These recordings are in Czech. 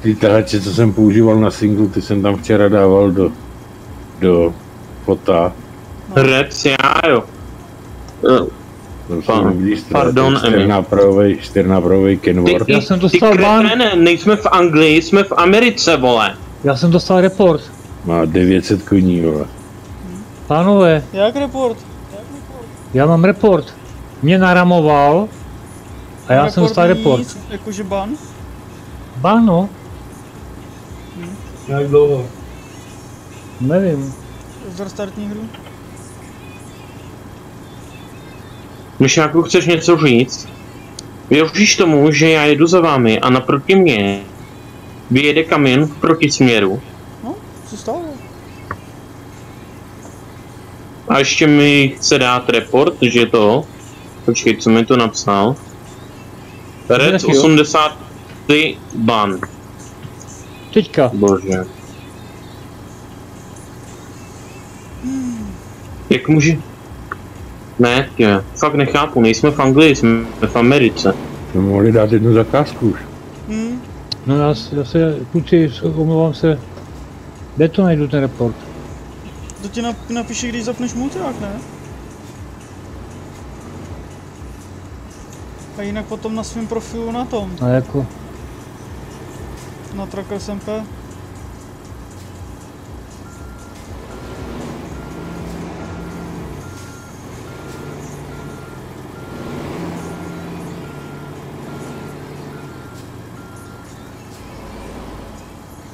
Ty tahače, co jsem používal na singlu, ty jsem tam včera dával do, do fota. Reps, já jo. Tam Pa- jsem vidíš, pardon, čtyřnápravový Ty, Kenworth. Já jsem dostal ban. kretene, nejsme v Anglii, jsme v Americe, vole. Já jsem dostal report. Má 900 koní, vole. Pánové, Jak report? já mám report. Mě naramoval a já jsem dostal report. nic, Jakože ban? Ba no. Hmm. Jak dlouho? Nevím. Zrestartní hru? Myšáku, chceš něco říct? Věříš tomu, že já jedu za vámi a naproti mě vyjede kamion v protisměru? No, co stalo? A ještě mi chce dát report, že to... Počkej, co mi to napsal? Red 80 ty ban. Teďka. Bože. Jak může... Ne, tě, fakt nechápu, nejsme v Anglii, jsme v Americe. Jsme mohli dát jednu zakázku už. Hmm. No já, já se, kluci, omlouvám se, kde to najdu ten report? To ti nap, napíše, když zapneš multiák, ne? A jinak potom na svém profilu na tom. A jako? Na Trackers MP.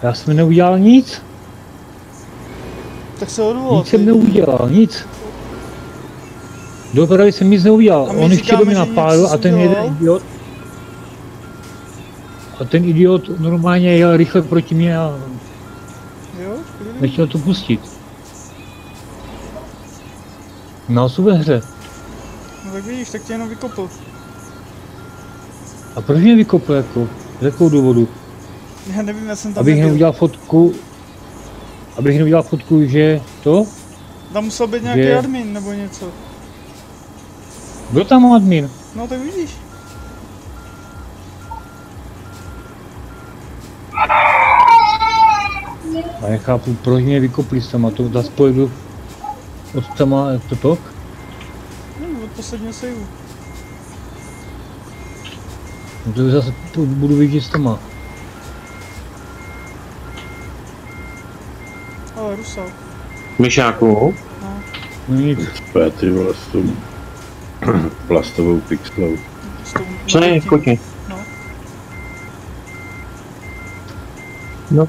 já jsem neudělal nic. Tak se odvolal. Nic jsem neudělal, nic. Dopravy jsem nic neudělal. On ještě do mě napálil a ten jeden idiot. A ten idiot normálně jel rychle proti mě a Jo, nechtěl to pustit. Nás ve hře. No tak vidíš, tak tě jenom vykopl. A proč mě vykopl jako? Z jakého důvodu? Já nevím, já jsem tam Abych nebyl. neudělal fotku, abych neudělal fotku, že to? Tam musel být nějaký Že- admin nebo něco. Byl tam admin. No tak vidíš. A nechápu, proč mě vykopli s tam to zase pojedu od tam to tok. No, od posledního saveu. No to zase budu vidět s tama. Ale Rusal. Myšáku, No nic. Spé, ty vole, s tou plastovou tou co je, kotě? No.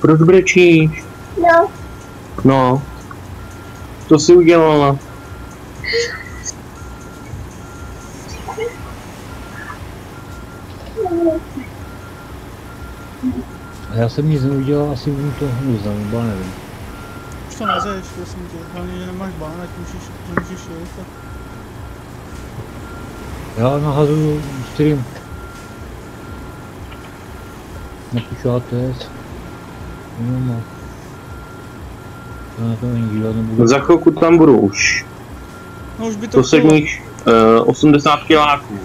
Proč brečíš? No, No. To si udělala. A já jsem nic neudělal, asi mu to neznám, nebo nevím. Už to nezeš, prosím tě. Hlavně, že nemáš bán, ať můžeš, že můžeš jet. Já nahazuju stream. Napíšu ATS. No, no. Já na to ani dívat nebudu. Za chvilku tam budu už. No už by to. Posledních uh, 80 kiláků.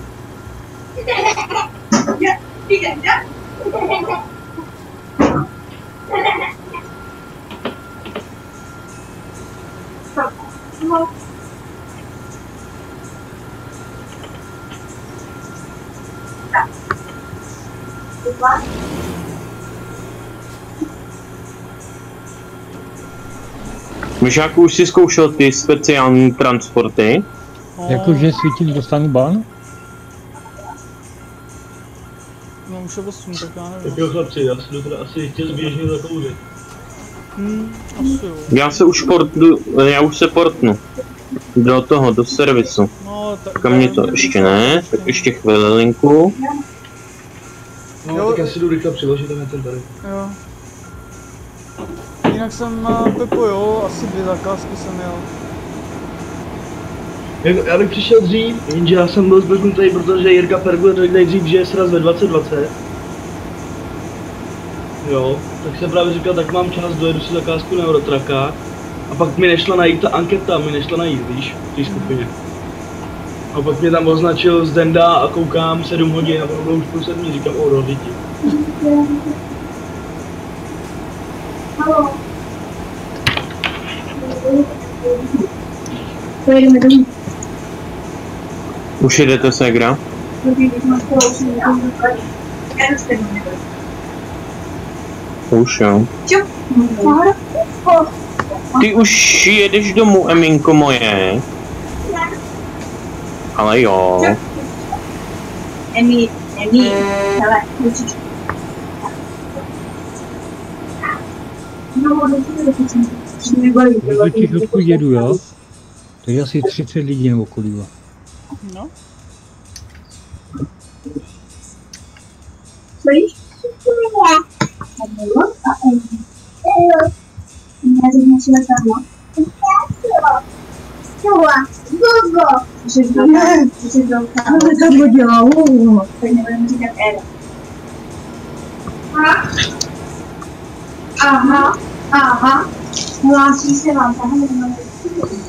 Myšáku, už si zkoušel ty speciální transporty? Jakože svítím dostanu ban? No už je 8, tak já nevím. Tak jo chlapci, já si jdu teda asi chtěl zběžně zakouřit. Hmm, asi jo. Já se už portnu, já už se portnu. Do toho, do servisu. No, tak... Kam mě to ještě ne, tak ještě chvilinku. No Jo. tak já si jdu rychle přiložit ten ten tady. Jo. Jinak jsem na Pepo, jo, asi dvě zakázky jsem měl. Jako, já bych přišel dřív, jenže já jsem byl zblknutý, protože Jirka Pergler řekl nejdřív, že je sraz ve 2020. Jo, tak jsem právě říkal, tak mám čas, dojedu si zakázku na Eurotraka. A pak mi nešla najít ta anketa, mi nešla najít, víš, v té skupině. A pak mě tam označil z Denda a koukám 7 hodin a ono bylo už půl sedmí, říkám, o, do lidi. Pojedeme domů. Už jedete segra? Už jo. Ty už jedeš domů, Eminko moje. Ale jo. Emi, Emi, hele. No, je asi 30 lidí nebo kolik. jo. No, Stojíš? Nezapneš letadlo. Gogo! Jsi zdouchá. Jsi zdouchá. Letadlo dělá. Tak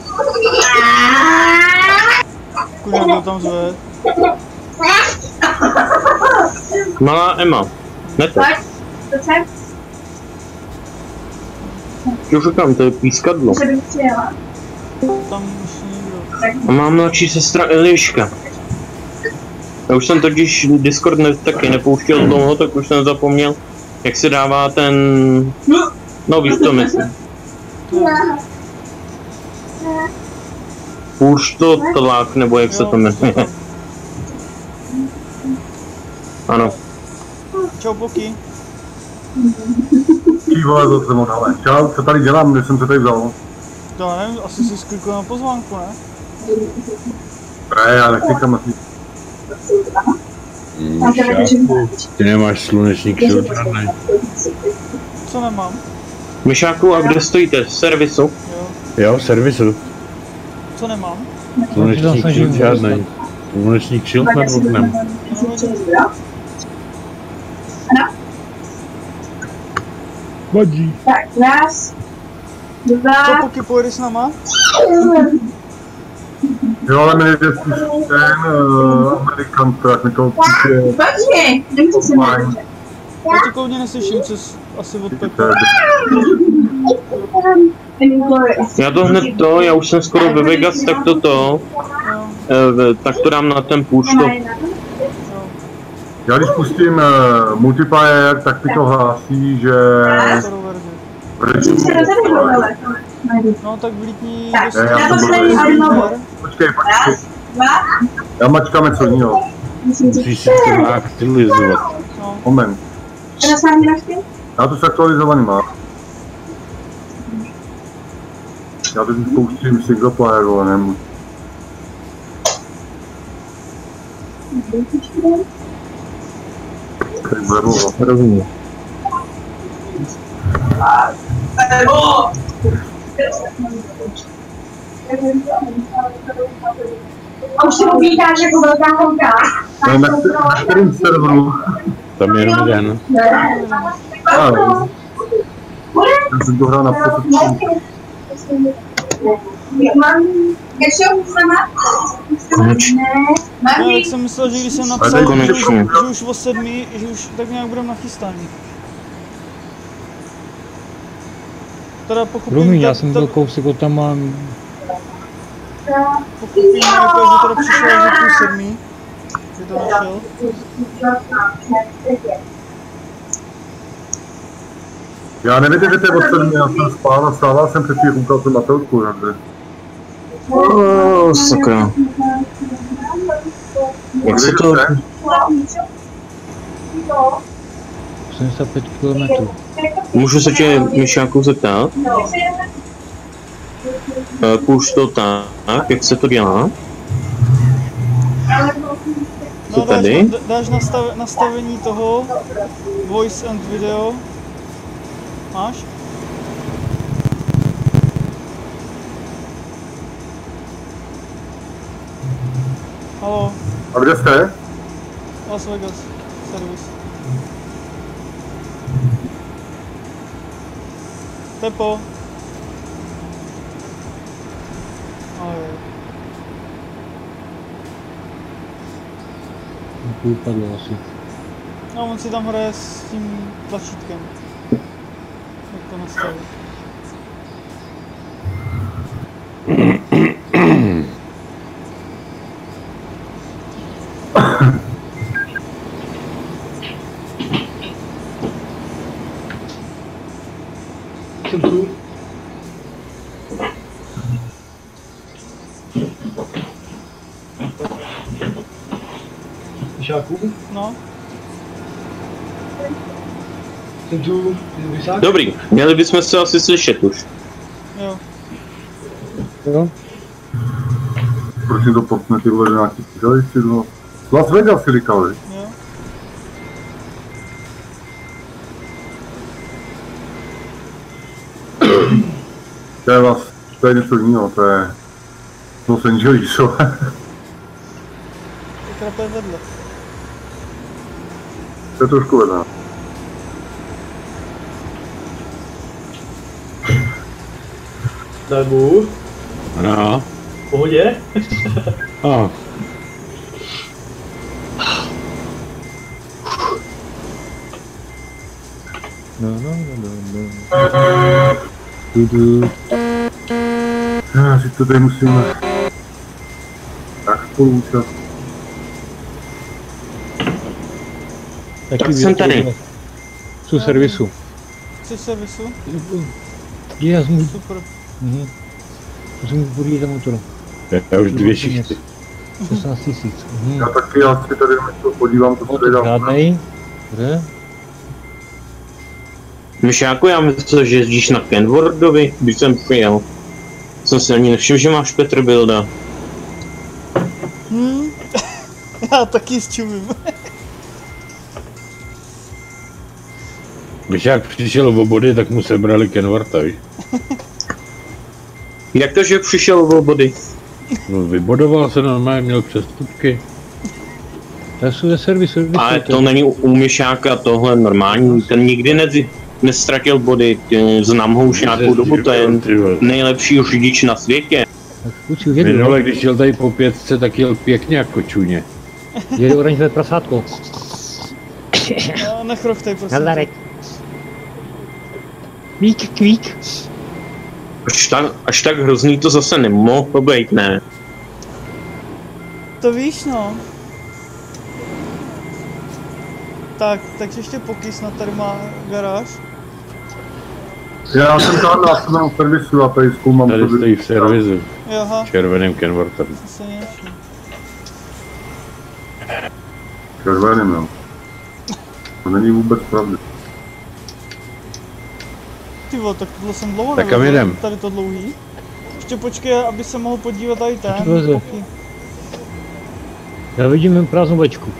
kudy to tam zve. Malá Emma. Ne to. Tak, to jsem, Už říkám, to je pískadlo. Tam už nikdo. A má mladší sestra Eliška. Já už jsem totiž Discord ne, taky nepouštěl dlouho, tak už jsem zapomněl, jak se dává ten... No víš to myslím. Už to tlak, nebo jak se to jmenuje. Ano. Čau, Boky. Ty vole, to jsem ale. Čau, co tady dělám, když jsem se tady vzal? To já nevím, asi si sklikl na pozvánku, ne? Ne, já neklikám asi. Šáku, ty nemáš slunečník šilt žádnej. Co nemám? Myšáku, a kde stojíte? V servisu? Jo. Jo, servisu. Co nemám? Slunečník šilt žádnej. Slunečník šilt nad oknem. Vadí. Tak, raz, Co, dva, Boky, pojedeš s náma? Jo, ale mi nejde spíš ten uh, American, tak mi to píše. Počkej, nemůžu se. Já tě koudně neslyším, přes asi od Pepa. Já to hned to, já už jsem skoro ve Vegas, tak to to, No, eh, tak to dám na ten půl stop. jo. Já když pustím uh, multiplayer, tak mi to hlásí, že. Se. No tak vlítni do já armour. Počkej, počkej. Já mačkám něco jiného. musím si Musíš to aktualizovat. No, Rozsáhni našky? Já to zaktualizovaný mám. Já teď spouštím single player, ale nemůžu. Tady bude mluvit. Rozumím. A už se uvítáš jako velká holka. Na kterém serveru? Tam je jenom jeden. A, já jsem to hrál na počítači. Mám, ještě sama? Konečně. Ne, já mám jak jsem myslel, že když jsem Ale napsal, že už, konečně. že už o sedmi, že už tak nějak budeme nachystaný. Teda pochopím, Promiň, já tak- jsem tak- byl kousek od tam a pochopím, jako, že teda přišel že půl sedmý, Já nevěděl, že to je já jsem spál a stával jsem před chvíli, koukal jsem na telku, takže. Oh, sakra. Jak se to... 75 km. Můžu se tě, Myšáku, zeptat? Eh, Puš to tak, jak se to dělá? Co No, dáš, tady? d- dáš nastav, nastavení toho, voice and video. Máš? Halo, A kde jste? Las Vegas, servis. Pepo. Ahoj. To upadlo asi. No, on si tam hraje s tím tlačítkem. Jak to nastavit. Myšáku, No, jsem tu. Vysák? Dobrý, měli bychom se asi slyšet už. jo. Jo? Proč mi to popne ty vole do nějaký pížalici, no. Las Vegas si říkal, viď? Jo. To je vás, to je něco jiného, to je Los Angeles, jo. To krape vedle. To je trošku vedná. Nebo, No. v pohodě? A, No, no, no, no, no. Du, du. Já si to tady musím tak spolu účast. Taky Tak jsem tady. Jsou servisu. Chceš servisu? Já jsem Super. Mhm. To jsem podívat za motoru. já už dvě šichty. 16 tisíc. Mhm. Já taky, já si tady něco podívám, to se tady dám. Žádnej. Dobře. Myšáku, já myslel, že jezdíš na Kenwordovi, když jsem přijel. Jsem si ani nevšiml, že máš Peterbilda. Hm? Já taky zčumím. Když jak přišel o body, tak mu sebrali Kenwarta, víš? Jak to, že přišel o body? No, vybodoval se normálně, měl přestupky. To jsou ze servisu. Ale to není u- Myšáka tohle normální, ten nikdy ne, nestratil body, znám ho už nějakou dobu, to je nejlepší řidič na světě. Minule, když jel tady po pětce, tak jel pěkně jako čuně. Jedu oranžové prasátko. No, nechrochtej, prosím. Nadarek. Kvík, kvík. Až tak, až tak hrozný to zase nemohlo být, ne? To víš, no. Tak, takže ještě pokys na tady má garáž. Já jsem tam, tam v servisu a tady zkoumám, Tady stojí v servisu, Jaha, červeným nevšiml. Červeným, jo. To není vůbec pravda. Ty vole, tak tohle jsem dlouho Tak kam jedem? Tady to dlouhý. Ještě počkej, aby se mohl podívat tady ten. Já vidím jen prázdnou bačku.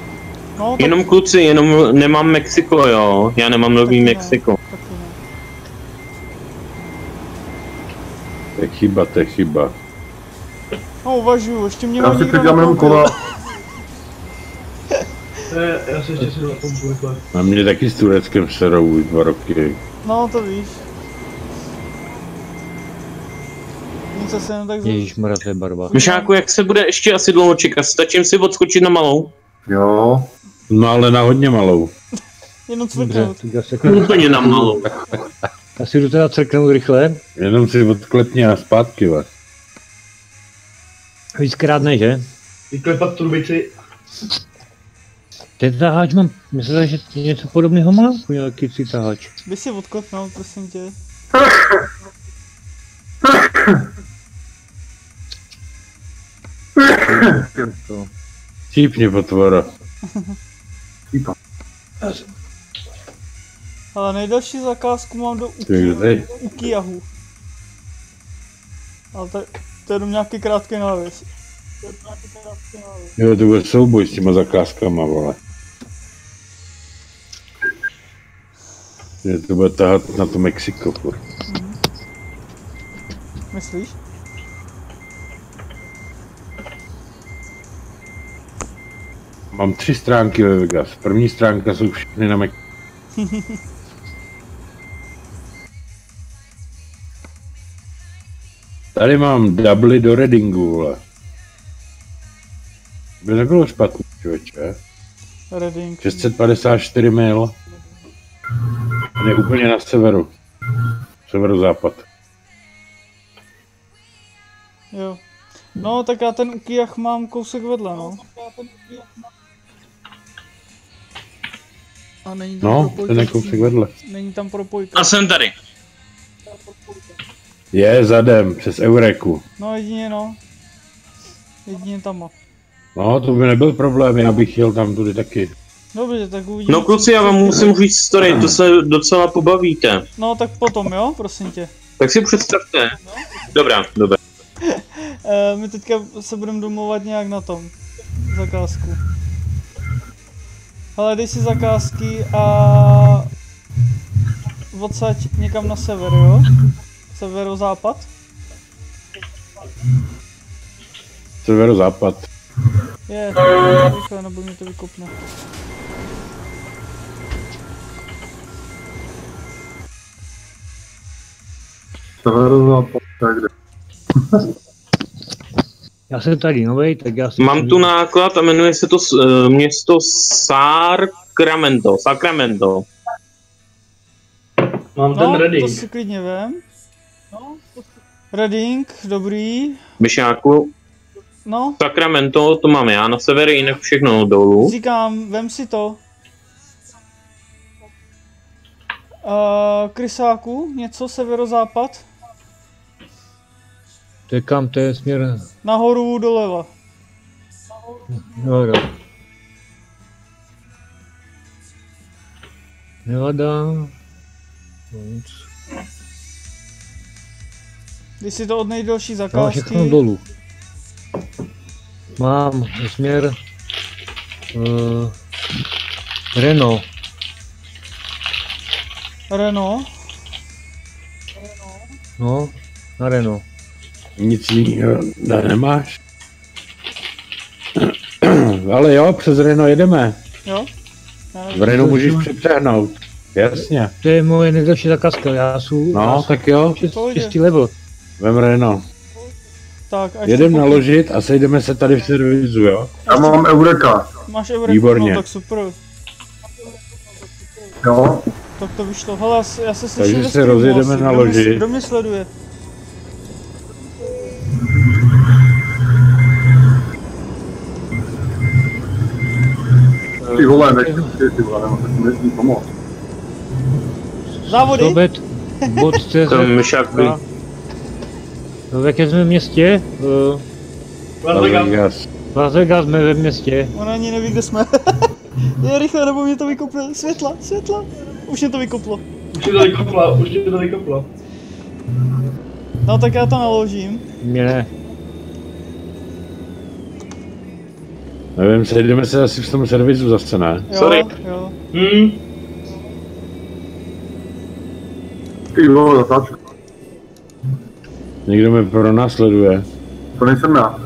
No, tak, Jenom kluci, jenom nemám Mexiko, jo. Já nemám nový Taky ne. Mexiko. taky ne. To je chyba, to je chyba. No, uvažuju, ještě mě Já si teď jenom kola, já se ještě sedu na pompu, rychle. A mě taky s Tureckem serou dva roky. No, to víš. Nic se jen tak za... Ježišmarja, to je barva. Myšáku, jak se bude ještě asi dlouho čekat? Stačím si odskočit na malou? jo. No ale na hodně malou. Jenom cvrknout. Úplně na malou. Já si jdu teda crknout rychle. Jenom si odklepně a zpátky vás. Víckrát ne, že? Vyklepat trubici. Ten taháč mám, myslím, že něco podobného má, jako nějaký si taháč. By si odklepnout, prosím tě. To. Cípně potvora. Ale nejdelší zakázku mám do? Ukiahu. Ale to, to je jenom nějaký krátký návěs. Jo, to bude souboj s těma zakázkama, vole. Je to bude tahat na to Mexiko, furt. Myslíš? Mám tři stránky ve Vegas. První stránka jsou všechny na Mex... Tady mám dubly do Readingu, vole. By nebylo špatný, člověče. Reading. 654 mil. Je úplně na severu. Severozápad. Jo. No, tak já ten Ukijach mám kousek vedle, no. A není tam No, propojka. ten je kousek vedle. Není tam propojka. A jsem tady. Je zadem, přes Eureku. No jedině no. Jedině tam. No, to by nebyl problém, já bych jel tam tudy taky. Dobře, tak uvidíme. No kluci, já vám musím říct story, to se docela pobavíte. No tak potom jo, prosím tě. Tak si představte. Dobrá, dobrá. E, my teďka se budeme domluvat nějak na tom. Zakázku. Ale dej si zakázky a odsaď někam na sever, jo? Severozápad? Severozápad. Je, rychle, nebo mě to vykopne. Severozápad, tak kde? Já jsem tady novej, tak já jsem Mám tu náklad a jmenuje se to eh, město Sacramento. Sacramento. Mám ten No, to reading. si klidně vem. Reading, dobrý. Myšáku, No, Sacramento, to mám já na sever, jinak všechno dolů. říkám, vem si to. Uh, Krysáku, něco severozápad? To je kam, to je směr, Nahoru, doleva. jo. Nevada. No nic. Když si to od nejdelší zakázky. všechno dolů. Mám směr uh, Renault. Renault. No, na Renault. Nic jiného ne, nemáš. Ale jo, přes Reno jedeme. Jo? Já. V Reno můžeš přepřehnout. Jasně. To je moje nejdelší zakázka, já jsem No, tak jo, čistý level. vem Reno. Tak, a ještě Jedem pokud naložit a sejdeme se tady v servisu, jo? Já mám Eureka. Máš Eureku, Výborně. no tak super. Jo, Tak to vyšlo. Hele, já se, já se slyším Takže se rozjedeme asi. na Kdo mě- loži. Kdo mě sleduje? Ty vole, nech ty, ty vole, nemám tak nesmí pomoct. Závody? Robert, bod CZ. To myšák by... V jakém jsme městě? Uh, No, Las Vegas. Las Vegas jsme ve městě. Ona ani neví, kde jsme. Je rychle, nebo mě to vykopne. Světla, světla. Už mě to vykoplo. Už je to vykopla, už je to vykopla. No tak já to naložím. Mě ne. Nevím, sejdeme se asi v tom servisu zase, ne? Jo, Sorry. jo. Hm, Ty vole, zatáčka. Někdo mě pronásleduje. To nejsem já.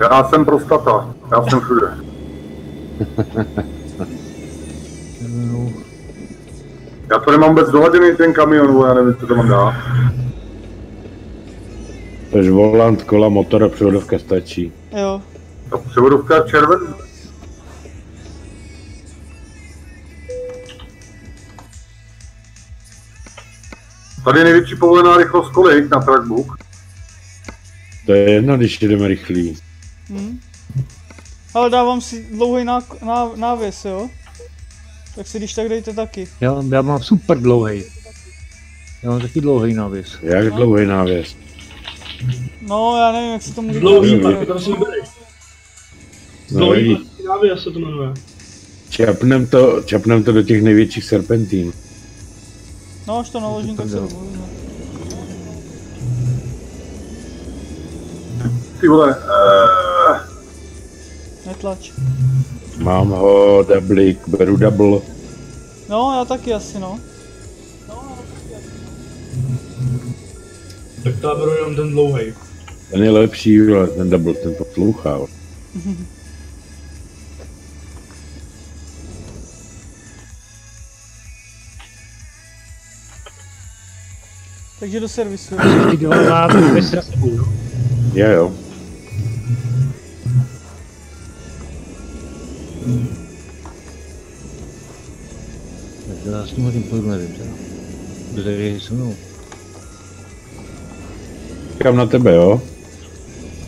Já jsem prostata. Já jsem všude. Já to nemám vůbec doladěný ten kamion, já nevím, co to mám dát. Tož volant, kola, motor a převodovka stačí. Jo. Ta převodovka je červený. Tady je největší povolená rychlost kolik na trackbook? To je jedno, když jdeme rychlý. Hm. Ale dávám si dlouhý ná, ná, návěs, jo? Tak si když tak dejte taky. já, já mám super dlouhý. Já mám taky dlouhý návěs. Jak dlouhý návěs? No, já nevím, jak se to může dlouhý, Dlouhý. pak tam si. No, Dlouhý plastik návěs se to jmenuje. čapnem to, čapnem to do těch největších serpentín. No, až to naložím, tak se domluvíme. Ty vole, uh, Netlač. Mám ho, dublik, beru double. No, já taky asi, no. Tak to já beru jenom ten dlouhý. Ten je lepší, vole, ten double, ten poslouchá. Takže do servisu. Ty bez sebou. Je jo. Takže já s tím pojedu nevím, teda. Kdo tady je se mnou? Čekám na tebe, jo?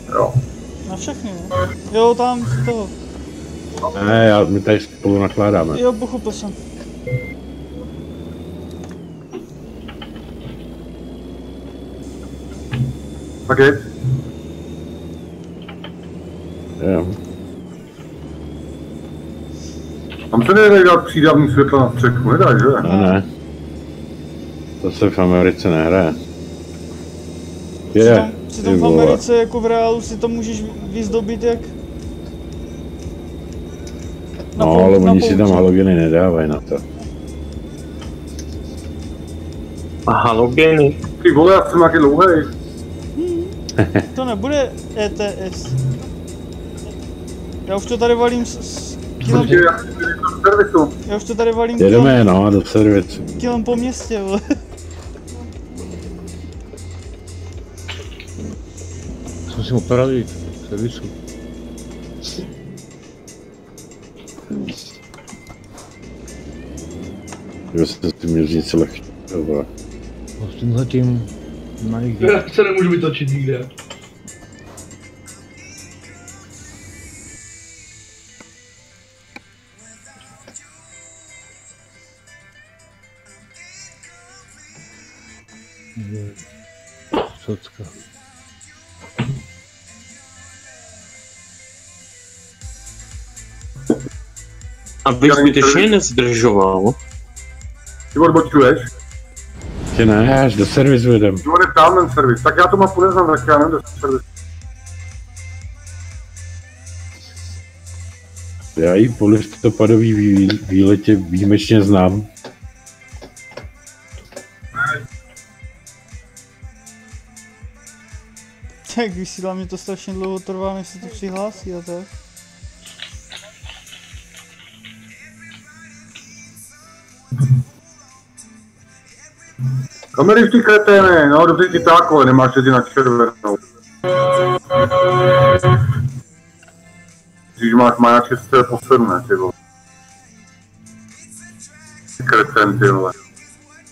Jo. Na všechny, ne? Jo, tam z toho. Ne, já, my tady spolu nakládáme. Jo, pochopil jsem. Tak je. Jo. Tam se nejde dát přídavný světlo na střechu, nedá, že? Ne, ne. To se v Americe nehraje. Je, Přitom, přitom ty v. Americe jako v reálu si to můžeš vyzdobit jak... Na No, pou- ale oni si tam halogeny nedávají na to. A halogeny. Ty vole, já jsem nějaký dlouhej. To nebude ETS. Já už to tady valím s, s do servisu. já už to tady valím Jedeme, no, do servisu. kilem po městě, vole. Co musím opravit? Servisu. Že se s tím vole. No, s tímhle na jich Já se nemůžu vytočit nikde. socka. Aby zbytečně nezdržoval. Ty odbočuješ? Že ne, až do servisu jedem. On je tam ten servis. Tak já to mapu neznám, tak já nevím, do servisu. Já ji po listopadový vý- výletě výjimečně znám. Tak vysílá mě to strašně dlouho trvá, než se to přihlásí a tak. Americký kretény, no dobře ti tákové, nemáš jedi na červenou. Když máš majáče z té posedne, ty vole. Kretén, ty vole.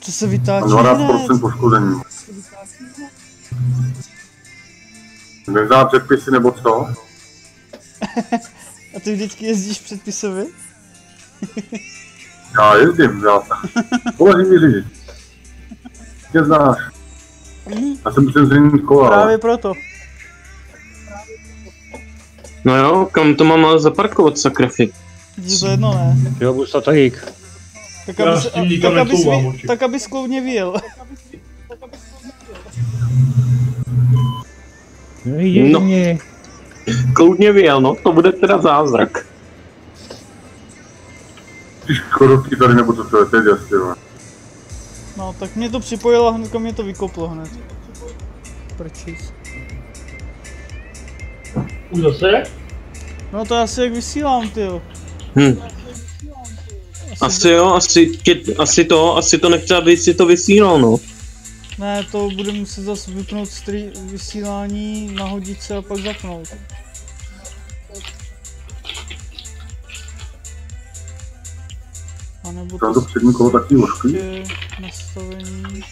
Co se vytáčí 12% hned? poškození. Nezná předpisy nebo co? A ty vždycky jezdíš předpisově? Já jezdím, já jsem. Poleží mi říct. Mě znáš. Já jsem musím změnit kola. Právě proto. No jo, kam to mám ale zaparkovat, sakrafy? Je to jedno, ne? Jo, budu statajík. Tak Já aby, s se, tím nikam tak, vy, určitě. tak abys kloudně vyjel. No, No. Kloudně vyjel, no, to bude teda zázrak. Ty škodovky tady nebo to, co je teď, vole. No, tak mě to připojilo a hnedka mě to vykoplo hned. Prčís. Už zase? No to asi jak vysílám, tyjo. Hm. Asi jo, asi, tě, asi to, asi to nechce, aby si to vysílal, no. Ne, to budu muset zase vypnout stry- vysílání, nahodit se a pak zapnout. A nebo to to přední kolo taky ošklí. ještě nastavení.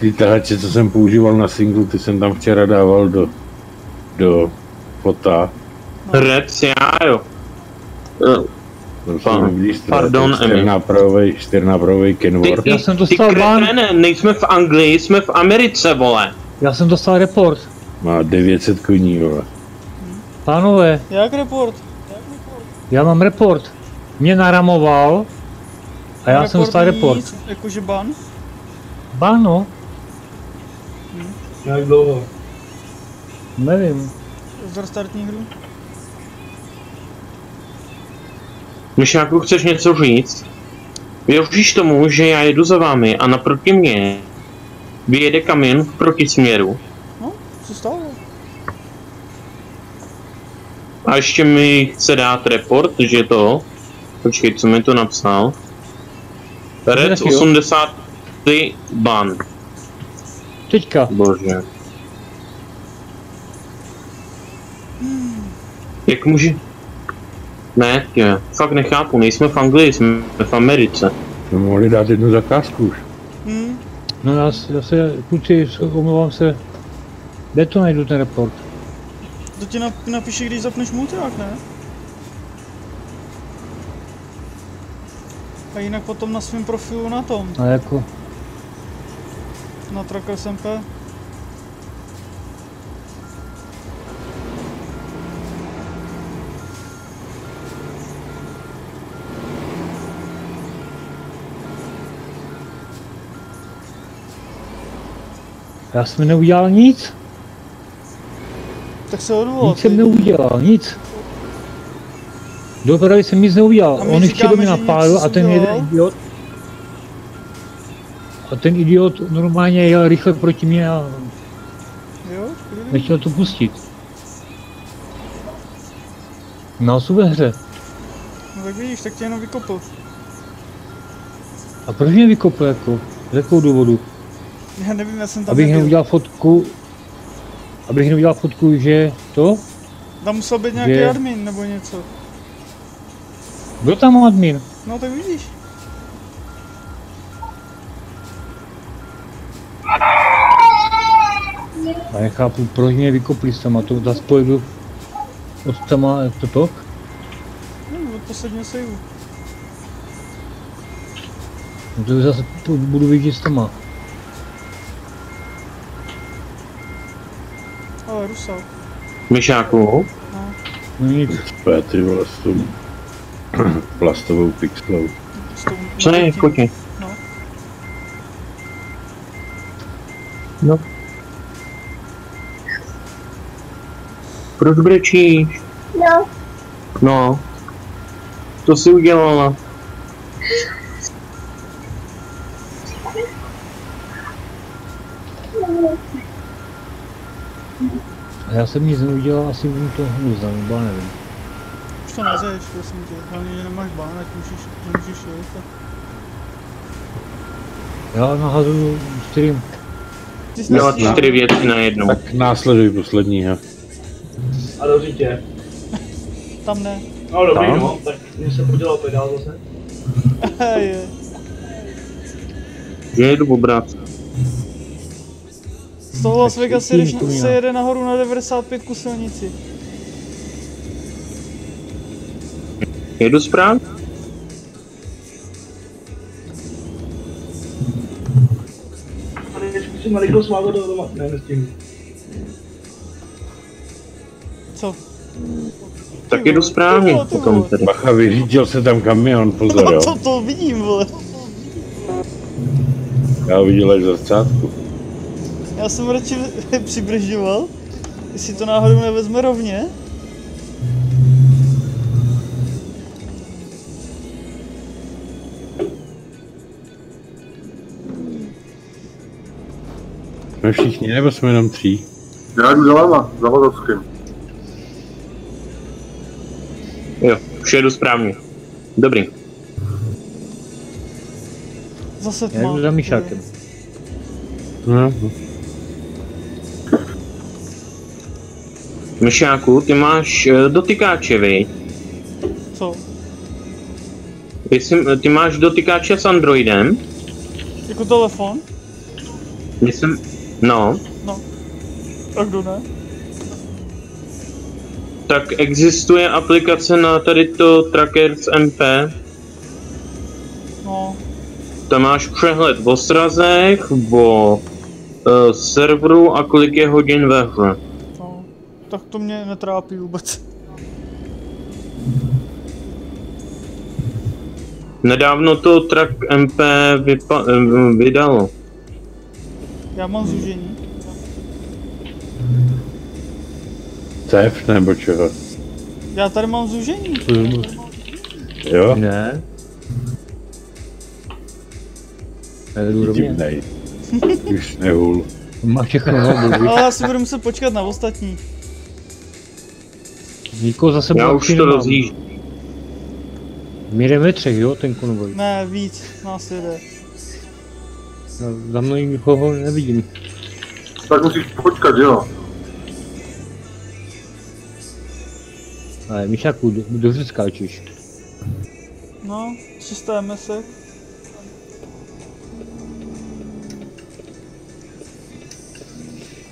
Ty tahače, co jsem používal na singlu, ty jsem tam včera dával do, do fota. Rec, já jo. Eh, Tam Pa- jsem vidíš, pardon, čtyřnápravový Ty, Kenworth. ty, Já jsem ty dostal ban. kreténe, nejsme v Anglii, jsme v Americe, vole. Já jsem dostal report. Má 900 koní, vole. Pánové, Jak report? já mám report. Mě naramoval a já jsem dostal report. nic, Jakože ban? Báno, Jak dlouho? nevím. Z restartní hru? Myšáku, chceš něco říct? Věříš tomu, že já jedu za vámi a naproti mě vyjede kamion v protisměru Co stalo? A ještě mi chce dát report, že to... Počkej, co mi to napsal? Jo. 80 ban. Teďka. Bože. Jak může... Ne, tě, fakt nechápu, nejsme v Anglii, jsme v Americe. jsme mohli dát jednu zakázku už. Hm, No já, já se, kluci, omlouvám se. Kde to najdu ten report? to ti nap- napíše, když zapneš multiák, ne? A jinak potom na svém profilu na tom, A jako, na Trackers MP. Já jsem neudělal nic. Tak se odvolal. Nic jsem neudělal, nic. Dopravy jsem nic neudělal. On ještě do mě napálil a ten jeden idiot. A ten idiot normálně jel rychle proti mě a Jo, nechtěl to pustit. Nás ve hře. No tak vidíš, tak tě jenom vykopl. A proč mě vykopl jako? Z jakého důvodu? Já nevím, já jsem tam Abych nebyl. neudělal fotku, abych neudělal fotku, že to? Tam musel být nějaký Že- admin nebo něco. Byl tam admin. No tak vidíš. A nechápu, proč mě vykopli s tam a to zase pojedu od tam jak to tok. No, od posledního saveu. No to zase budu vidět s tama. Ale Rusal. Myšáku, No nic. Pé, ty vole, s tou plastovou tou co je, kotě? No. No. Proč brečíš? No, No. To si udělala. Já jsem nic neudělal, asi mu to neuznám, nebo já nevím. Už to nezeš, prosím tě. Hlavně, že nemáš bán, ať můžeš, můžeš jet. a- Já nahazuju Měla nestíhal. čtyři věci najednou. Tak následuj posledního. A do tě. Tam ne. No dobrý Tam? no, tak mě se podělal pedál zase. je. Jedu obrat. Z toho Las Vegas se jinak. jede nahoru na 95 ku silnici. Jedu správně? Ale zkusím na rychlost málo do doma. Ne, nestihnu. Co? Tak jedu správně potom tedy. Bacha, vyřídil se tam kamion, pozor, No jo. to, to vidím, vole. Já ho viděl až v zrcátku. Já jsem radši přibržďoval, jestli to náhodou nevezme rovně. Jsme všichni, nebo jsme jenom tří? Já jdu za váma, za. Jo, už jedu správně. Dobrý. Zase Já tma. jdu za Míšákem. No, Myšáku, ty máš eh, dotykáče, viď? Co? Jestli, ty máš dotykáče s Androidem? Jako telefon? Myslím, no, A kdo ne? tak existuje aplikace na tady to Trackers MP. No, Tam máš přehled o srazech, o uh, serveru a kolik je hodin ve hře. Tak to mě netrápí vůbec. Nedávno to Track MP vypa- eh, vydalo. Já mám zúžení. CF nebo čeho? Já tady mám zúžení. Jo? Ne. Divnej. Už nehul. Má všechno no. Ale já si budu muset počkat na ostatní. Nikoho za sebou Já už to rozjíždím. My jdeme ve třech, jo, ten konvoj. Ne, víc, nás jede. No, za mnou nikoho nevidím. Tak musíš počkat, jo. Ale Mišaku, do- dobře skáčeš. No, čistéme se.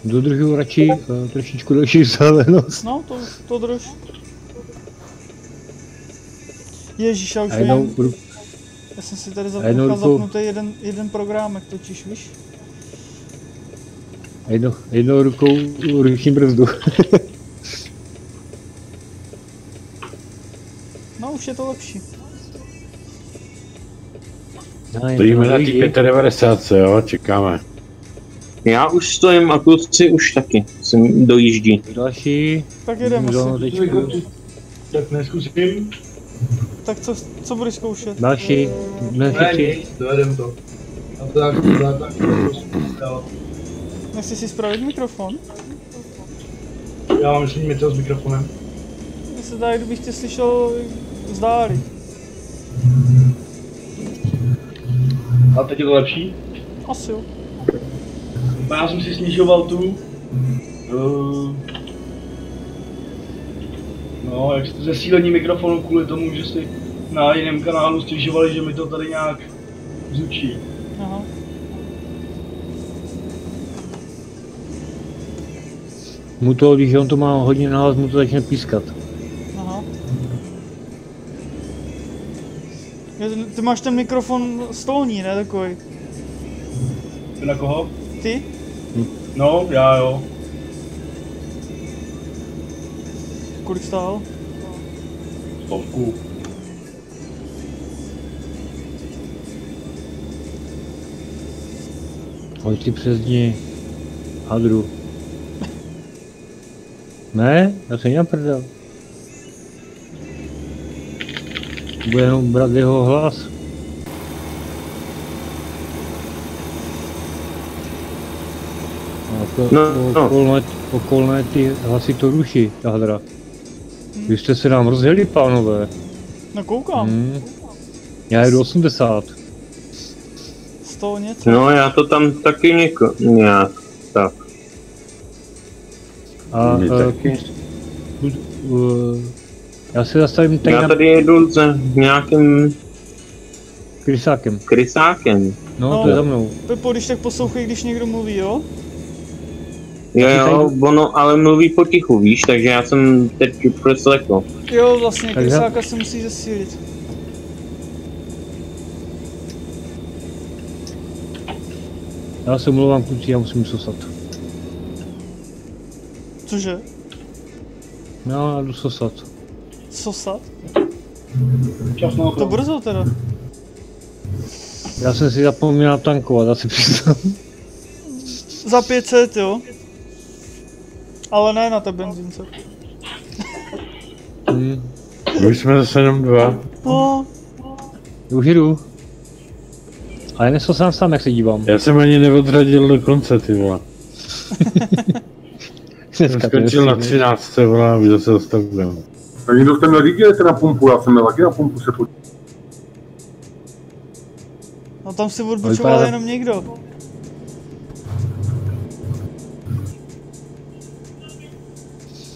Dodržuju radši uh, trošičku další vzdálenost. No, to, to drž. Ježíš, já už A jednou, vím. ru- Já jsem si tady a jednou zapnul rukou- zapnutý jeden, jeden programek totiž, víš? a jednou, jednou rukou ruším brzdu. No, už je to lepší. Stojíme na té 95, jo, čekáme. Já už stojím a kluci už taky se dojíždí. Další. Tak jedeme si. Tak neskusím. Tak co, co budeš zkoušet? Další. Nic, dojedem to. A to tak, to tak, tak, to Nechci si spravit mikrofon? Já mám myslím něco s mikrofonem. Mně se dá, kdybych tě slyšel z. A teď je to lepší? Asi jo. Já jsem si snižoval tu... Uh, no, jak jste zesílení mikrofonu kvůli tomu, že si na jiném kanálu stěžovali, že mi to tady nějak zvučí. Aha. Mu to, když on to má hodně nahlas, mu to začne pískat. Aha. Ty máš ten mikrofon stolní, ne takový? Ty na koho? Ty? No, já jo. Kolik stál? Stovku. Hoď si přes ní hadru. Ne, já jsem měl prdel. Bude jenom brát jeho hlas. To, No, no, no. Okolné, okolné ty hlasy to ruší, ta hadra. Vy jste se nám rozjeli, pánové. No koukám. Hmm. Já jedu 80. Z toho něco. No já to tam taky něko, nějak, tak. A My uh, taky. uh, já se zastavím tady Já tady jedu s nějakým krysákem. krysákem. No, No. to je za mnou. Pepo, když tak poslouchej, když někdo mluví, jo? Jo, jo, ono ale mluví potichu, víš, takže já jsem teď preslechl. Jo, vlastně, krysáka se musí zesílit. Já se omlouvám kluci, já musím sosat. Cože? No, já jdu sosat. Sosat? Čas na To brzo teda. Já jsem si zapomněl natankovat, asi přiznám. Za 500, jo? Ale ne na té benzínce. Už jsme zase jenom dva. No, už jdu. Ale nesosám sám, jak se dívám. Já jsem ani neodradil do konce, ty vole. Jsem skončil na nestihnu. 13, vole, a už zase zastavujeme. A někdo jste měl že na pumpu, já jsem měl taky na pumpu se podívat. no tam si odbočoval jenom někdo.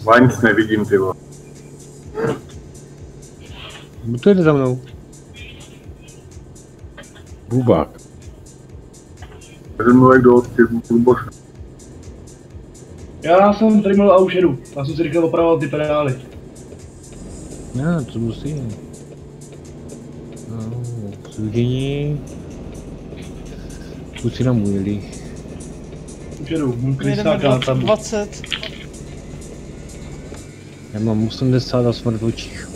Já nic nevidím, ty vole. No to jde za mnou. Bubák. Jeden mluvek do ty bož. Já jsem tady mluvil a už jedu. Já jsem si rychle opravoval ty pedály. No, to musím. No, zúdění. Kluci nám ujeli. Už jedu, na 20, tam. 20. Já mám 80 a smrt v očích.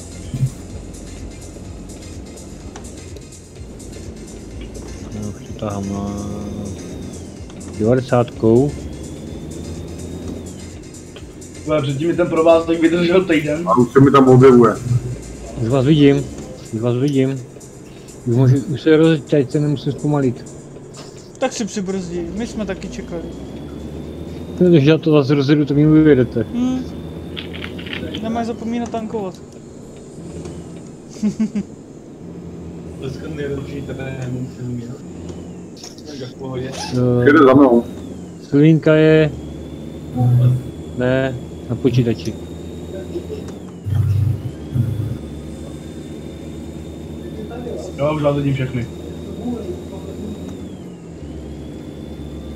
Já už to tahám na 90. Ale předtím mi ten provázek vydržel týden. A už se mi tam objevuje. Už vás vidím, už vás vidím. Už, můžu, už se rozjeď, teď se nemusím zpomalit. Tak si přibrzdí, my jsme taky čekali. Když já to zase rozjedu, tak mi vyjedete. Hm. Nemáš zapomínat tankovat. Dneska nejlepší. Tak v pohodě. Uh, Jede za mnou. Slinka je... Ne, na počítači. Jo, už vidím všechny.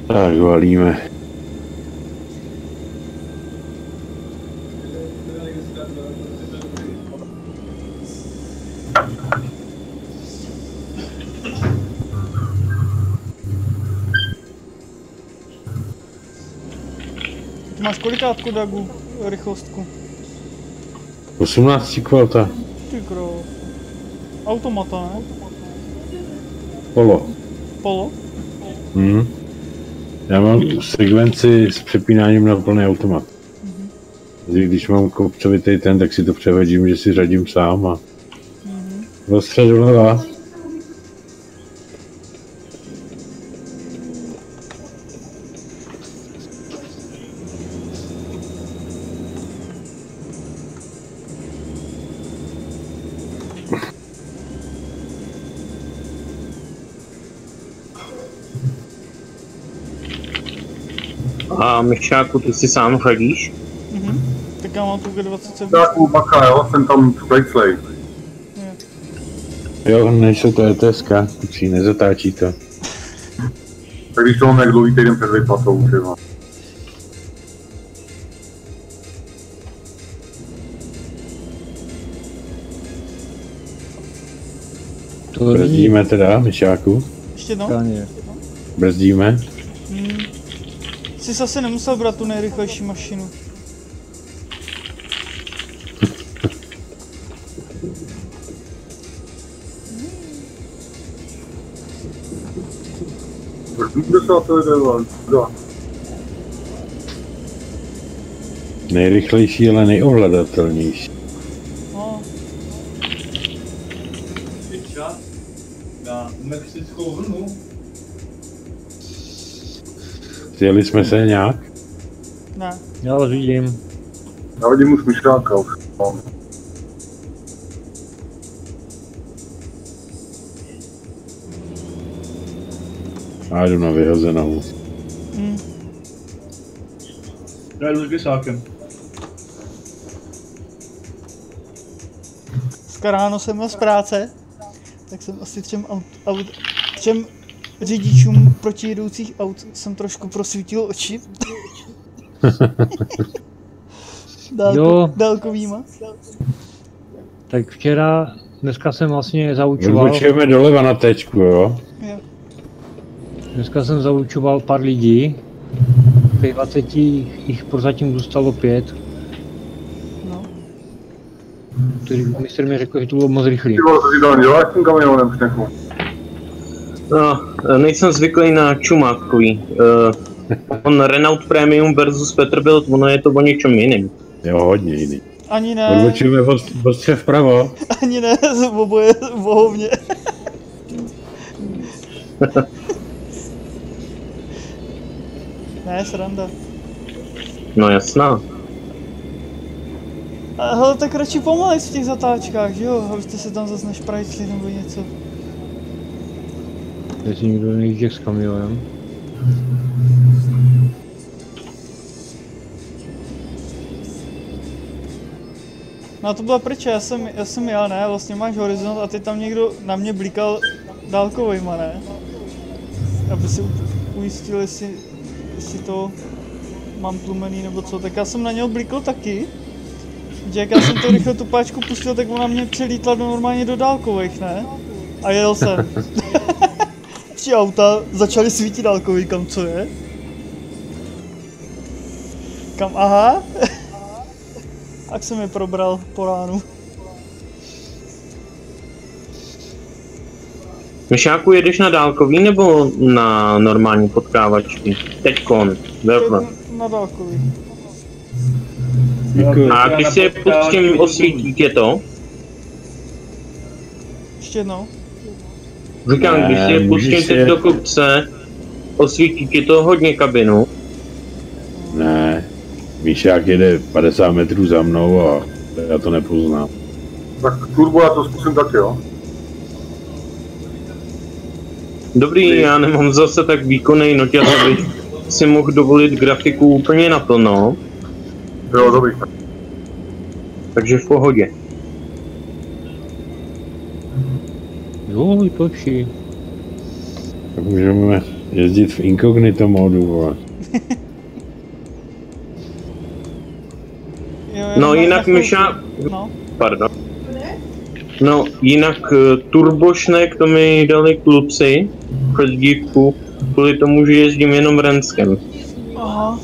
Tak valíme. Kolikátku Dagu rychlostku? 18 kvalta. Ty kro. Automata, ne? Polo. Polo? Hm. Já mám tu sekvenci s přepínáním na plný automat. Když mám kopcovitý ten, tak si to převedím, že si řadím sám a leva. A Myšáku, ty si sám chodíš? Mhm. Tak já mám tu G27. Tak u baka, jo, jsem tam Blakesleigh. Jo, nejsou to ETSK, kucí, nezatáčí to. Tak když to mám jak dlouhý týden před vyplatou, třeba. Brzdíme teda, myšáku. Ještě jednou? Brzdíme. Jsi zase nemusel brát tu nejrychlejší mašinu. Nejrychlejší, ale nejovladatelnější. Sjeli jsme se nějak? ne. Já vás vidím. Já vidím už myšáka už. A jdu na vyhozenou. Hmm. Já jdu s kysákem. Dneska ráno jsem měl z práce, tak jsem asi třem, aut, aut, třem řidičům protijedoucích aut jsem trošku prosvítil oči. Dálko, Jo. dálkovýma. Tak včera, dneska jsem vlastně zaučoval, Odbočujeme doleva na tečku, jo? Jo. dneska jsem zaučoval pár lidí. V těch 20 jich prozatím zůstalo pět, No. který mistr mi řekl, že to bylo moc rychlý. Ty vole, co si tam děláš s tím kamionem, všechno? No, nejsem zvyklý na čumákový. Uh, on Renault Premium versus Peterbilt, ono je to o něčem jiným. Jo, hodně jiný. Ani ne, Odbočujeme od, od střev vpravo. ani ne, oboje vohovně. ne, sranda. No jasná. A hele, tak radši pomalej v těch zatáčkách, že jo? Abyste se tam zase nešprajcli nebo něco. Jestli někdo nejíždí s kamionem. No to byla prče, já jsem, já jsem jel, ne? Vlastně máš horizont a teď tam někdo na mě blíkal dálkovejma, ne? Aby si ujistil, jestli, jestli to mám tlumený nebo co. Tak já jsem na něho blíkl taky. Že jak já jsem to rychle tu páčku pustil, tak ona mě přelítla do normálně do dálkových, ne? A jel jsem. Tři auta začaly svítit dálkový, kam co je? Kam, aha. Tak jsem je probral po ránu. Myšáku, jedeš na dálkový nebo na normální potkávačky? Teďkon, zrovna. Na dálkový. Děkuji. A když si je pustím osvítí tě to? Ještě jednou. Říkám, když si pustím teď je- do kopce, osvítí ti to hodně kabinu. Myšák jede 50 metrů za mnou a já to nepoznám. Tak turbo já to zkusím taky, jo. Dobrý, já nemám zase tak výkonný noťaz, abych si mohl dovolit grafiku úplně naplno, Jo, dobrý. takže v pohodě. To lepší. Tak můžeme jezdit v inkognito modu, vole. Jo, No jinak na Myša, No, pardon. No jinak eh, turbošnek to mi dali kluci před dívku, kvůli tomu, že jezdím jenom Renskem. aha.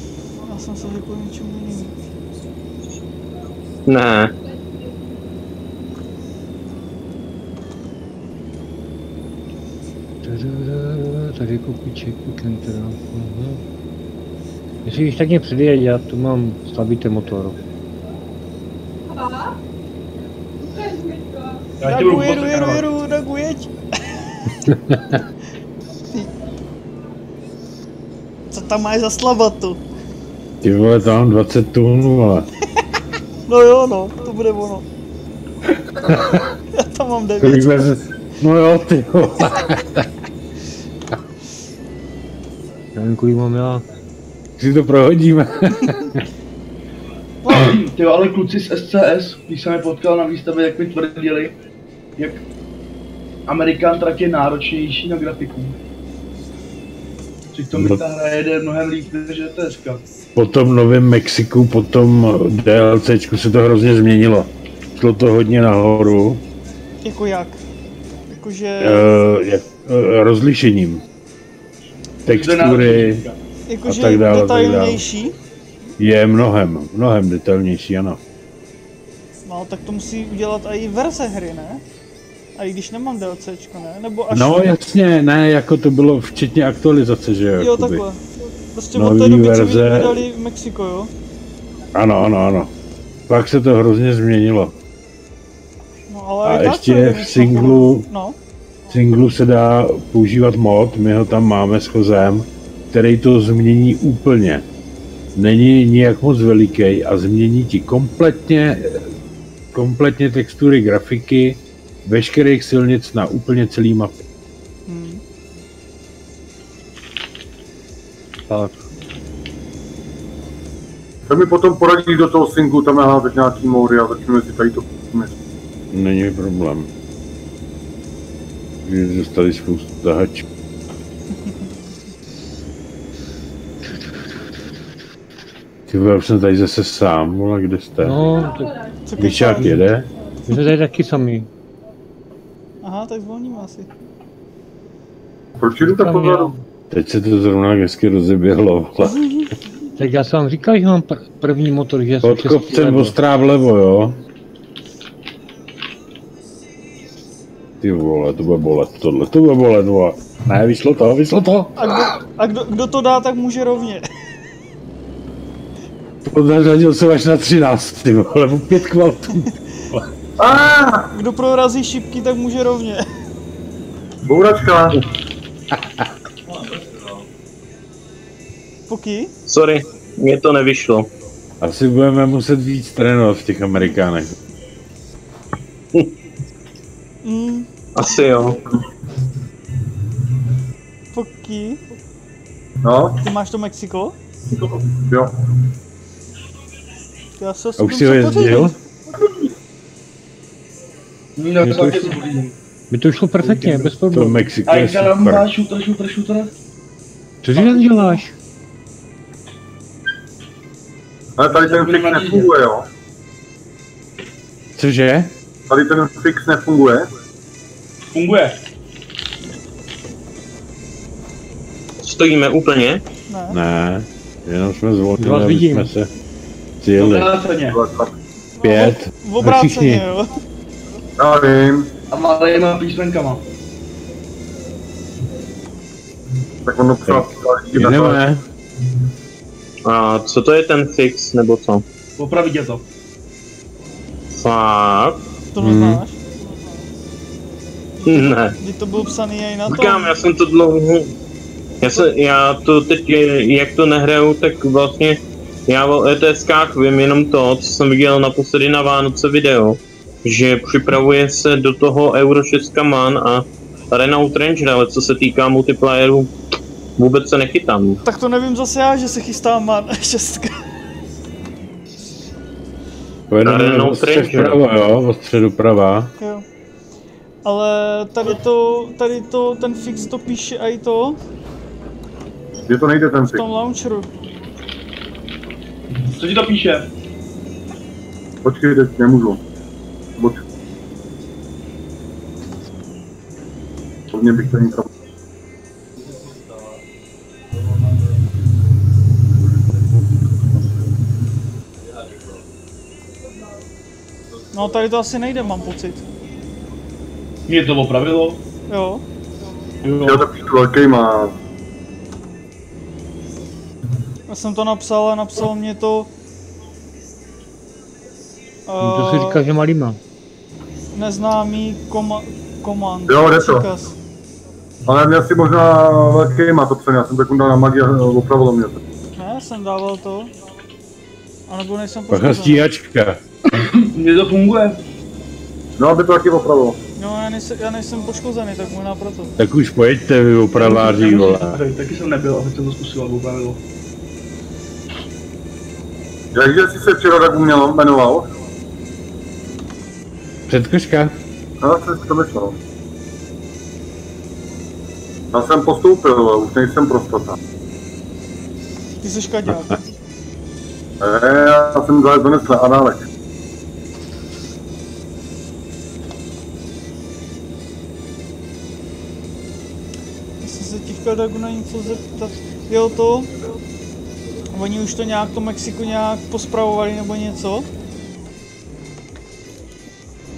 Já jsem se vypl něčemu jinému. Ne, Tady teda. Mhm. Jestli když tak mě předjeď, já tu mám slabý motor. Já tě budu jedu, jedu, jedu, Dagu, jeď. Co tam máš za slabatu? Ty vole, tam mám 20 tun, vole. No jo, no, to bude ono. Já tam mám Kolik devět. jsme se... No jo, ty vole. Nevím, kolik mám já. Si to prohodíme. Ty ale kluci z SCS, když jsem je potkal na výstavě, jak mi tvrdili, jak Amerikán Truck je náročnější na grafiku. Přitom No. ta hra jede mnohem líp než ETS. Po tom novém Mexiku, po tom DLCčku se to hrozně změnilo. Šlo to hodně nahoru, Jako jak? Jakože, uh, jak, uh, rozlišením. Textury jakože tak dále, detailnější? je mnohem, mnohem detailnější, ano. No, tak to musí udělat i verze hry, ne? A i když nemám DLCčko, ne? Nebo až... No jasně, ne, jako to bylo včetně aktualizace, že jo? Jo, takhle. Prostě Nový od té doby, co verze. mi vydali Mexiko, jo? Ano, ano, ano. Pak se to hrozně změnilo. No, ale A ještě je v singlu- No, singlu se dá používat mod, my ho tam máme s chozem, který to změní úplně. Není nijak moc veliký a změní ti kompletně, kompletně textury grafiky veškerých silnic na úplně celý mapě. hm. Tak. Tak mi potom poradí do toho singlu, tam teď nějaký módy a začneme si tady to. Není problém. Dostali spoustu zahačů. Ty už jsem tady zase sám, vole, kde jste? No, tak Co Myšák jede? my jsme tady taky sami. Aha, tak zvolníme asi. Proč jdu tak Tam pozadu? Teď se to zrovna hezky rozeběhlo, vole. Tak já jsem vám říkal, že mám pr- první motor, že jsem Pod kopcem ostrá vlevo, jo? Ty vole, to bude bolet, tohle, to bude bolet, vole. Ne, vyšlo to, vyšlo to. A kdo, a kdo, kdo to dá, tak může rovně. Podřadil jsem až na 13, ty vole, o pět kvaltů. Kdo prorazí šipky, tak může rovně. Bouračka. Poky? sorry, mně to nevyšlo. Asi budeme muset víc trénovat v těch Amerikánech. Asi jo. poky? No, Ty máš to Mexiko? jo. Já se A už si ho jezdil? No, to to už-. Mi to šlo perfektně, bez To problémů. Mexiko A je super. máš šutr, šutr, šutr? Co ty tam děláš? Ale tady ten fix nefunguje, jo. Cože? Tady ten fix nefunguje. Funguje. Stojíme úplně. Ne. Ne, jenom jsme zvolili, Vás vidím. jsme se cíli. Obráceně. Pět. V obráceně, jo. Já vím, A malýma písmenkama. tak ono třeba Jedeme. A co to je ten fix, nebo co? Popraví tě to. Fakt? To neznáš? Ne. Kdy to bylo psaný i na Říkám, tom. já jsem to dlouho... Já, se, já to teď, jak to nehraju, tak vlastně Já o ETSkách vím jenom to, co jsem viděl naposledy na Vánoce video, že připravuje se do toho Euro 6 Man a Renault Ranger, ale co se týká multiplayerů, vůbec se nechytám. Tak to nevím zase já, že se chystá man šestka. Pojedeme Renault ostře Ranger. vprava, jo, ostře doprava. Jo. Ale tady to, tady to, ten fix to píše i to Kde to nejde ten v fix? tom launcheru. Co ti to píše? Počkej, teď nemůžu. Boč. Hodně bych to nikam. No tady to asi nejde, mám pocit. Mě to opravilo? Jo. Já to velký má. Já jsem to napsal a napsal mě to... To si Uh, říká, že malý má. neznámý koma, komand. Jo, jde to. příkaz. Ale mě asi možná velký má to psaný, já jsem tak dal na magii a opravilo mě to. Ne, jsem dával to. A nebo nejsem poškozený. stíhačka. Mně to funguje. No, aby to taky opravilo. No, já nejsem, já nejsem poškozený, tak možná proto. Tak už pojďte vy opraváři, vole. Tak, taky jsem nebyl, aby jsem to zkusil, aby opravilo. Jakže jsi se včera tak uměl, jmenoval? Předkoška. No, se to vyšlo. Já jsem postoupil, už nejsem prostota. Ty jsi škaďák. Eh, já jsem zájem donesl análek. Tak na něco zeptat. Jo to? Oni už to nějak to Mexiko nějak pospravovali nebo něco?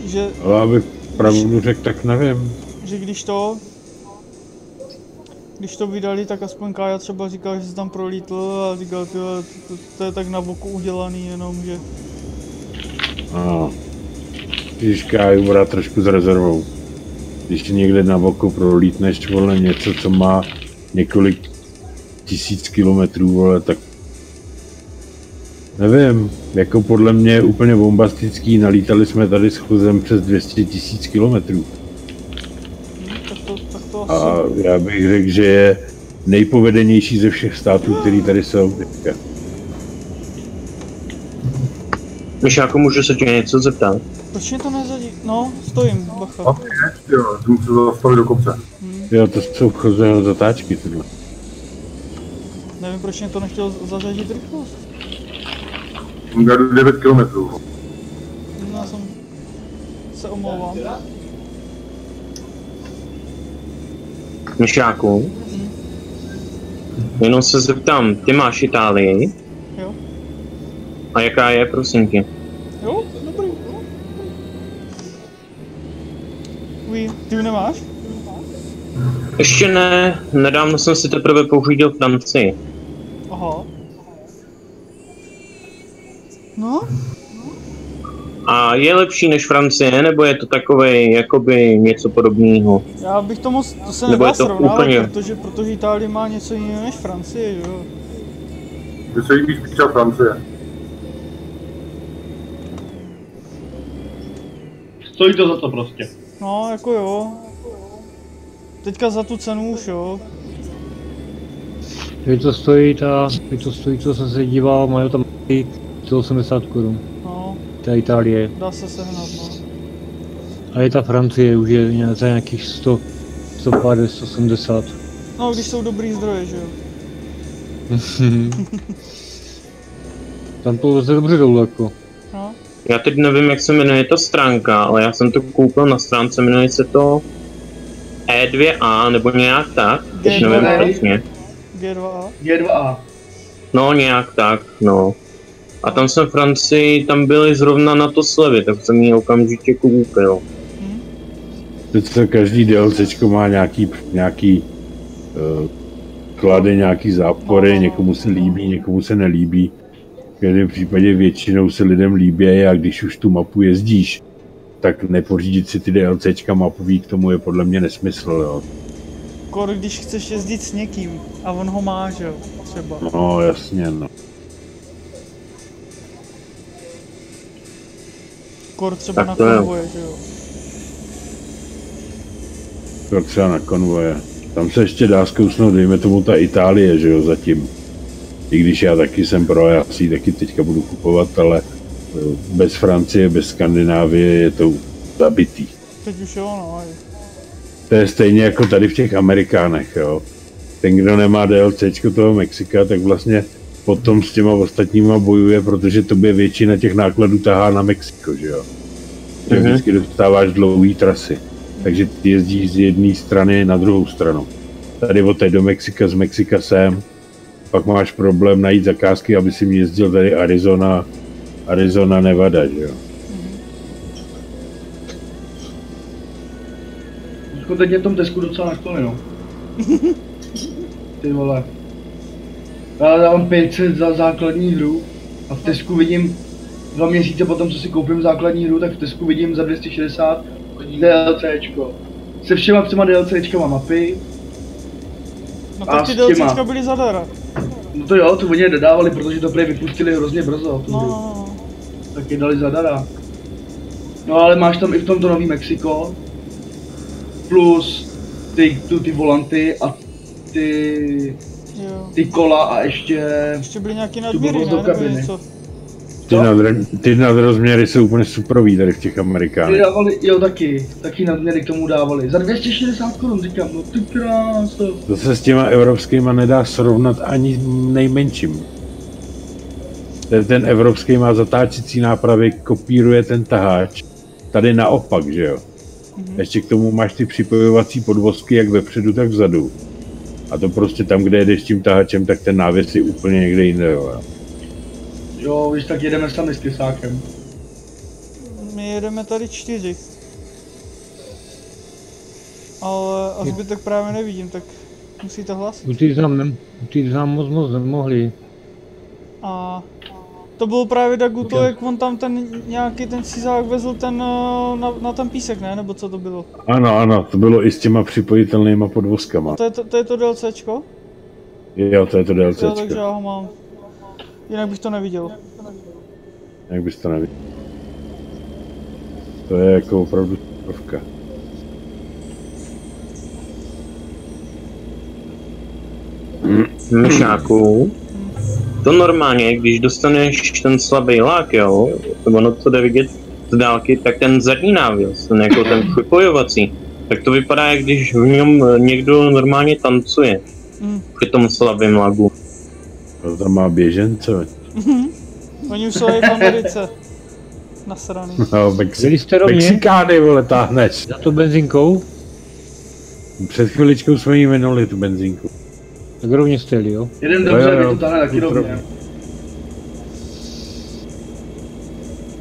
Že, Ale abych pravdu řekl, tak nevím. že když to... Když to vydali, tak aspoň Kája třeba říkal, že se tam prolítl a říkal, vole, to, to, to, je tak na boku udělaný jenom, že... No. Když Káju brát trošku s rezervou. Když někde na boku prolítneš, vole, něco, co má několik tisíc kilometrů, vole, tak Nevím, jako podle mě je úplně bombastický, nalítali jsme tady s chozem přes 200 tisíc kilometrů. Tak to, tak to A já bych řekl, že je nejpovedenější ze všech států, který tady jsou teďka. Myšáku, můžu se tě něco zeptat? Proč mě to nezadí? No, stojím, bacha. Ok, jo, jsem se zastavit do kopce. Jo, to jsou chozeho zatáčky, tyhle. Nevím, proč mě to nechtěl zařadit rychlost. Jsem jel 9 kilometrů. No, já jsem se omlouvám. Myšáku? Jenom se zeptám, ty máš Itálii? Jo. A jaká je, prosím tě? Jo, Uj, ty nemáš? Ještě ne, nedávno jsem si teprve pořídil Francii. Aha. No, A je lepší než Francie, nebo je to takové jakoby něco podobného? já bych to moc, to se Nebo nedá je to srovnávat, úplně- protože, protože Itálie má něco jiného než Francie, že jo. Mně se líbí spíš Francie. Stojí to za to prostě. No, jako jo. Teďka za tu cenu už jo. Teď to stojí ta, teď to stojí, co jsem se díval, mají tam 180 korun. No, je Itálie. dá se sehnat, no. A je ta Francie, už je za nějakých 100, 150, 170. No, když jsou dobrý zdroje, že jo. Tam to leze dobře dolů jako. Já teď nevím, jak se jmenuje ta stránka, ale já jsem to koupil na stránce, jmenuje se to E2A, nebo nějak tak, teď G2A. nevím přesně. G2A. G2A. No, nějak tak, no. A tam jsem v Francii, tam byly zrovna na to slevy, tak jsem ji okamžitě koupil. Teď se každý DLCčko má nějaký, nějaký uh, klady, nějaký zápory, někomu se líbí, někomu se nelíbí každém případě většinou se lidem líbí a když už tu mapu jezdíš, tak nepořídit si ty DLCčka mapový k tomu je podle mě nesmysl, jo. Kor, když chceš jezdit s někým a on ho má, že jo, třeba. No, jasně, no. Kor třeba tak na konvoje, že jo. Kor třeba na konvoje. Tam se ještě dá zkousnout, dejme tomu ta Itálie, že jo, zatím. I když já taky jsem pro, já si ji taky teďka budu kupovat, ale eh, bez Francie, bez Skandinávie je to zabitý. Teď už jo, no. To je stejně jako tady v těch Amerikánech, jo. Ten, kdo nemá DLCčko toho Mexika, tak vlastně potom s těma ostatníma bojuje, protože tobě většina těch nákladů tahá na Mexiko, že jo. Že Mhm. vždycky dostáváš dlouhé trasy. Takže ty jezdíš z jedné strany na druhou stranu. Tady od té do Mexika, z Mexika sem. Pak máš problém najít zakázky, aby si jezdil tady Arizona, Arizona, Nevada, že jo. Jako teď mě v tom Tesku docela naštvaný, no. Ty vole. Já dávám 500 za základní hru a v Tesku vidím dva měsíce potom, co si koupím základní hru, tak v Tesku vidím za 260 DLCčko. Se všema třema DLCčkama mapy, No A tak ty. DLCčka byly zadara. No to jo, to oni je dodávali, protože to prý vypustili hrozně brzo, No, no, no. tak je dali zadara. No ale máš tam i v tomto nový Mexiko, plus ty, tu, ty volanty a ty, Jo. ty kola a ještě... Ještě byly nějaký Tu nadměry, blbost do ne? Nebo kabiny. něco. Ty, Co? nadr- ty nadrozměry jsou úplně suprový tady v těch Ty Amerikánech. dávali, jo taky, taky nadměry k tomu dávali. Za 260 korun říkám, no ty kráso. To se s těma evropskýma nedá srovnat ani nejmenším. Ten, ten evropský má zatáčecí nápravy, kopíruje ten taháč. Tady naopak, že jo. Ještě k tomu máš ty připojovací podvozky jak vepředu, tak vzadu. A to prostě tam, kde jedeš tím tahačem, tak ten návěs je úplně někde jinde, jo. Jo, víš, tak jedeme sami s kysákem. My jedeme tady čtyři. Ale a zbytek právě nevidím, tak musíte hlasit. Utíct nám, nem, utíct nám moc moc nemohli. A to bylo právě Dagu to, jak on tam ten nějaký ten cizák vezl ten eh, na, na ten písek, ne? Nebo co to bylo? Ano, ano, to bylo i s těma připojitelnýma podvozkama. To je to, to, je to DLCčko? Jo, to je to Jo, takže DLCčko. já ho mám. Jinak bych to neviděl. Jak bys to neviděl. To je jako opravdu stovka. myšáků, to normálně, když dostaneš ten slabý lák, jo, ono to jde vidět z dálky, tak ten zadní návěs, ten jako ten připojovací, tak to vypadá, jak když v něm někdo normálně tancuje Mm. při tom slabém lagu. To tam má běžence. Oni už jsou i v Americe. Nasraný. No, Mex- Byli jste rovně? Mexikány, vole, táhneš. Za to benzinkou? Před chviličkou jsme jí minuli tu benzínku. Tak rovně jste jeli, jo? Jeden dobře, jo, jo. to tahne taky rovně. rovně.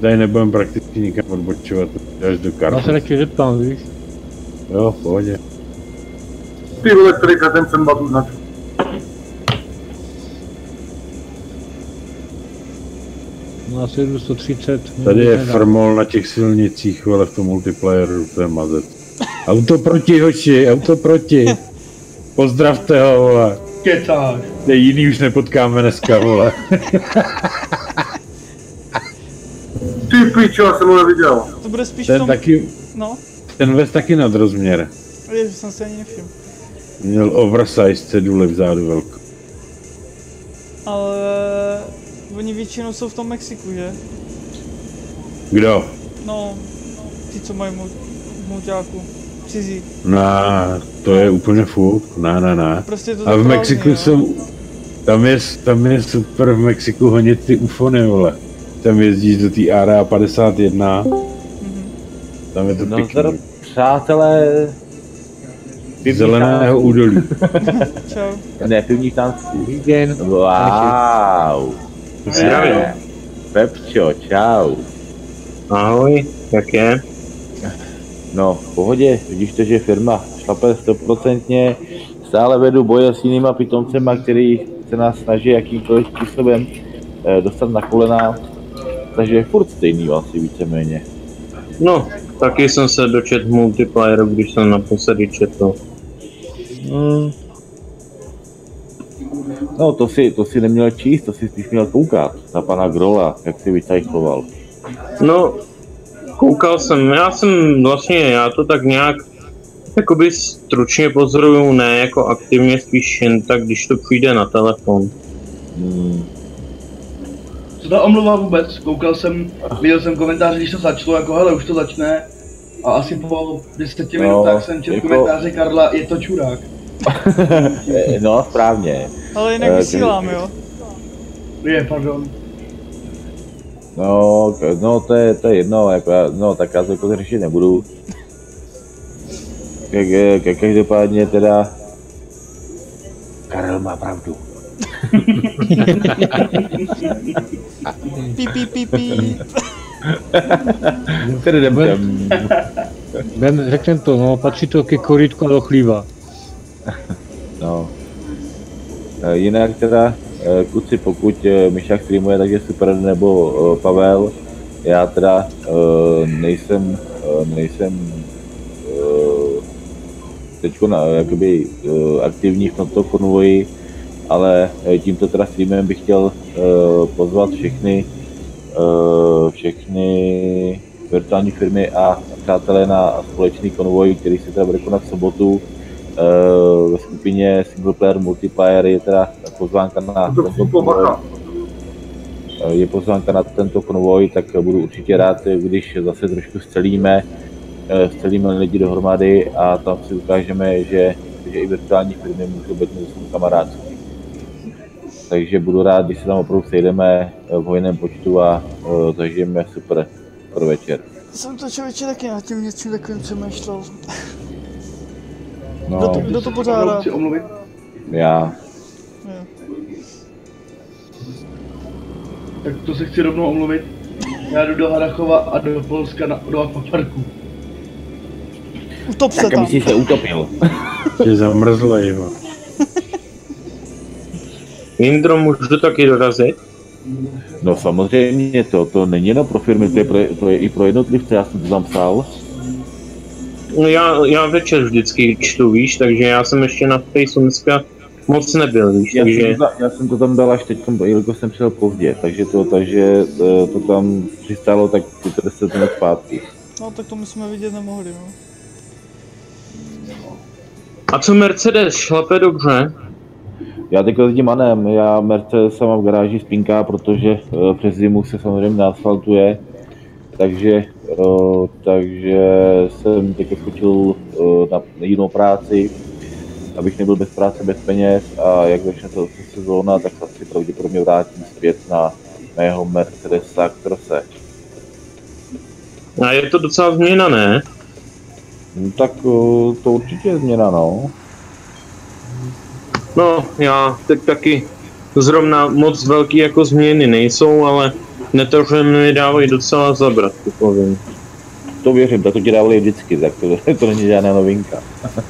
Tady nebudem prakticky nikam odbočovat, až do Já se karty. radši zeptám, víš? Jo, v pohodě. Ty vole, který ten jsem batu na No asi jedu 130. Tady je formol na těch silnicích, ale v tom multiplayeru to je mazec. Auto proti, hoši, auto proti. Pozdravte ho, vole. Kecáš. Ty jiný už nepotkáme dneska, vole. Ty pičo, já jsem ho neviděl. To bude spíš Ten tom... taky, No, ten vez taky nadrozměr. ježiš, jsem se ani nevšiml. Měl oversize cedule vzadu velkou. Ale oni většinou jsou v tom Mexiku, že? Kdo? No, ti, co mají mou- mouťáku. Cizí. No, to je úplně fuk. Ne, ne, ne. Prostě to A v Mexiku prázdný, jsou... Tam je, tam je super v Mexiku honit ty ufony, vole. Tam jezdíš do té ARA 51. Mhm. Tam je to No, pěkný. zdar, přátelé, pivní Zeleného údolí. Čau. Ne, pivní den. Wow. Zdravím. Pepčo, čau. Ahoj, jak je? No, v pohodě, vidíš to, že firma šlape stoprocentně, stále vedu boje s jinýma pitomcema, který se nás snaží jakýmkoliv způsobem eh, dostat na kolena, takže je furt stejný asi víceméně. No, taky jsem se dočet multiplayeru, když jsem naposledy četl. Hmm. No, to si, to si neměl číst, to si spíš měl koukat na pana Grola, jak si vycajchloval. No, Koukal jsem, já jsem vlastně, já to tak nějak jakoby stručně pozoruju, ne jako aktivně, spíš jen tak, když to přijde na telefon. Hmm, Co ta omluva vůbec? Koukal jsem, viděl jsem komentáře, když to začalo, jako hele, už to začne. A asi po deseti No, minutách jsem četl jako- komentáře Karla, je to čurák. no, správně. Ale jinak Eh, vysílám, jo. Je, pardon. No, no to je, to je jedno, jako já, no tak já to jako řešit nebudu. K, k, každopádně teda Karel má pravdu. Pí, pí, pí, pí. Tadadam. Vem, řekněm to, no, patří to ke korytku a do chlíva. No. E, Jinak teda, e, kluci, pokud e, Myšák streamuje, tak je super, nebo Pavel, já teda nejsem, nejsem teď jakoby aktivní v tomto konvoji, ale tímto teda streamem bych chtěl pozvat všechny, všechny virtuální firmy a přátelé na společný konvoj, který se teda bude konat v sobotu ve skupině single player multiplayer je teda pozvánka na To tento konvoj, bacha. E, je pozvánka na tento konvoj, tak budu určitě rád, když zase trošku scelíme, e, scelíme lidi dohromady a tam si ukážeme, že, že i virtuální firmy můžou být mezi sebou kamarádství. Takže budu rád, když se tam opravdu sejdeme v hojném počtu a zažijeme super, super večer. Jsem to člověče taky nad tím něčím takovým přemýšlel. Kdo No, to, kdo to pořádá? chci omluvit. já. Jo. Tak to se chci rovnou omluvit. Já jdu do Harachova a do Polska na, do akvaparku. Utop se Tak tam. si se utopil. Je zamrzlej, jo. Jindro, můžu taky dorazit? No samozřejmě to, to není jenom pro firmy, to je, pro, to je i pro jednotlivce, já jsem to tam psal. No já, já večer vždycky čtu, víš, takže já jsem ještě na Faceu dneska moc nebyl, víš, Já, takže... jsem to, tam- já jsem to tam dal až teď, jelikož jsem přijel pozdě, takže to, takže to, to tam přistálo tak 40 minut zpátky. No tak to my jsme vidět nemohli, no. A co Mercedes, šlape dobře? Já teď jezdím Anem, já Mercedes mám v garáži spinká, protože eh, přes zimu se samozřejmě neasfaltuje, takže, eh, takže jsem teď skočil eh, na jinou práci, abych nebyl bez práce, bez peněz a jak začne to sezóna, tak se asi pravděpodobně vrátím zpět na mého Mercedesa Crose. A je to docela změna, ne? No, tak eh, to určitě je změna, no. No, já teď taky zrovna moc velký jako změny nejsou, ale netrochu mi dávají docela zabrat, to povím. To věřím, tak to ti dávali vždycky, tak to, to není žádná novinka.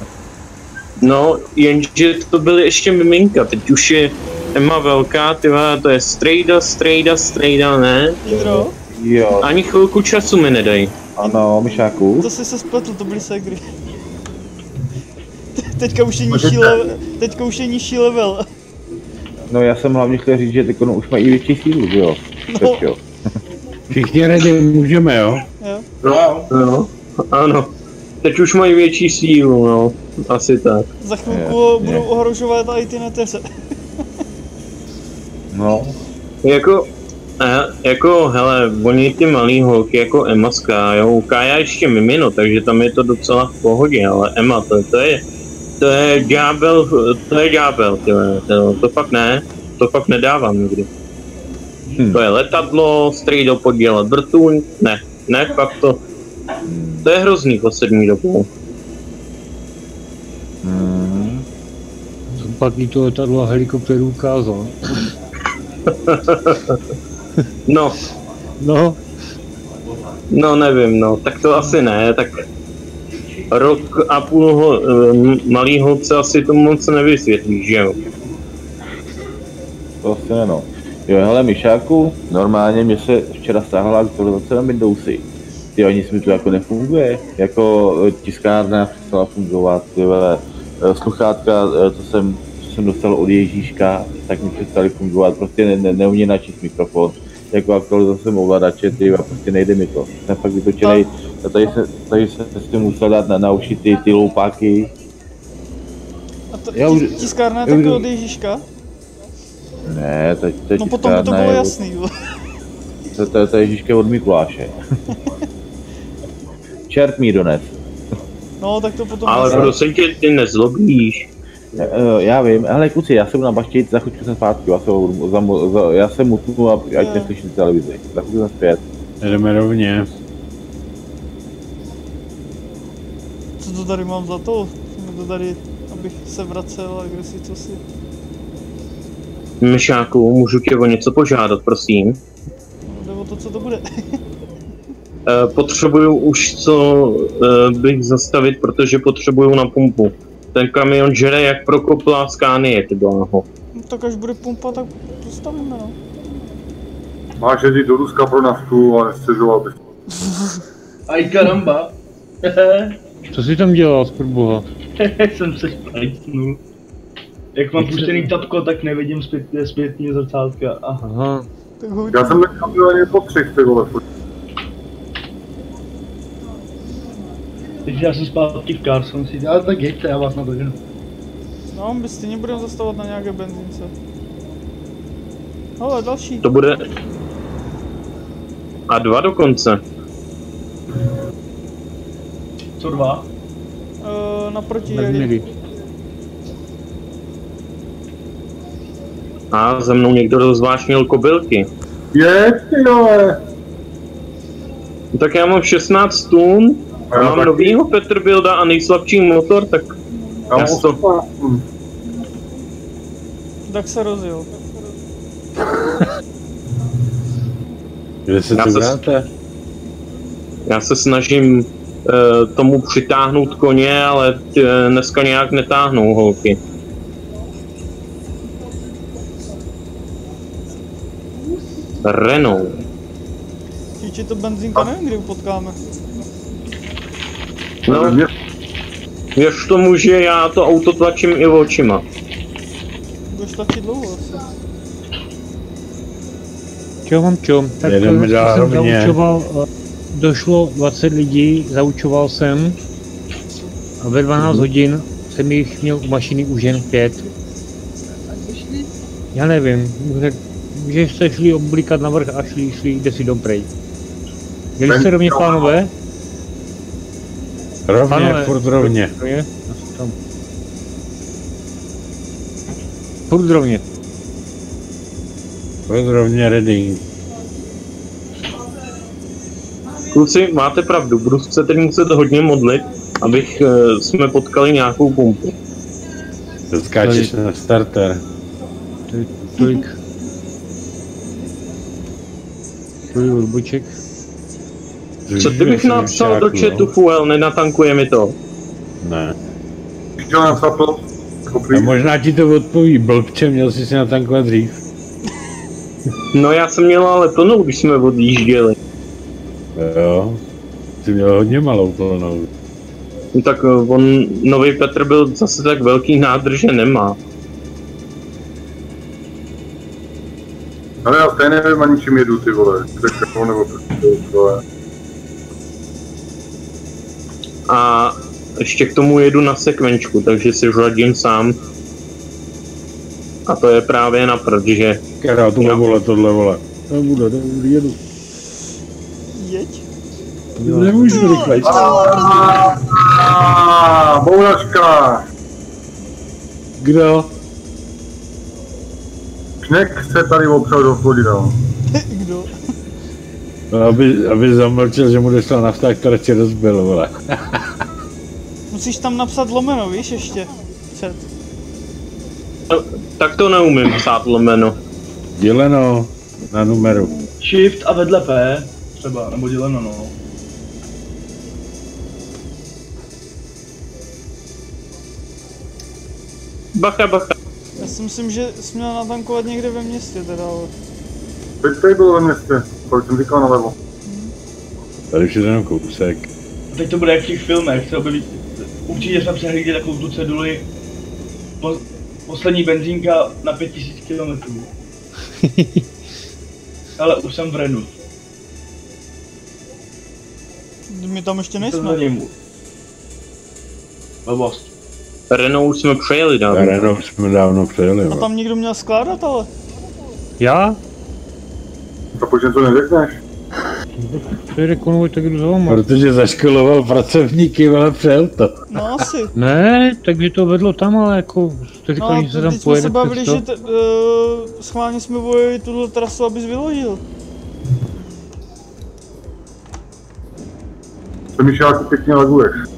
No, jenže to byly ještě miminka, teď už je Emma velká, ty vole, to je strejda, strejda, strejda, ne? Jindro, Jo, Ani chvilku času mi nedej. ano, Myšáku. to jsi se spletl, to byly segry. Te- Teďka už je nižší level, teďka už je nižší level. No já jsem hlavně chtěl říct, že teď už mají i větší sílu, že jo? No. Peťo. Všichni ready můžeme, jo? Jo. No, no, ano. Teď už mají větší sílu, no. Asi tak. Za chvilku Jasně. budou ohrožovat i ty neteře. No, Jako, eh, jako, hele, oni ty malý holky, jako Emma s Kájou, Kája ještě mimino, takže tam je to docela v pohodě, ale Emma, to, to je, to je ďábel, to je ďábel, to, to fakt ne, to fakt nedávám nikdy. Hm. To je letadlo, strejdo poddělat vrtůň, ne, ne, fakt to, to je hrozný poslední dobou. mm, Jsem pak i to letadlo a helikopteru ukázal. No, No, no nevím, no, tak to asi ne, tak rok a půl ho, eh, malý holce asi to moc nevysvětlí, že jo? to asi ne, no. Jo, hele, Myšáku, normálně mě se včera stáhla aktualizace na Windowsy. Ty ani mi to jako nefunguje, jako eh, tiskárna přestala fungovat, ty vole, eh, sluchátka, eh, co jsem, co jsem dostal od Ježíška, tak mi přestaly fungovat, prostě ne, ne, neumí načíst mikrofon. jako aktualizace jsem ovladače, ty a prostě nejde mi to. Jsem fakt vytočený, a tady, se, tady jsem si musel dát na, na uši ty, ty loupáky. A to, Já už- tis, tiskárna je taky od Ježíška? Ne, to, to je No potom by to bylo jasný. To, to, to je Ježíška od Mikuláše. Čert mi dones. No, tak to potom... Ale prosím tě, ty nezlobíš. Eh, Já vím, ale kluci, já se budu nabaštit, za chvíli jsem zpátky, já se, ho- za, za, já se mutnu a ať Jo. neslyším televizi. Za chvíli jsem zpět. Jdeme rovně. Co to tady mám za to? Jsem to tady, abych se vracel a kde si co si... Myšáku, můžu tě o něco požádat, prosím. No, jde o to, co to bude. Eh, Potřebuju už co eh, bych zastavit, protože potřebuju na pumpu. Ten kamion žere jak prokoplá skánie, ty bláho. No, tak až bude pumpa, tak to stavíme, no. Máš jezdit do Ruska pro naftu a nestěžoval bych. Aj karamba. Co jsi tam dělal, z boha? jsem se špajcnul. Jak mám puštěný tapko, tak nevidím zpět, zpětní zrcátka. Aha. Aha. Já jsem nechal byl ani po třech, ty vole. furt. Teď já jsem zpátky v Carson City, ale tak jeďte, já vás nadoženu. No, my stejně budeme zastavovat na nějaké benzínce. Ale další. To bude... A dva dokonce. Co dva? Uh, naproti Medmedy. A za mnou někdo rozvášnil kobylky. Je, ty vole. Tak já mám 16 tun, A já mám taky. novýho Peterbilda a nejslabší motor, tak Já Já to- 18. Tak se rozjel. Kde se Já to se- já se snažím eh, tomu přitáhnout koně, ale eh, dneska nějak netáhnou holky. Renault. Číči to benzínka, nevím, kdy potkáme. No, Mě- věř tomu, že já to auto tlačím i očima. Budeš taky dlouho asi. Čo mám čo? Tak Jedeme jsem zaučoval, eh, došlo 20 lidí, zaučoval jsem a ve 12 hodin jsem jich měl u mašiny už jen 5. Já nevím, že jste šli oblikat na vrch a šli, šli kde si dom prej. Jeli jste rovně pánové? Rovně, Pánové, furt rovně. rovně? Furt rovně. Furt rovně ready. Kluci, máte pravdu, budu se teď muset hodně modlit, abych eh, jsme potkali nějakou pumpu. Skáčeš na starter. Tolik, tolik. Tolik odboček. Co ty bych napsal do chatu fuel, nenatankuje mi to. Ne. A možná ti to odpoví, blbče, měl jsi si natankovat dřív. No já jsem měl ale plnou, když jsme odjížděli. Jo. Jsi měl hodně malou plnou. No tak eh, on, nový Petr byl zase tak velký nádrže nemá. Ale já stejně nevím ani čím jedu, ty vole. Překrou nebo prostě, ty vole. A ještě k tomu jedu na sekvenčku, takže si řadím sám. A to je právě na prd, že Která tohle Jo. vole, tohle vole. To bude, to bude, jedu. Jeď. Nemůžu rychle. Aaaa, bouračka! Kdo? Knek se tady opřel do Florida. Kdo? No, aby, aby zamlčel, že mu došla nafta, to radši rozbil, vole. Musíš tam napsat lomeno, víš, ještě. Před. no, tak to neumím psát lomeno. Děleno na numeru. Shift a vedle P, třeba, nebo děleno, no. Bacha, bacha. Já si myslím, že jsi měl natankovat někde ve městě teda, ale... Teď tady bylo ve městě, kolik jsem říkal nalevo. Tady už je jenom kousek. A teď to bude jak v těch filmech, se objeví, určitě jsme přehlídli takovou tu ceduli, po, poslední benzínka na 5000 km. Ale už jsem v Renu. My tam ještě nejsme. Blbost. Renault jsme přejeli dávno. Renault jsme dávno přejeli. A tam někdo měl skládat, ale. Já? To proč to neřekneš? Přijede konvoj, tak jdu za váma. Protože zaškoloval pracovníky, ale přejel to. No asi. Ne, takže to vedlo tam, ale jako jste No, že se tam teď jsme pojede se bavili, že t- uh, schválně jsme volili tuhle trasu, abys vyložil. To mi jako pěkně laguješ.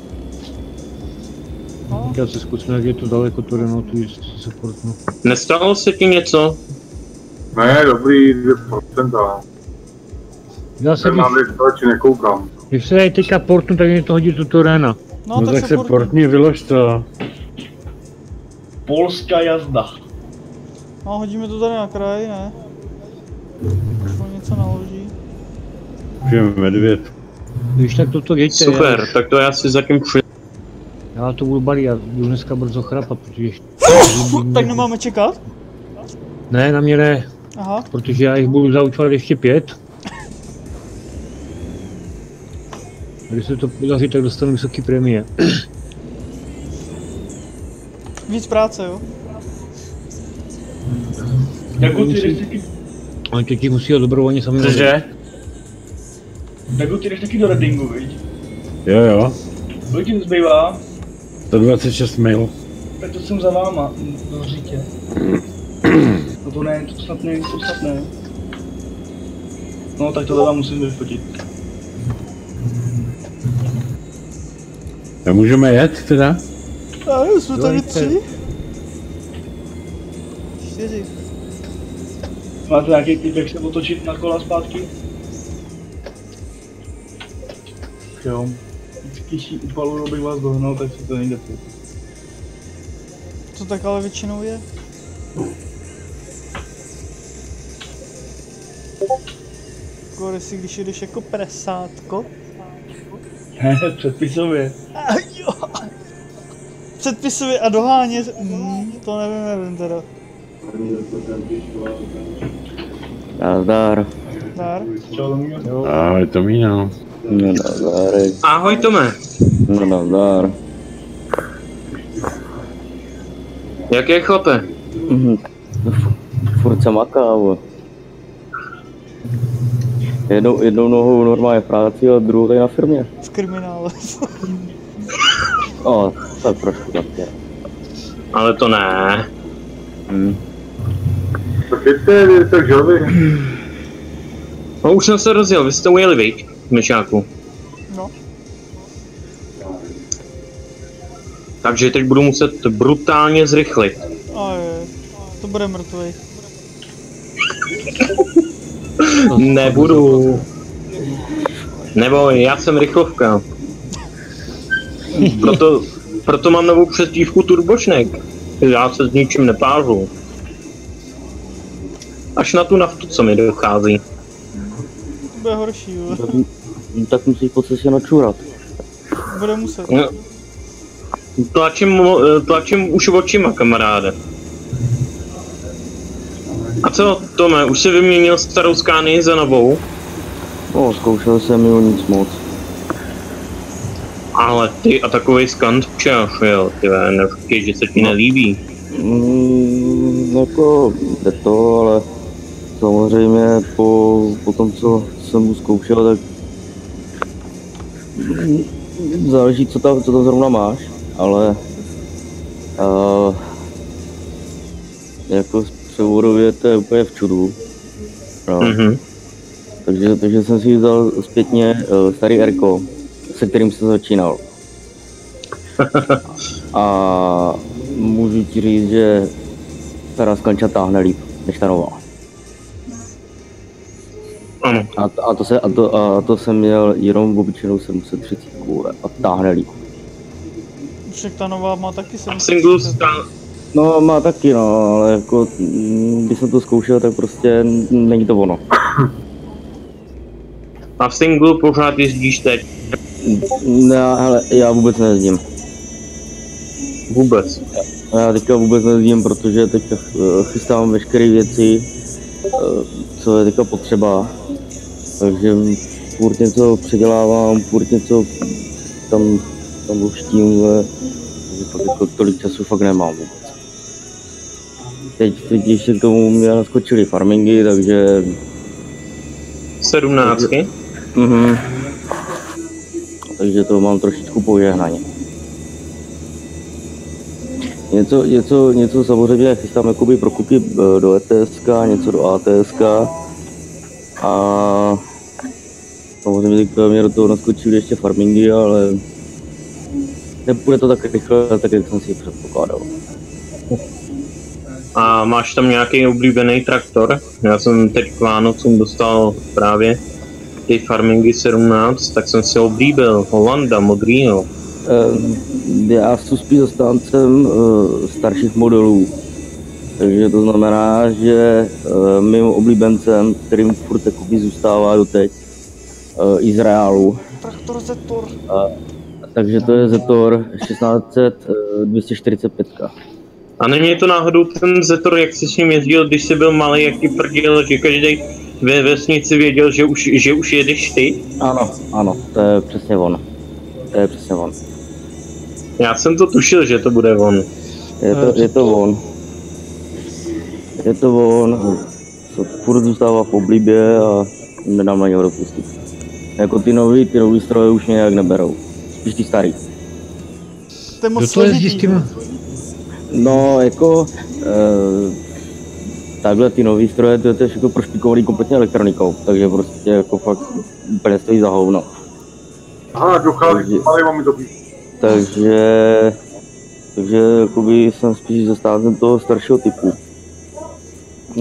Já si zkusím, jak je to daleko to Renaultu, jestli se portnu. Nestalo se ti něco? Ne, dobrý 2%. Já se, Jsem když, radši nekoukám. když se tady teďka portnu, tak mě to hodí do Torena. no, No, tak se portni. portní vylož to. Polská jazda. No, hodíme to tady na kraj, ne? Už on něco naloží. Že medvěd. Když tak toto jeďte, já, Super, už- tak to já si zatím při... já to budu balí, já budu dneska brzo chrapat, protože... Tak nemáme čekat? Ne, na mě ne, Aha. protože já jich budu zaučovat ještě pět. A když se to podaří, tak dostanu vysoký prémie. Víc práce, jo? Jako ty jdeš taky, Oni to ti musí dobrovolně sami Cože? jako ty jdeš taky do Readingu, viď? Jo, jo. Kolik ti zbývá? 126 mil. Tak to jsem za váma, do řítě. No to ne, to snad ne, to snad ne. No tak tohle vám musím vyfotit. A můžeme jet teda? A jo, jsme tady tři. Čtyři. Máte nějaký tip, jak se otočit na kola zpátky? Jo. Vždycky upalu, abych vás dohnal, tak si to nejde pojít. To tak ale většinou je. Kore si, když jedeš jako presátko. Ne, předpisově. A jo. Předpisově a dohánět, mm, to nevím, nevím teda. Nazdar. Domino. Ahoj, Tomíno. No nazdárek. Ahoj Tome, No nazdar. jak je chlape? Mhm. Fu- Furt se maká, vole. Jednou, jednou nohou normálně v práci a druhou tady na firmě. V kriminále. O, tak trošku taky. Ale to ne. Hm. Tak jeďte, jeďte k želvy. No už jsem se rozjel, vy jste ujeli, viď? Myšáku. No. Takže teď budu muset brutálně zrychlit. A je, to bude mrtvej. Nebudu. Nebo já jsem rychlovka. Proto, proto mám novou přezdívku Turbošnek. Já se s ničím nepážu. Až na tu naftu, co mi dochází. To bude horší, jo. Tak, no, tak musíš po cestě načurat. Bude muset. No. Tlačím, mo- tlačím už očima, kamaráde. A co, Tome, už si vyměnil starou skány za novou? No, zkoušel jsem jo nic moc. Ale ty a takový skant čas, jo, ty ve, neříkej, že se ti nelíbí. Mm, jako, jde to, ale samozřejmě po, po tom, co jsem mu zkoušel, tak záleží, co tam, co tam zrovna máš, ale uh, jako převodově to je úplně v čudu. No. Mhm. Takže, takže jsem si vzal zpětně uh, starý Erko, se kterým jsem začínal. A můžu ti říct, že stará skanča táhne líp než ta nová. Ano. A, a, to, se, a, to, a to jsem měl jenom obyčejnou 730 a táhne líp. Však ta nová má taky sem. Single stál, No má taky no, ale jako, mm, když jsem to zkoušel, tak prostě není to ono. a v singlu pořád jezdíš teď. Ne, hele, já vůbec nejezdím. Vůbec. A Já teďka vůbec nejezdím, protože teď eh, chystám veškeré věci, eh, co je teďka potřeba. Takže furt něco předělávám, furt něco tam, tam luštím, takže fakt jako tolik času fakt nemám vůbec. Teď, teď ještě k tomu mě naskočily farmingy, takže Sedmnáctky. Mhm. Takže to mám trošičku požehnaně. Něco, něco, něco samozřejmě chystám jakoby pro kupy eh, do ETSK, něco do ATSK. A samozřejmě mě do toho naskočily ještě farmingy, ale nebude to tak rychle, tak jak jsem si předpokládal. A máš tam nějaký oblíbený traktor? Já jsem teď k Vánocům dostal právě ty farmingy 17, tak jsem si oblíbil Holanda, modrýho. Eh, Já jsem spíš zastáncem eh, starších modelů. Takže to znamená, že eh, mým oblíbencem, kterým furt jakoby zůstává doteď, eh, Izraelu, Traktor Zetor. takže to je Zetor 1600 eh, 245. A není to náhodou ten Zetor, jak jsi s ním jezdil, když jsi byl malý, jak ti prdil, že každý ve vesnici věděl, že už, že už jedeš ty? Ano, ano, to je přesně on. To je přesně on. Já jsem to tušil, že to bude on. Je to, je to on. Je to on, co furt zůstává v oblibě a nedám na něho dopustit. Jako ty nový, ty nový stroje už nějak neberou. Spíš ty starý. To je moc to jezdí s? No, jako e, takhle ty nový stroje, to je tež jako prošpikovaný kompletně elektronikou, takže prostě jako fakt úplně stojí za hovno. Aha, dochází mi to píše. Takže, takže jakoby jsem spíš zastáncem toho staršího typu,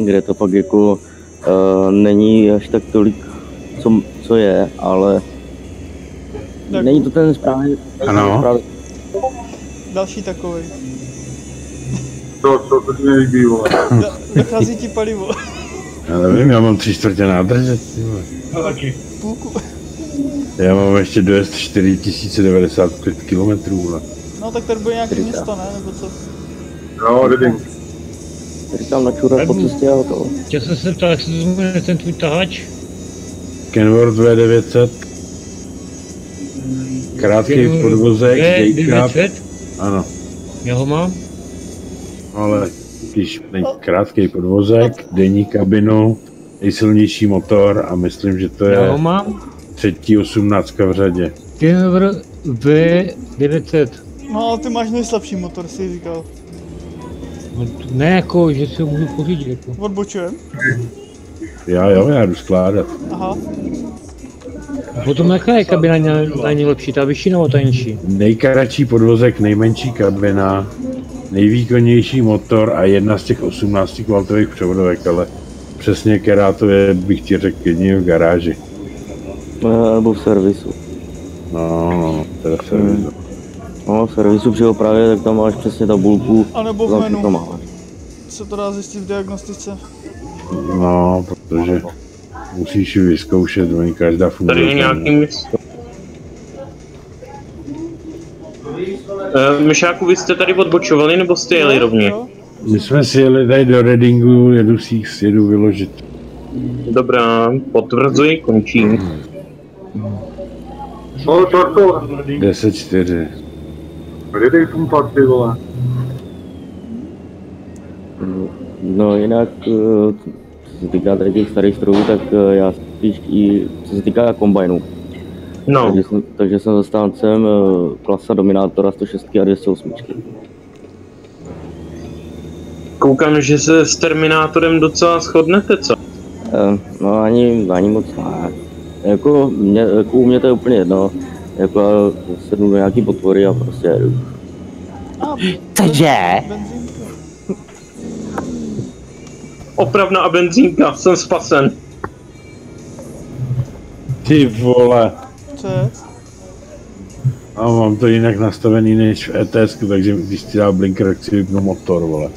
kde to fakt jako uh, není až tak tolik, co, co je, ale Tak. není to ten správný, Ano. správný Další takový. To, to, to se mi líbí, vole. Dochází ti palivo. Já nevím, já mám tři čtvrtě nádrže, ty vole. Půlku. Já mám ještě dojezd 4095 km. No tak tady bude nějaký město, ne? Nebo co? Jo, Reading. Říkám na čura po cestě a to. Chtěl jsem se ptal, jak se to jmenuje ten tvůj tahač? Kenworth V900. Krátký podvozek, J-Crab. V900? Ano, Já ho mám? ale když není krátký podvozek, denní kabinu, nejsilnější motor a myslím, že to Já ho je mám? třetí osmnáctka v řadě. Kenworth V900. No ale ty máš nejslabší motor, si říkal. No, Ne jako, že si ho můžu pořídit. Jako. Odbočujem. Já jo, já jdu skládat. Aha. A potom jaká je kabina nej- nejlepší, ta vyšší nebo ta nižší? Nejkratší podvozek, nejmenší kabina, nejvýkonnější motor a jedna z těch 18 voltových převodovek, ale přesně která to je, bych ti řekl jedině v garáži. Eh, Nebo v servisu. No, no, teda se Hmm. No, v servisu při opravě, tak tam máš přesně tabulku, A nebo v menu. to. Se to dá zjistit v diagnostice. No, protože musíš ji vyzkoušet, oni každá funguje. Tady je nějaký místo. Uh, Myšáku, vy jste tady odbočovali, nebo jste jeli rovně? Jo? My jsme si jeli tady do Readingu, jedu si jich jedu vyložit. Dobrá, potvrzuji, končím. No, traktor. 10-4. Reading pumpat, ty vole. No jinak, eh, co se týká tady těch starých strojů, tak eh, já spíš i co se týká kombajnů. No, Takže jsem, takže jsem zastáncem eh, klasa Dominátora 106 a 208. koukám, že se s Terminátorem docela shodnete, co? Eh, No ani, ani moc ne. Jako, mě, jako u mě to je úplně jedno. Jako já sednu do nějaký potvory a prostě jedu. Cože? benzínka. Opravna a benzínka, jsem spasen. Ty vole, Co je? a mám to jinak nastavený než v ETS, takže když ti dá blinker, tak si vypnu motor, vole.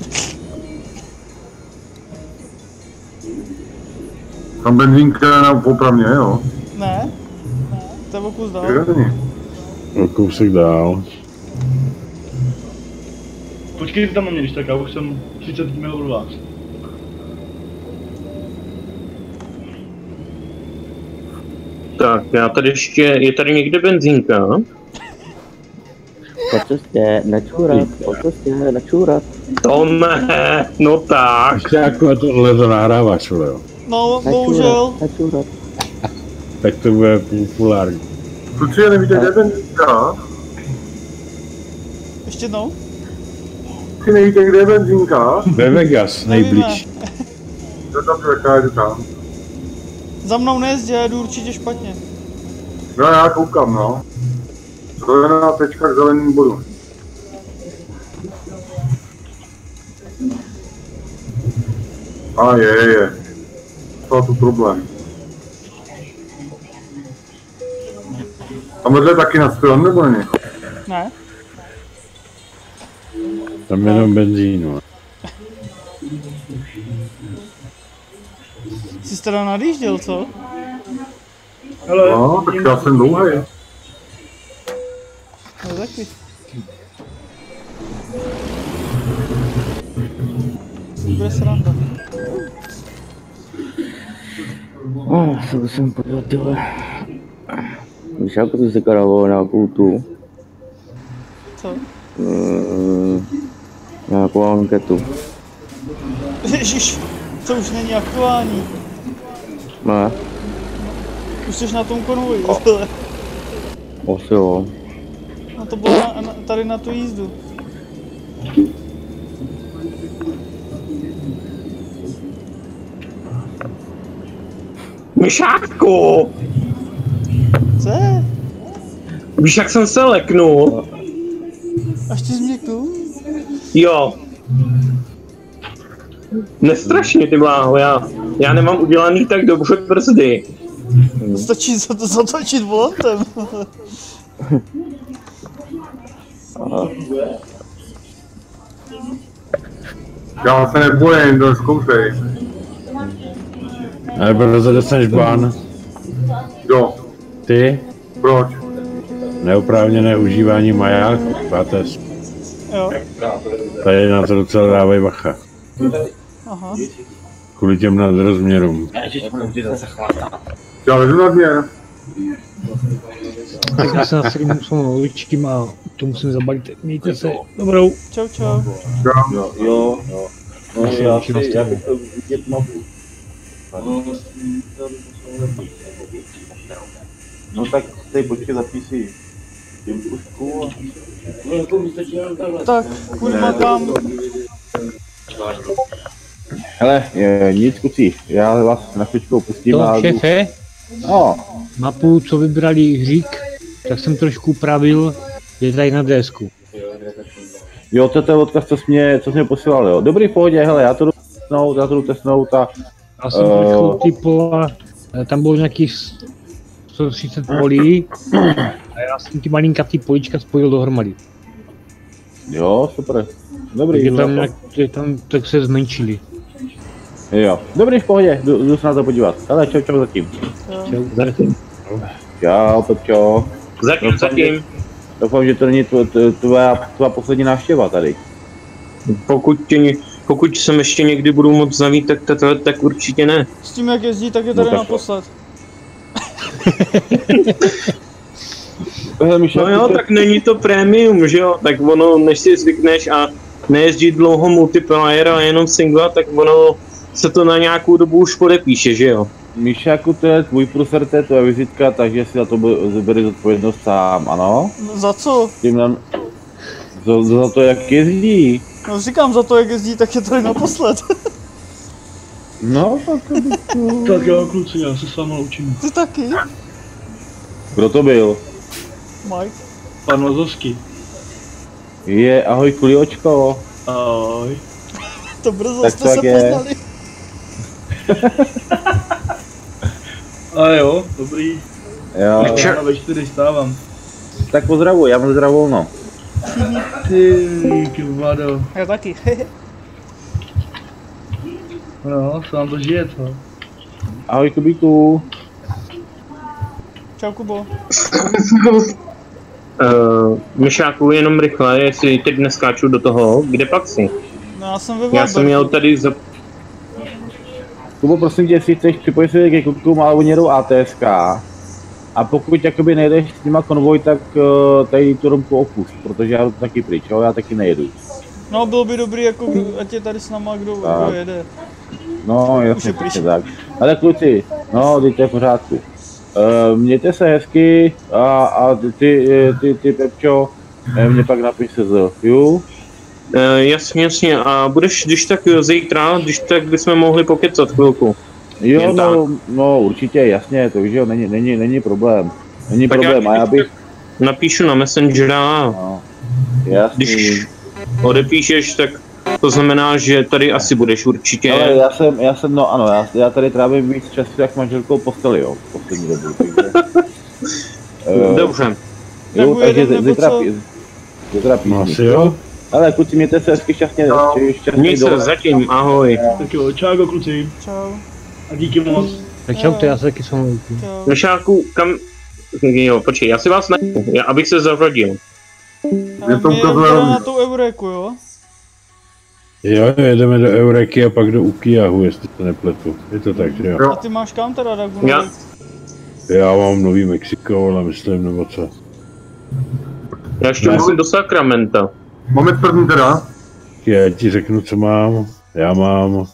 Tam benzínka je na popravně, jo? Ne. Kus dál. O kousek dál. Počkejte tam na mě, když tak, já už jsem 30 mil od vás. Tak, já tady ještě, je tady někde benzínka? Po cestě nečurat, po cestě nečurat. To ne, no tak. Ještě jako tohle to nahráváš, jo. No, bohužel. Nečurat. Tak to bude populární. Kluci, nevíte, kde je benzínka? Ještě jednou? Kluci, nevíte, kde je benzínka? Ve Vegas, nejblíž. Jo, tam čeká, jdu tam. Za mnou nejezdě, já jdu určitě špatně. No já koukám, no. Zelená tečka k zeleným bodu. A je, je, je. To je tu problém. A vedle taky na strom, nebo ne? Ne? Tam jenom benzínu. Jsi teda nadjížděl, co? Hele, No, tak já jsem dlouhý. No taky. Bude sranda. Oh, co jsem podíval, tyhle. Víš, jako ty jsi karavoval nějakou tu, Co? mm, nějakou anketu. Ježiš, to už není aktuální. Ne, Už jsi na tom konvoji, vole. asi jo. No to bylo na, na, tady na tu jízdu. Myšátku! Co je? Víš, jak jsem se leknul? Až ti změknu? Jo. Nestrašně, ty bláho, já, já nemám udělaný tak dobře brzdy. Stačí za to zatočit volantem. Já se nebojím, to zkoušej. Ale brzo dostaneš ban. Ty? proč? Neoprávněné užívání majáku, pátes. Jo, Tady na to docela dávají bacha. aha. Kvůli těm nadrozměrům. Já vedu nadměr. Tak já se na celým musím lovičkým a to musím zabalit. Mějte se. Dobrou. Čau, čau. Jo, jo, jo. No, Já já, já bych to vidět mapu. No tak tady počkej zapísi Jimkušku a... Tak, kurva kam? Hele, je, nic kucí, já vás na chvíličku opustím To a... šéfe, No, mapu, co vybrali Hřík, tak jsem trošku upravil, je tady na desku. jo, to je odkaz, co jsi mě, co jsi mě posílal, jo. Dobrý, v pohodě, hele, já to jdu testnout, já to jdu testnout a... Já jsem Eh. trošku typoval, tam bylo nějakých 130 polí a já jsem ty malinkatý políčka spojil dohromady. Jo, super. Dobrý, jdu tam, nějak, že tam tak se zmenšili. Jo, dobrý, v pohodě, jdu, jdu se na to podívat. Hele, čau, čau zatím. Čau, zatím. Čau, Pepčo. Zatím, zatím. Doufám, že to není tvoja, tvoja poslední návštěva tady. Pokud, tě, ně- pokud sem ještě někdy budu moc zavít, tak, tak, tak, tak určitě ne. S tím jak jezdí, tak je tady No tak- naposled. Hele, No jo, tak není to prémium, že jo? Tak ono, než si zvykneš a nejezdí dlouho multiplayer a jenom singla, tak ono se to na nějakou dobu už podepíše, že jo? Míšáku, to je tvůj průser, to je tvoje vizitka, takže si za to bere zodpovědnost sám, ano? No, za co? Tím nám... Za, za to, jak jezdí. No říkám za to, jak jezdí, tak je tady naposled. No, tak to. Tak jo, kluci, já se s váma loučím. Ty taky? Kdo to byl? Mike? Pan Lazovský. Je, ahoj kuliočko. Ahoj. To brzo Tak jste tak se je. poznali. A jo, dobrý. Jo, Já na ve čtyři stávám. tak pozdravuj, já mám zdravou, Ty, kivado. Já taky. No, se vám to žije, co? Ahoj Kubíku. Čau Kubo. Uh, Myšáku, jenom rychle, jestli teď neskáču do toho, kde pak jsi? No já jsem ve Já jsem měl tady za... Kubo, prosím tě, jestli chceš připojit se ke klukům, ale oni jedou ATSK. A pokud jakoby nejdeš s nima konvoj, tak uh, tady tu romku opust, protože já jdu taky pryč, jo, já taky nejedu. No, bylo by dobrý, jako, ať je tady s náma, kdo, Tak. kdo jede. No, jasně, přesně tak. Ale kluci, no, teď to je v pořádku. Uh, mějte se hezky a, a ty, ty, ty, ty Pepčo, eh, mě pak napiš se z, jo? E, jasně, jasně. A budeš, když tak zítra, když tak bychom mohli pokecat chvilku. Jo, Jen no, no, určitě, jasně, takže jo, není, není, není problém. Není Tak problém, já a já bych, Napíšu na Messengera, no, jasný. když odepíšeš, tak to znamená, že tady asi budeš určitě. Ale já jsem, já jsem, no ano, já, já tady trávím víc času jak manželkou posteli, jo, v poslední dobu, takže... eh, Dobře. Jo, Tak takže zítra, zítra No píšni. asi jo. Ale kluci, mějte se hezky šťastně, šťastně Měj se zatím, ahoj. Tak jo, čau kluci. Čau. A díky moc. Tak čau, to já se taky vámi Čau. Myšáku, kam... Jo, počkej, já si vás najdu, já, abych se zařadil. A to my ukazuje jedeme rovně. na tu Eureku, jo? Jo, jedeme do Eureky a pak do Ukiahu, jestli to nepletu. Je to tak, že jo? A ty máš kam teda, Dagu? Já- Já mám nový Mexiko, ale myslím, nebo co. Já ještě musím do Sakramenta. Moment první teda. Já ti řeknu, co mám. Já mám...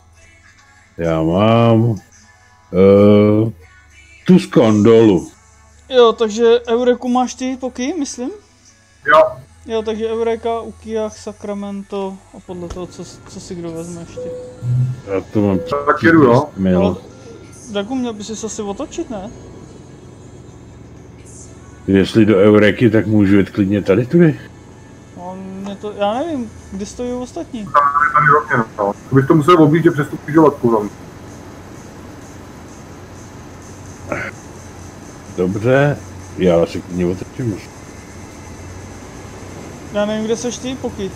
Já mám... Uh, tu skondolu. Jo, takže Eureku máš ty poky, myslím? Jo. Jo, takže Eureka, Ukiah, Sacramento a podle toho, co, co si kdo vezme ještě. Já to mám... Tak jedu, jo. Mail. Dagu, měl bys se asi otočit, ne? Jestli do Eureky, tak můžu jít klidně tady tudy. No, mě to, já nevím, kdy stojí ostatní. Tady rovně, no. To bych to musel objíždět přes tu křižovatku tam. Dobře, já se klidně otočím už. Já nevím, kde seš ty, poky.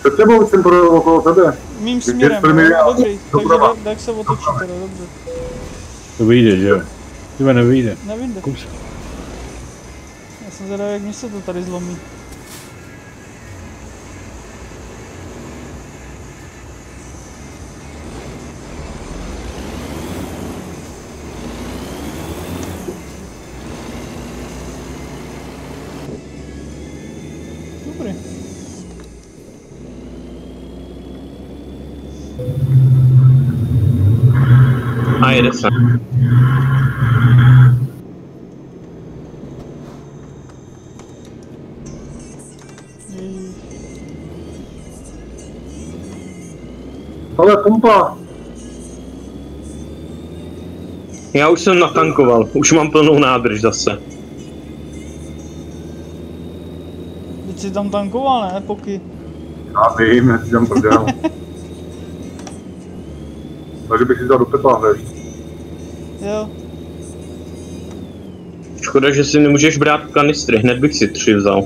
Před tebou jsem pro okolo tebe. Mým Ty směrem, jo? a dobrý. Takže tak se otočí teda, dobře. To vyjde, že jo? Tyba nevyjde. Nevím, kde. Kus. Já jsem zvědavý, jak mě se to tady zlomí. Ježiš. Ale pumpa. Já už jsem natankoval, už mám plnou nádrž zase. Teď jsi tam tankoval, ne, poky? Já vím, já si tam prdel. Takže bych si dal do hned. Jo. Škoda, že si nemůžeš brát kanistry, hned bych si tři vzal.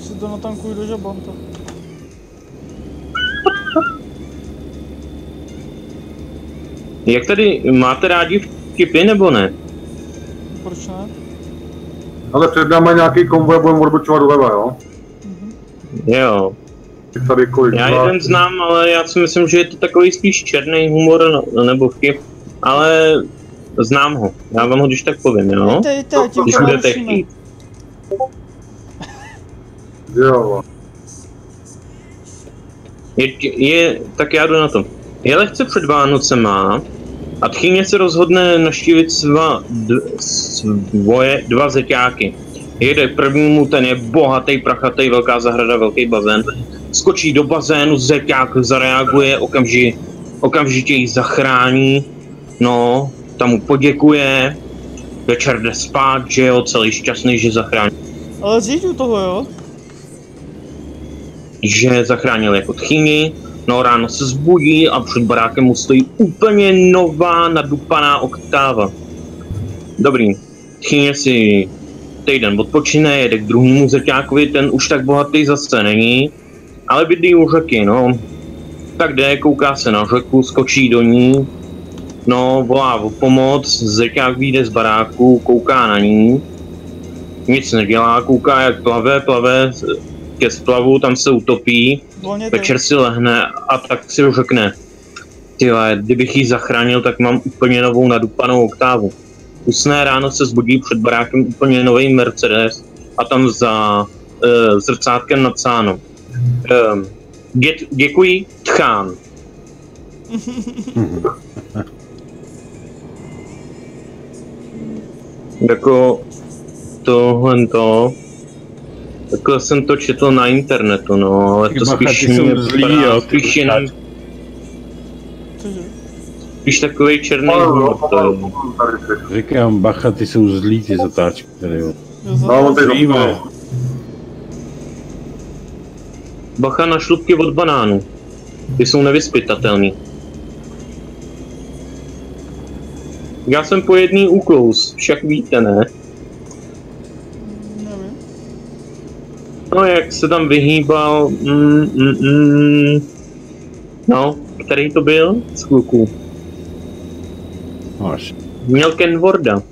Si to natankuj do žabanta. Jak tady, máte rádi vtipy nebo ne? Proč ne? Ale před náma nějaký konvoj, budeme odbočovat doleva, jo? Jo, Je Tady kolik? já Dva- jeden znám, ale já si myslím, že je to takový spíš černý humor no- nebo vtip, ale znám ho, já vám ho když tak povím, jo? Ať tím Když to budete chtít. Jo. Je, je, tak já jdu na to. Je lehce před Vánocema a tchyně se rozhodne naštívit sva, d, svoje dva zeťáky. Jede prvnímu, ten je bohatý, prachatý, velká zahrada, velký bazén. Skočí do bazénu, zeťák zareaguje, okamži, okamžitě ji zachrání, no, tam mu poděkuje, večer jde spát, že jo, celý šťastný, že zachrání Ale u toho, jo? že zachránil jako tchyni, no ráno se zbudí a před barákem mu stojí úplně nová nadupaná oktáva. Dobrý, tchyně si týden odpočine, jede k druhému zeťákovi, ten už tak bohatý zase není, ale bydlí u řeky, no. Tak jde, kouká se na řeku, skočí do ní, no, volá o pomoc, zeťák vyjde z baráku, kouká na ní, nic nedělá, kouká jak plave, plave ke splavu, tam se utopí, Volněte. večer si lehne a tak si řekne, Ty vole, kdybych ji zachránil, tak mám úplně novou nadupanou oktávu. Usné ráno se zbudí před barákem úplně nový Mercedes a tam za uh, zrcátkem napsáno. Um, dět, děkuji, Tchán. jako tohle to, takhle jsem to četl na internetu, no, ale Ty to spíš ty jsou mě zlý, jo, spíš jenom, Cože? spíš takový černý humor no, to. Říkám, bacha, ty jsou zlí, ty zatáčky tady, jo. No, on teď Bacha na šlupky od banánu. Ty jsou nevyspytatelný. Já jsem po jedný úklous, však víte, ne? Nevím. No, jak se tam vyhýbal, mm, mm, mm, no, který to byl z kluků? Máš. Měl Ken Warda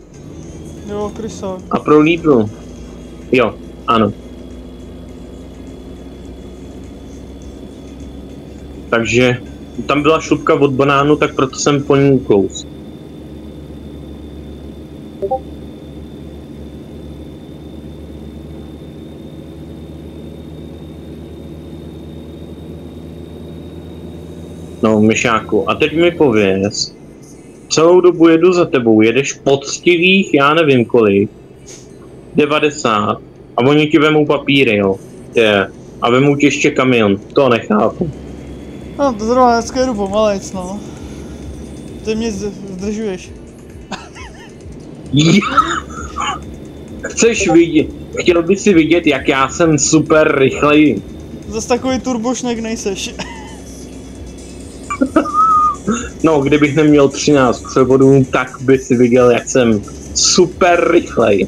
Jo, krysák. a prolíbil. Jo, ano. Takže tam byla šlupka od banánu, tak proto jsem po ní úklous. No, myšáku, a teď mi pověz, celou dobu jedu za tebou, jedeš poctivých, já nevím kolik, 90, a oni ti vemou papíry, jo. Je. A vemou ti ještě kamion, to nechápu. No, to zrovna dneska jedu pomalejc, no. Ty mě zd- zdržuješ. Chceš vidět, chtěl by si vidět, jak já jsem super rychlej. Zas takový turbošnek nejseš. No, kdybych neměl 13 převodů, tak by si viděl, jak jsem super rychlej.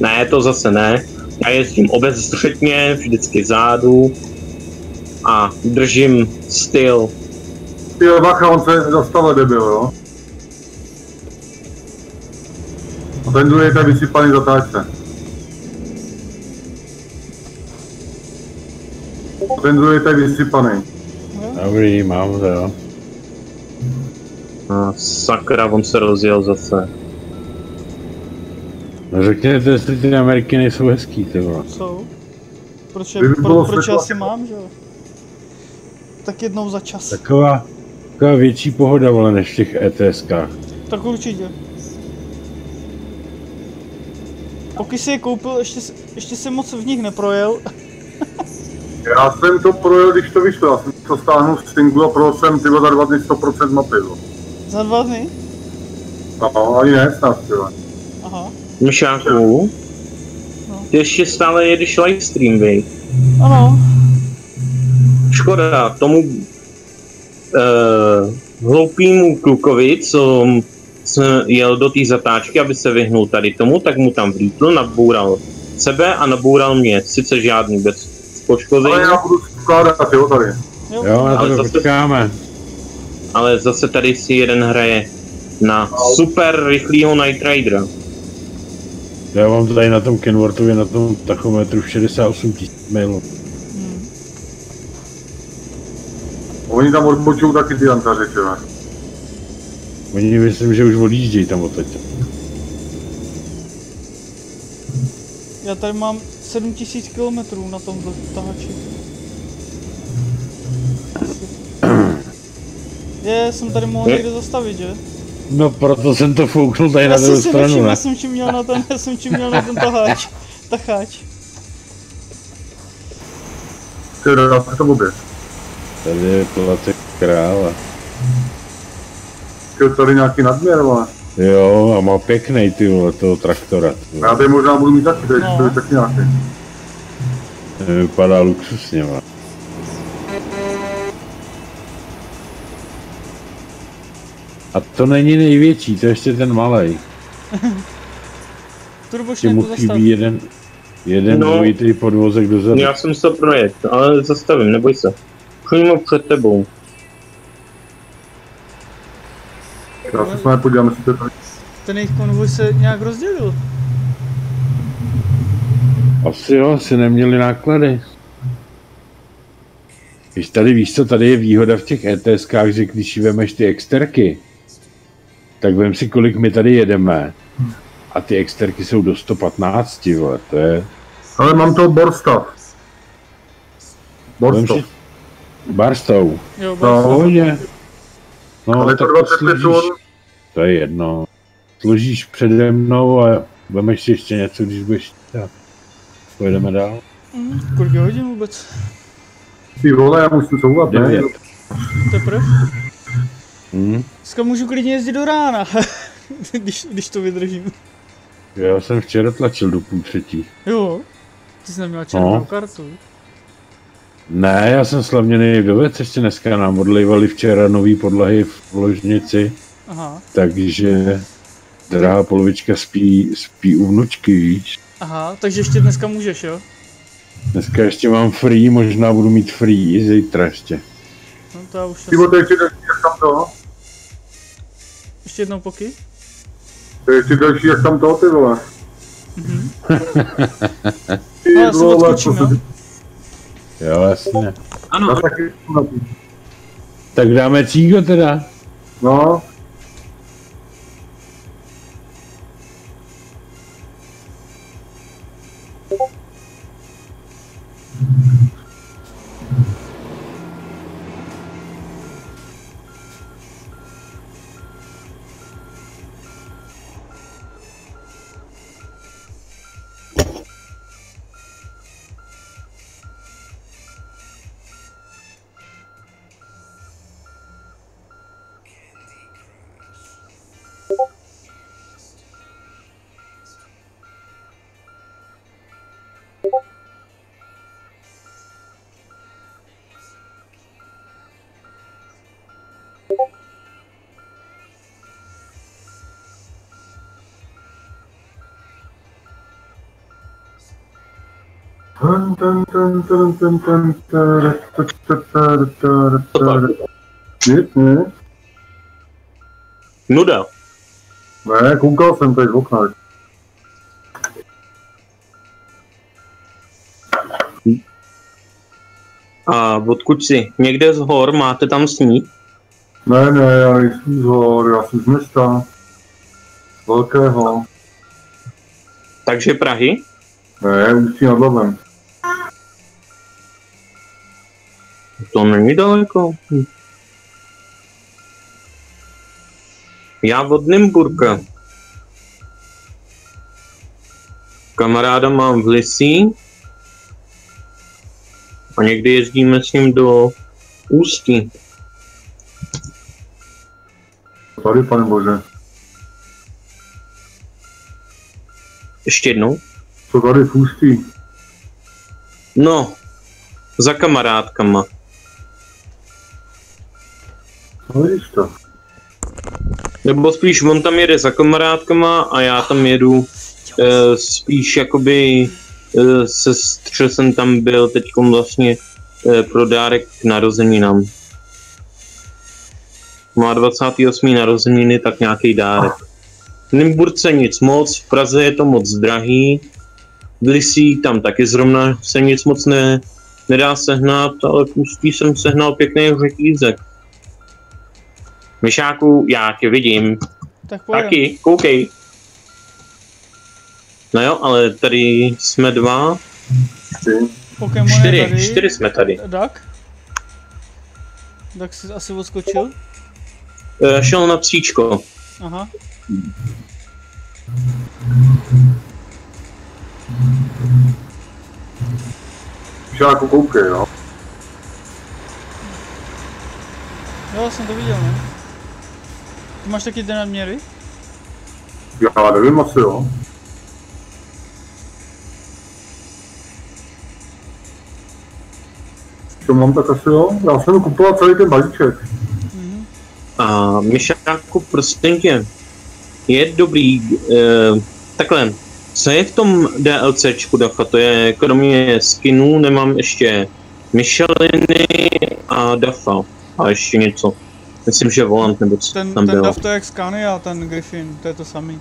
Ne, to zase ne. Já jezdím obezřetně, vždycky zádu a držím styl. Ty jo, bacha, on se zastavil debil, jo. A ten druhý je tady vysypaný zatáčce. A ten druhý je tady vysypaný. Dobrý, mám to, jo. A sakra, on se rozjel zase. No řekněte, jestli ty Ameriky nejsou hezký, ty vole. Jsou. Proč, je, Kdyby pro, proč já si mám, že jo? Tak jednou za čas. Tak, Taková, taková větší pohoda, vole, než v těch ETSkách. tak určitě. Pokud si je koupil, ještě, ještě si moc v nich neprojel. Já jsem to projel, když to vyšlo, já jsem to stáhnul z singlu a projel jsem tyhle za dva dny 100% mapy, jo. Za dva dny? No, ani ne, snad. Aha. Myšáku, ty ještě stále jedeš livestream, vej. Ano. Škoda, tomu uh, hloupýmu klukovi, co jsem jel do té zatáčky, aby se vyhnul tady tomu, tak mu tam vlítl, naboural sebe a naboural mě. Sice žádný bez poškození, Ale já budu skládat, jo, tady. Jo, Jo, Ale to zase- počkáme. ale zase tady si jeden hraje na super rychlýho Night Ridera. Já mám tady na tom Kenworthově, na tom tachometru 68 tisíc mailů. Hm. Oni tam odbočou taky ty antaři, jo. Oni myslím, že už odjíždějí tam odteď. Já tady mám 7000 km na tomto tahači. Je, jsem tady mohl někde zastavit, že? No proto jsem to fouknul tady na Já jsem druhou stranu, ne? já jsem čím měl na ten, já jsem čím měl na ten taháč. Tacháč. Ty jo, to obě. Tady je platek krále. Ty jo, tady nějaký nadměr, vole. Jo, a má pěkný ty vole, toho traktora. vole. Já tady možná budu mít taky, tady No. to je taky nějaký. Vypadá luxusně, vole. A to není největší, to je ještě ten malej. Že Turbošně mu to chybí jeden, jeden No. dvojitý podvozek dozadu. Já jsem se projet, ale zastavím, neboj se. Přímo před tebou. Já se s vámi podívám, jestli to je tady. Ten jejich konvoj se nějak rozdělil. Asi jo, asi neměli náklady. Když tady víš co, tady je výhoda v těch ETSkách, že když si vemeš ty exterky, tak vem si, kolik my tady jedeme. A ty exterky jsou do 115, vole, to je... Ale mám to Borstav. Vem Borstav. si... Barstou. Jo, No. no. Pohodě. No, Ale to tak 25 složíš, tun. to je jedno. Složíš přede mnou a vemeš si ještě něco, když budeš tak. Pojedeme dál. Kolik je hodin vůbec? Ty vole, já musím souvat, ne? Devět. Teprve? Hm? Dneska můžu klidně jezdit do rána, když, když to vydržím. Já jsem včera tlačil do půl třetí. Jo, ty jsi neměla černou No. kartu. Ne, já jsem slavněný vdovec, ještě dneska nám odlejvali včera nový podlahy v ložnici, Aha, takže drahá polovička spí, spí u vnučky, víš. aha, takže ještě dneska můžeš, jo? Dneska ještě mám free, možná budu mít free i zítra ještě. No to já už Ty jak tam to? Ještě jednou poky? To je ještě další, jak tam to, ty vole. Ty No, já si vole, odskočím, jo? Jo, jasně. Ano, Já taky. Tak dáme cígo teda. No, Nic, nuda. Ne, koukal jsem tady z okna. A odkud si? Někde z hor máte tam sníh? Ne, ne, já nejsem z hor, já jsem z města. Velkého. Takže Prahy? Ne, Ústí nad Labem. To není daleko. Já od Nymburka. Kamaráda mám v Lisí. A někdy jezdíme s ním do Ústí. Tady, pane bože. Ještě jednou? Co tady v Ústí? No, za kamarádkama. No to. Nebo spíš on tam jede za kamarádkama a já tam jedu e, spíš jakoby e, sestře jsem tam byl teď vlastně e, pro dárek k narozeninám. Má 28. narozeniny, tak nějaký dárek. V nic moc, v Praze je to moc drahý, v Lisí tam taky zrovna se nic moc ne, nedá sehnat, ale v Ústí jsem sehnal pěkný řetízek. Myšáku, já tě vidím, Tak. Taky, koukej. No jo, ale tady jsme dva, Pokémon je čtyři, tady. čtyři jsme tady. Duck? Duck si asi odskočil. E, šel na příčko. Aha. Žáku koukej, jo. Jo, jsem to viděl, ne? Ty máš taky ty nadměry? Já nevím asi, jo. Co mám tak asi, jo. Já jsem kupoval celý ten balíček. A Myšáku, prosím tě, je dobrý, e, takhle, co je v tom DLCčku Dafa? To je, kromě skinů, nemám ještě Micheliny a Dafa. A ještě něco. Myslím, že Volant nebo co Ten, tam ten bylo. Duff to je jak Scania, ten Griffin, to je to samý.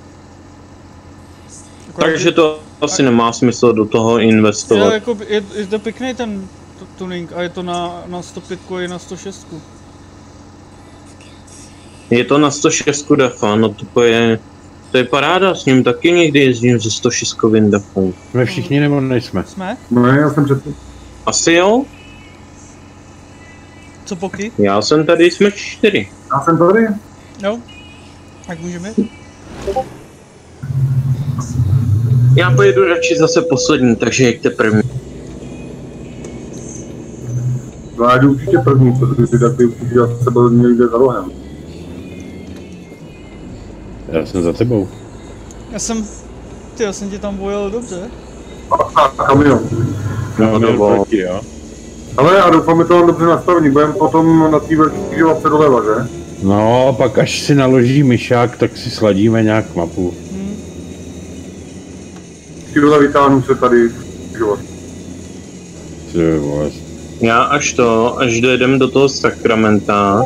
Akorát, Takže to asi nemá smysl do toho je, investovat. jako, je, je to pěkný ten, tuning a je to na, na 105 i na 106. Je to na 106 defa, no to je, to je paráda, s ním taky někdy jezdím ze 106 defou. Jsme všichni nebo nejsme? Jsme? Ne, já jsem před... Asi jo? Co poky? Já jsem tady, jsme čtyři. Já jsem tady. Jo. Tak můžeme? Já pojedu radši zase poslední, takže jeďte první. No já jdu určitě první, protože ty tak by určitě zase byl někde za rohem. Já jsem za tebou. Já jsem, ty, já jsem ti tam vojel dobře. A kamion. No, nebo- nebo... proti, jo. Ale já doufám, že to mám dobře nastavený, budeme potom na té velké křižovatce doleva, že? No, a pak až si naloží myšák, tak si sladíme nějak mapu. Hm. Ty dole vytáhnu se tady. Ty vole. Já až to, až dojedeme do toho Sacramenta,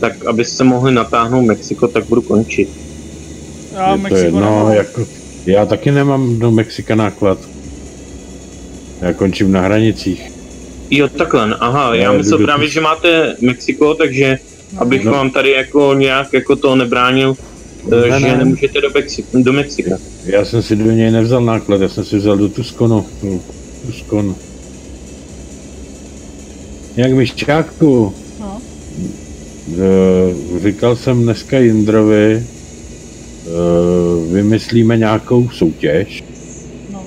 tak abyste mohli natáhnout Mexiko, tak budu končit. Já Je to Mexiko jedno, nemám. jako, já taky nemám do Mexika náklad. Já končím na hranicích. Jo, takhle, aha, já Ne, myslel právě, že máte Mexiko, takže abych No. vám tady jako nějak jako to nebránil, eh, Ne, že ne. nemůžete do, Mexi- do Mexika. Já jsem si do něj nevzal náklad, já jsem si vzal do Tuskonu. No, Tuskon. Jak myšťáku. No. Eh, Říkal jsem dneska Jindrovi, eh, vymyslíme nějakou soutěž, No.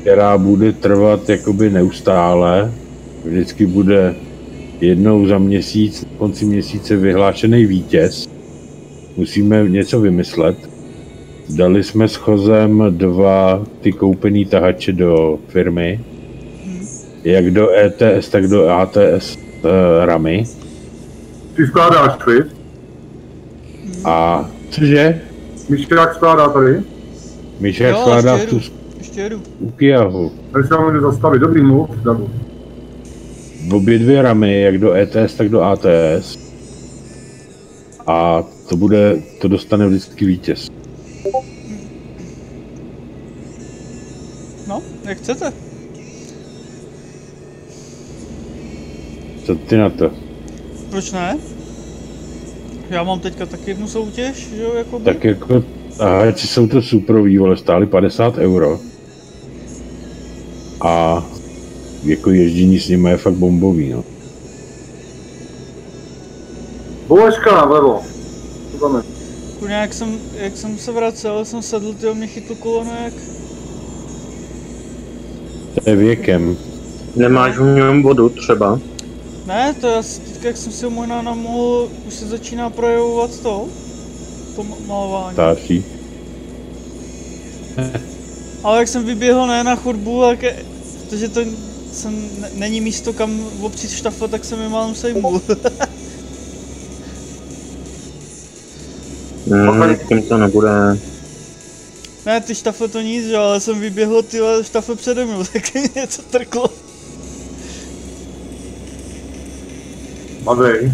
která bude trvat jakoby neustále. Vždycky bude jednou za měsíc, na konci měsíce vyhlášený vítěz. Musíme něco vymyslet. Dali jsme s Chozem dva ty koupený tahače do firmy. Jak do ETS, tak do ATS uh, ramy. Ty skládáš, Twit? A cože? Myšťák skládá tady. Míšek Jo, skládá v ještě tu jedu. Ještě jedu. u Kiahu. Tady se máme zastavit, dobrý mluv, Dabu. Obě dvě ramy, jak do ETS, tak do ATS. A to bude, to dostane vždycky vítěz. No, jak chcete. Co ty na to? Proč ne? Já mám teďka taky jednu soutěž, že jo, jako Tak jako, tahači jsou to suprový, ale stály 50 euro. A jako ježdění s nimi je fakt bombový, no. Boleška, vlevo. Kurňa, jak jsem, jak jsem se vracel, jsem sedl, tyjo, mě chytl koleno jak... To je věkem. Nemáš v něm vodu třeba? Ne, to já si teďka, jak jsem si ho možná namohl, už se začíná projevovat to, to ma- malování. Starší. Ale jak jsem vyběhl ne na chodbu, tak je, protože to jsem, ne, není místo kam opřít štafle, tak jsem je málem sejmul. Hmm, tím to nebude. ne, ty štafle to nic, že, ale jsem vyběhl ty štafle přede mnou, tak mě něco trklo. Mazej.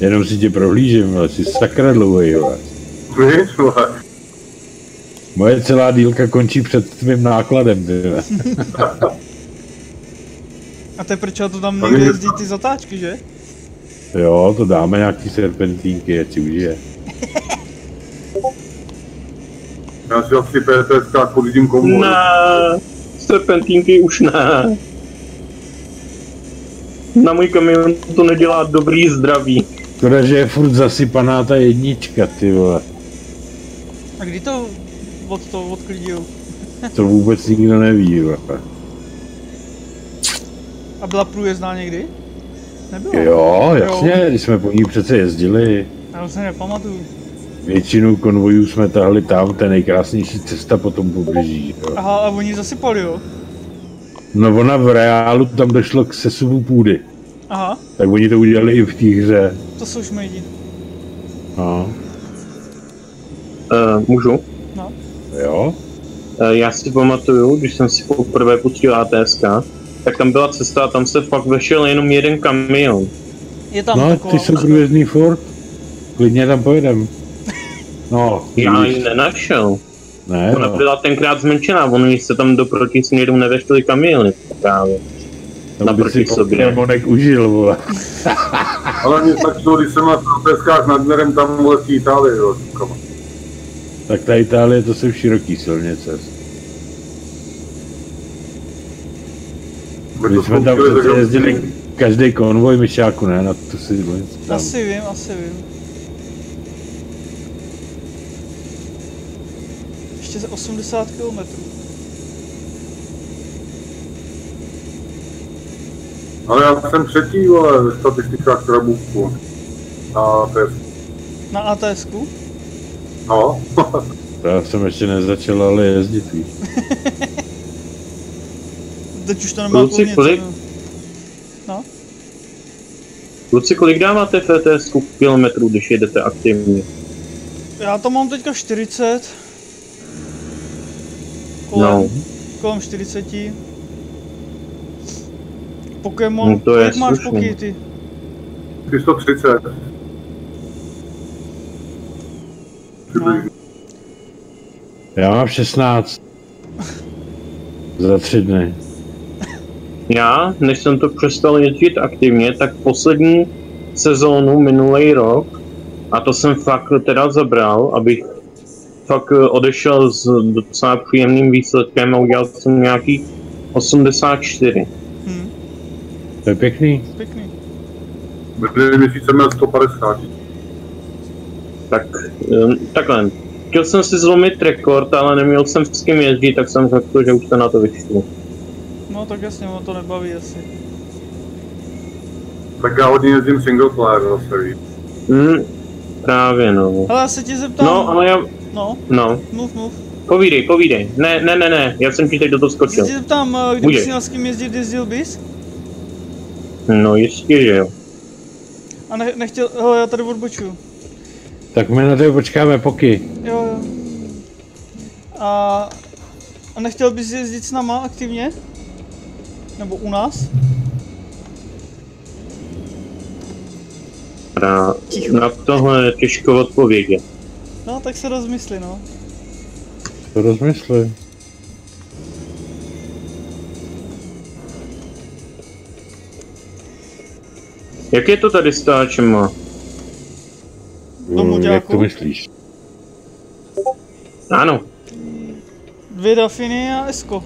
Jenom si tě prohlížím, ale jsi sakra dlouhý, vole. Víš. Moje celá dílka končí před tvým nákladem, ty. A to je proč to tam někde je- jezdí ty zatáčky, že? Jo, to dáme nějaký serpentínky, ať si užije. Já si asi PTSK podjíždím komu. Ne, serpentínky už ne. Na můj kamion to nedělá dobrý zdraví. Škoda, že je furt zasypaná ta jednička, ty vole. A kdy to od to odklidil? To vůbec nikdo neví, vole. A byla průjezdná někdy? Nebyla. Jo, jasně, když jsme po ní přece jezdili. Já už se nepamatuju. Většinu konvojů jsme tahli tam, to je nejkrásnější cesta po tom pobřeží. Jo. Aha, a oni zasypali, jo? No ona v reálu tam došlo k sesuvu půdy. Aha, Tak oni to udělali i v té hře. to jsou šmejdi. No, Uh, můžu? No. Jo. Uh, já si pamatuju, když jsem si poprvé pustil ATSK, tak tam byla cesta a tam se fakt vešel jenom jeden kamion. Je tam No, taková... ty jsou průjezdný furt. Klidně tam pojedem. No, Já ji nenašel. Ne, Ona no, byla tenkrát zmenšená, oni se tam do protisměru nevešly kamiony právě. tam by naproti si sobě. Pokémonek užil, vole. Ale mě stačilo, když jsem na stezkách nad Nerem tam letí Itálie, jo. Tak ta Itálie, to jsou široký silnice. My to jsme tam přece jezdili každý konvoj myšáku, ne? Na tu silnici. tam. Asi vím, asi vím. Ještě za 80 km. Ale já jsem třetí, vole, ve statistikách Trabuku. A to je, Na ATS-ku? No, To já jsem ještě nezačal ale jezdit, víš. Teď už to nemá Kluci, půl nic. kolik? No. Kluci, kolik dáváte FTS kilometrů, když jedete aktivně? Já to mám teďka 40. Kolem, No, kolem 40. Pokémon, No to je kolik máš slušný. poky ty? 330. No. Já mám 16. Za tři dny. já, než jsem to přestal jezdit aktivně, tak poslední sezónu minulý rok, a to jsem fakt teda zabral, abych fakt eh, odešel s docela příjemným výsledkem a udělal jsem nějaký 84. Hm, To je pěkný. pěkný. Byli měsíce měl 150. Tak takhle. Chtěl jsem si zlomit rekord, ale neměl jsem s kým jezdit, tak jsem řekl, že už se na to vyšlu. No tak jasně, ono to nebaví asi. Tak já hodně jezdím single player zase, víš. Hm, právě no. Hele, já se tě zeptám. No, ale já, No, no, mluv, mluv. povídej, povídej. Ne, ne, ne, ne, já jsem ti teď do toho Se skočil. tě zeptám, eh, kdybys Můžeš. měl s kým jezdit, jezdil bys? No jistě, že jo. A ne, nechtěl, hele, já tady odbočuju. Tak my na to počkáme poky. Jo, jo. A, a nechtěl bys jezdit s náma aktivně? Nebo u nás? Na, na tohle je těžko odpovědět. No, tak se rozmysli, no. To rozmysli. Jak je to tady s táčema? Domů Mm, Jak děláku? to myslíš? Ano, Dvě Dafiny a Esko.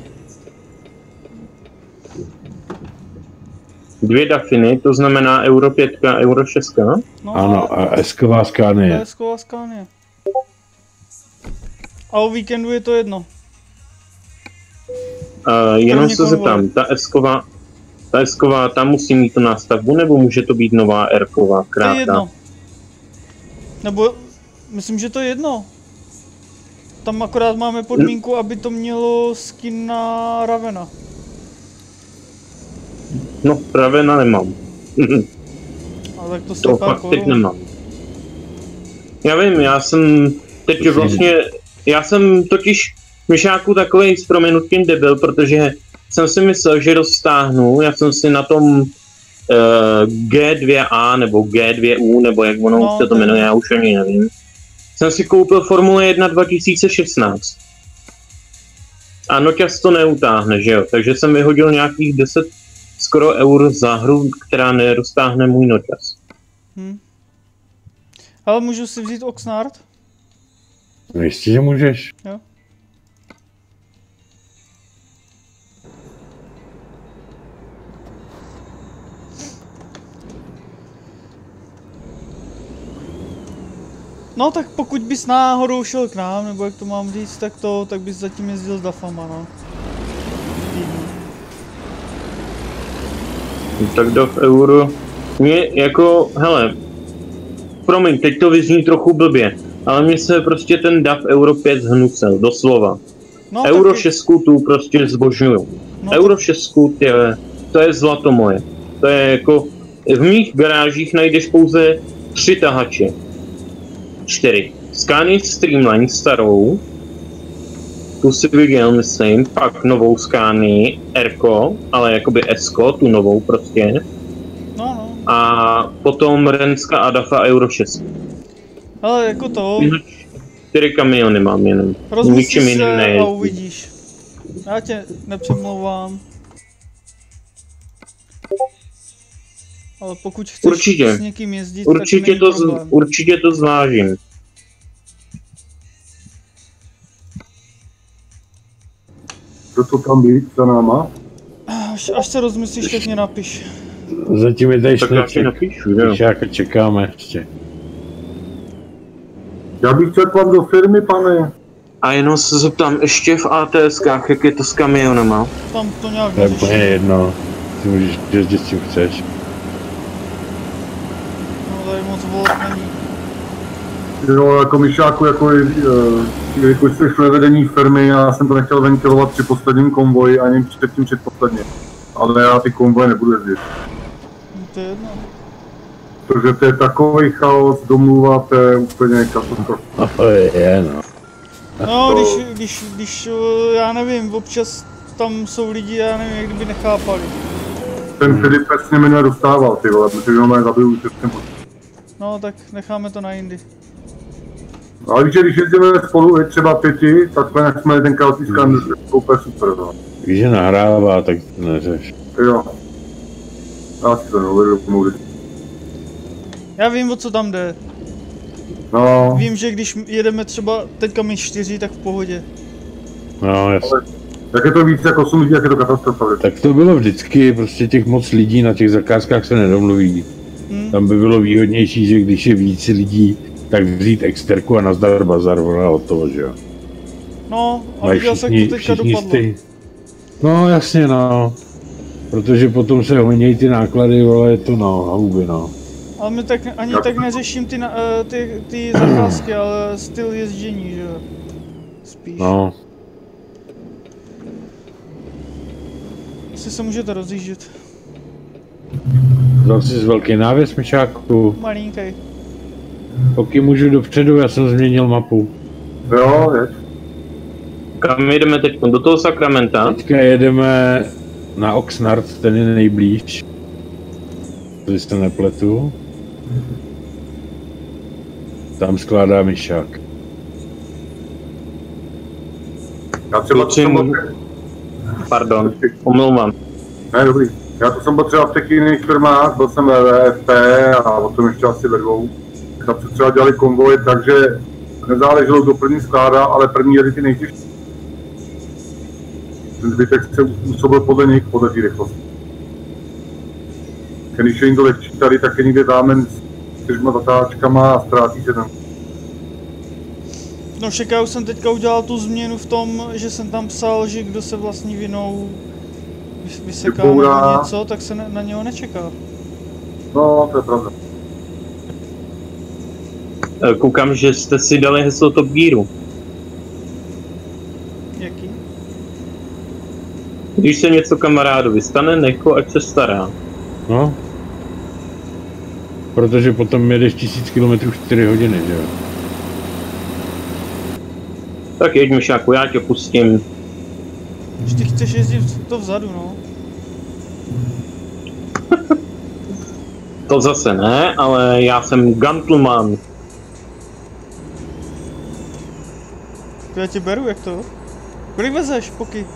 dvě dafiny, to znamená Euro 5, Euro 6. No, Ano, a esková a Scania. Esko a. A o víkendu je to jedno. Uh, jenom se zeptám, ta esková, ta esková, ta musí mít tu nástavbu, nebo může to být nová Rková, To je krátká? jedno. Nebo, myslím, že to je jedno. Tam akorát máme podmínku, aby to mělo skin na Ravena. No, právě na nemám. A tak to to fakt teď nemám. Já vím, já jsem teď vlastně, já jsem totiž myšáku takový s proměnutím debil, protože jsem si myslel, že dostáhnu, já jsem si na tom G2A nebo G2U, nebo jak ono No, se to to je- jmenuje, já už ani nevím, jsem si koupil Formule 1 2016. A Noťas to neutáhne, že jo? Takže jsem vyhodil nějakých 10 skoro eur za hru, která neroztáhne můj Noťas. Hm. Ale můžu si vzít Oxnard? No jistě, že můžeš. Jo. No tak pokud bys náhodou šel k nám, nebo jak to mám říct, tak to, tak bys zatím jezdil s Dafama, no. Tak do v euro. Mě jako, hele, promiň, teď to vyzní trochu blbě, ale mně se prostě ten DAF Euro 5 zhnusel, doslova. No, Euro tak, 6 tu prostě zbožňuju. no, Euro 6 je, to je zlato moje. To je jako, v mých garážích najdeš pouze tři tahače. Čtyři. Scania Streamline starou, tu si viděl, myslím, pak novou Scania Erko, ale jakoby Esko, tu novou prostě. no, no. A potom Renska Adafa Euro 6. Ale jako to, čtyři kamiony mám jenom. Jiným se a uvidíš. Já tě nepřemlouvám. Ale pokud chceš Určitě. s někým jezdit, Určitě tak to, z, problém. určitě to zvážím. Kdo to tam být za náma? Až, až se rozmyslíš, tak mě napiš. Zatím je tady Tak já ti šneček. napíšu, jo. Šáka čekáme ještě. Já bych chtěl vám do firmy, pane. A jenom se zeptám, ještě v ATSkách, jak je to s kamionama? Tam to nějak To je úplně jedno. Ty můžeš jezdit s čím chceš. Moc volat není. Jo, jako myšáku, jako, uh, jako jsi ve vedení firmy, já jsem to nechtěl ventilovat při posledním konvoji, ani před tím předposledním. Ale já ty konvoje nebudu jezdit. To je jedno. Protože to je takový chaos, domluva, to je úplně katastrofa. No to je, no. No, když, když, když, eh, já nevím, občas tam jsou lidi, já nevím, jak kdyby nechápali. Ten Filip přesně mě nedostával, ty vole, protože jenom mě zabiju českým No, tak necháme to na jindy. Ale víš, že když jezdíme spolu třeba pěti, tak jsme, jsme tenkrát získali, to je úplně super, no. Když je nahrává, tak to neřeš. Jo. Já si to nedovedu mluvit. Já vím, o co tam jde. No, Vím, že když jedeme třeba teďka my čtyři, tak v pohodě. No, jasně. jak je to víc jak 8 lidí, jak je to katastrofa. Tak to bylo vždycky, prostě těch moc lidí na těch zakázkách se nedomluví. Hm? Tam by bylo výhodnější, že když je víc lidí, tak vzít exterku a nazdar bazar, od toho, že jo. No, a Mají viděl jsem, jak to teďka dopadlo. stej- No jasně no. Protože potom se honějí ty náklady, vole, je to no, na huby, no. Ale my tak ani tak neřeším ty, na, eh, ty, ty zakázky, ale styl jezdění, že jo. Spíš. No, Asi se můžete rozjíždět. Vzal jsi z velký návěs, myšáku. Malinkej. Pokud můžu dopředu, já jsem změnil mapu. Jo, je. Kam jedeme teď? Do toho Sakramenta? Teďka jedeme na Oxnard, ten je nejblíž. Když se nepletu. Tam skládá myšák. Já třeba to Kluci, můžu- Pardon, omlouvám. ne, dobrý. Já to jsem byl třeba v těch jiných firmách, byl jsem ve VFP a o tom ještě asi ve dvou. Tam se třeba dělali konvoje, takže nezáleželo, kdo první skládá, ale první jeli ty nejtěžší. Ten zbytek se působil podle nich, podle té rychlosti. Když je někdo lehčí tady, tak je někde dámen s čtyřma zatáčkama a ztrátí se ten. No však já už jsem teďka udělal tu změnu v tom, že jsem tam psal, že kdo se vlastní vinou vyseká nebo něco, tak se na něho nečeká. No, to je pravda. Eh, Koukám, že jste si dali heslo Top Gearu. Jaký? Když se něco kamarádovi stane, nech ho, ať se stará. No. Protože potom jedeš tisíc kilometrů 4 hodiny, že jo. Tak jeď, Myšáku, já tě pustím. Když ty chceš jezdit to vzadu, no. To zase ne, ale já jsem gentleman. To já tě beru, jak to? Kolik vezeš, poky?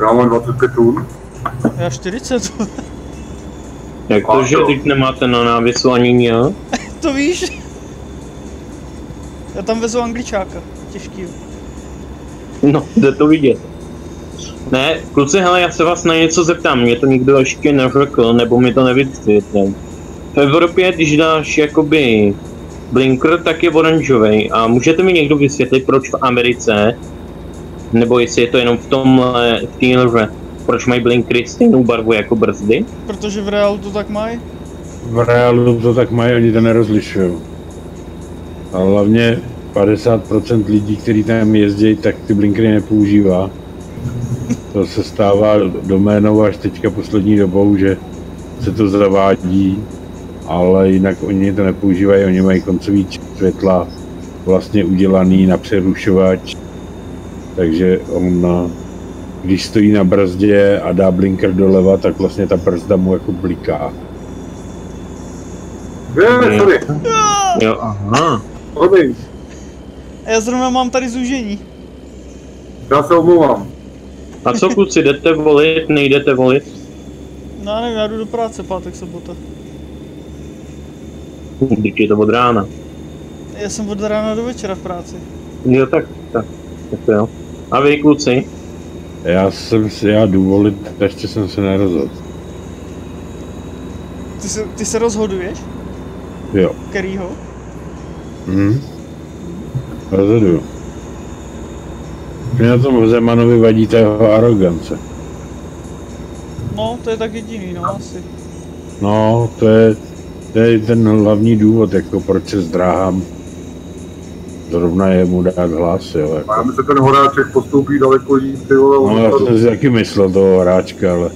Já mám 25 tun. Já 40, Jak to, že teď nemáte na návěsu ani mě? to víš? Já tam vezu angličáka, těžký. No, jde to vidět. Ne, kluci, hele, já se vás na něco zeptám, mě to nikdo ještě neřekl, nebo mi to nevysvětlil. V Evropě, když dáš jakoby blinker, tak je oranžový. A můžete mi někdo vysvětlit, proč v Americe, nebo jestli je to jenom v tomhle, v téhle, proč mají blinkry stejnou barvu jako brzdy? Protože v reálu to tak mají. V reálu to tak mají, oni to nerozlišují. A hlavně 50% lidí, kteří tam jezdí, tak ty blinkry nepoužívá. To se stává doménou až teďka poslední dobou, že se to zavádí, ale jinak oni to nepoužívají, oni mají koncový světla vlastně udělaný na přerušovač, takže on, když stojí na brzdě a dá blinker doleva, tak vlastně ta brzda mu jako bliká. Je, sorry, Jo, aha. A já zrovna mám tady zúžení. Já se omlouvám. A co kluci, jdete volit, nejdete volit? No já nevím, já jdu do práce pátek, sobota. Vždyť je to od rána. Já jsem od rána do večera v práci. Jo, tak, tak, tak to jo. A vy kluci? Já jsem si, já jdu volit, ještě jsem se nerozhodl. Ty se, ty se rozhoduješ? Jo. Kterýho? Hm? Rozhoduju. Mě na tom Zemanovi vadí ta jeho arogance. No, to je tak jediný, no asi. No, to je, to je ten hlavní důvod, jako proč se zdráhám zrovna jemu dát hlas, jo. Jako. Já myslím, že ten horáček postoupí daleko líp, ty vole. No, já jsem si taky myslel toho hráčka, ale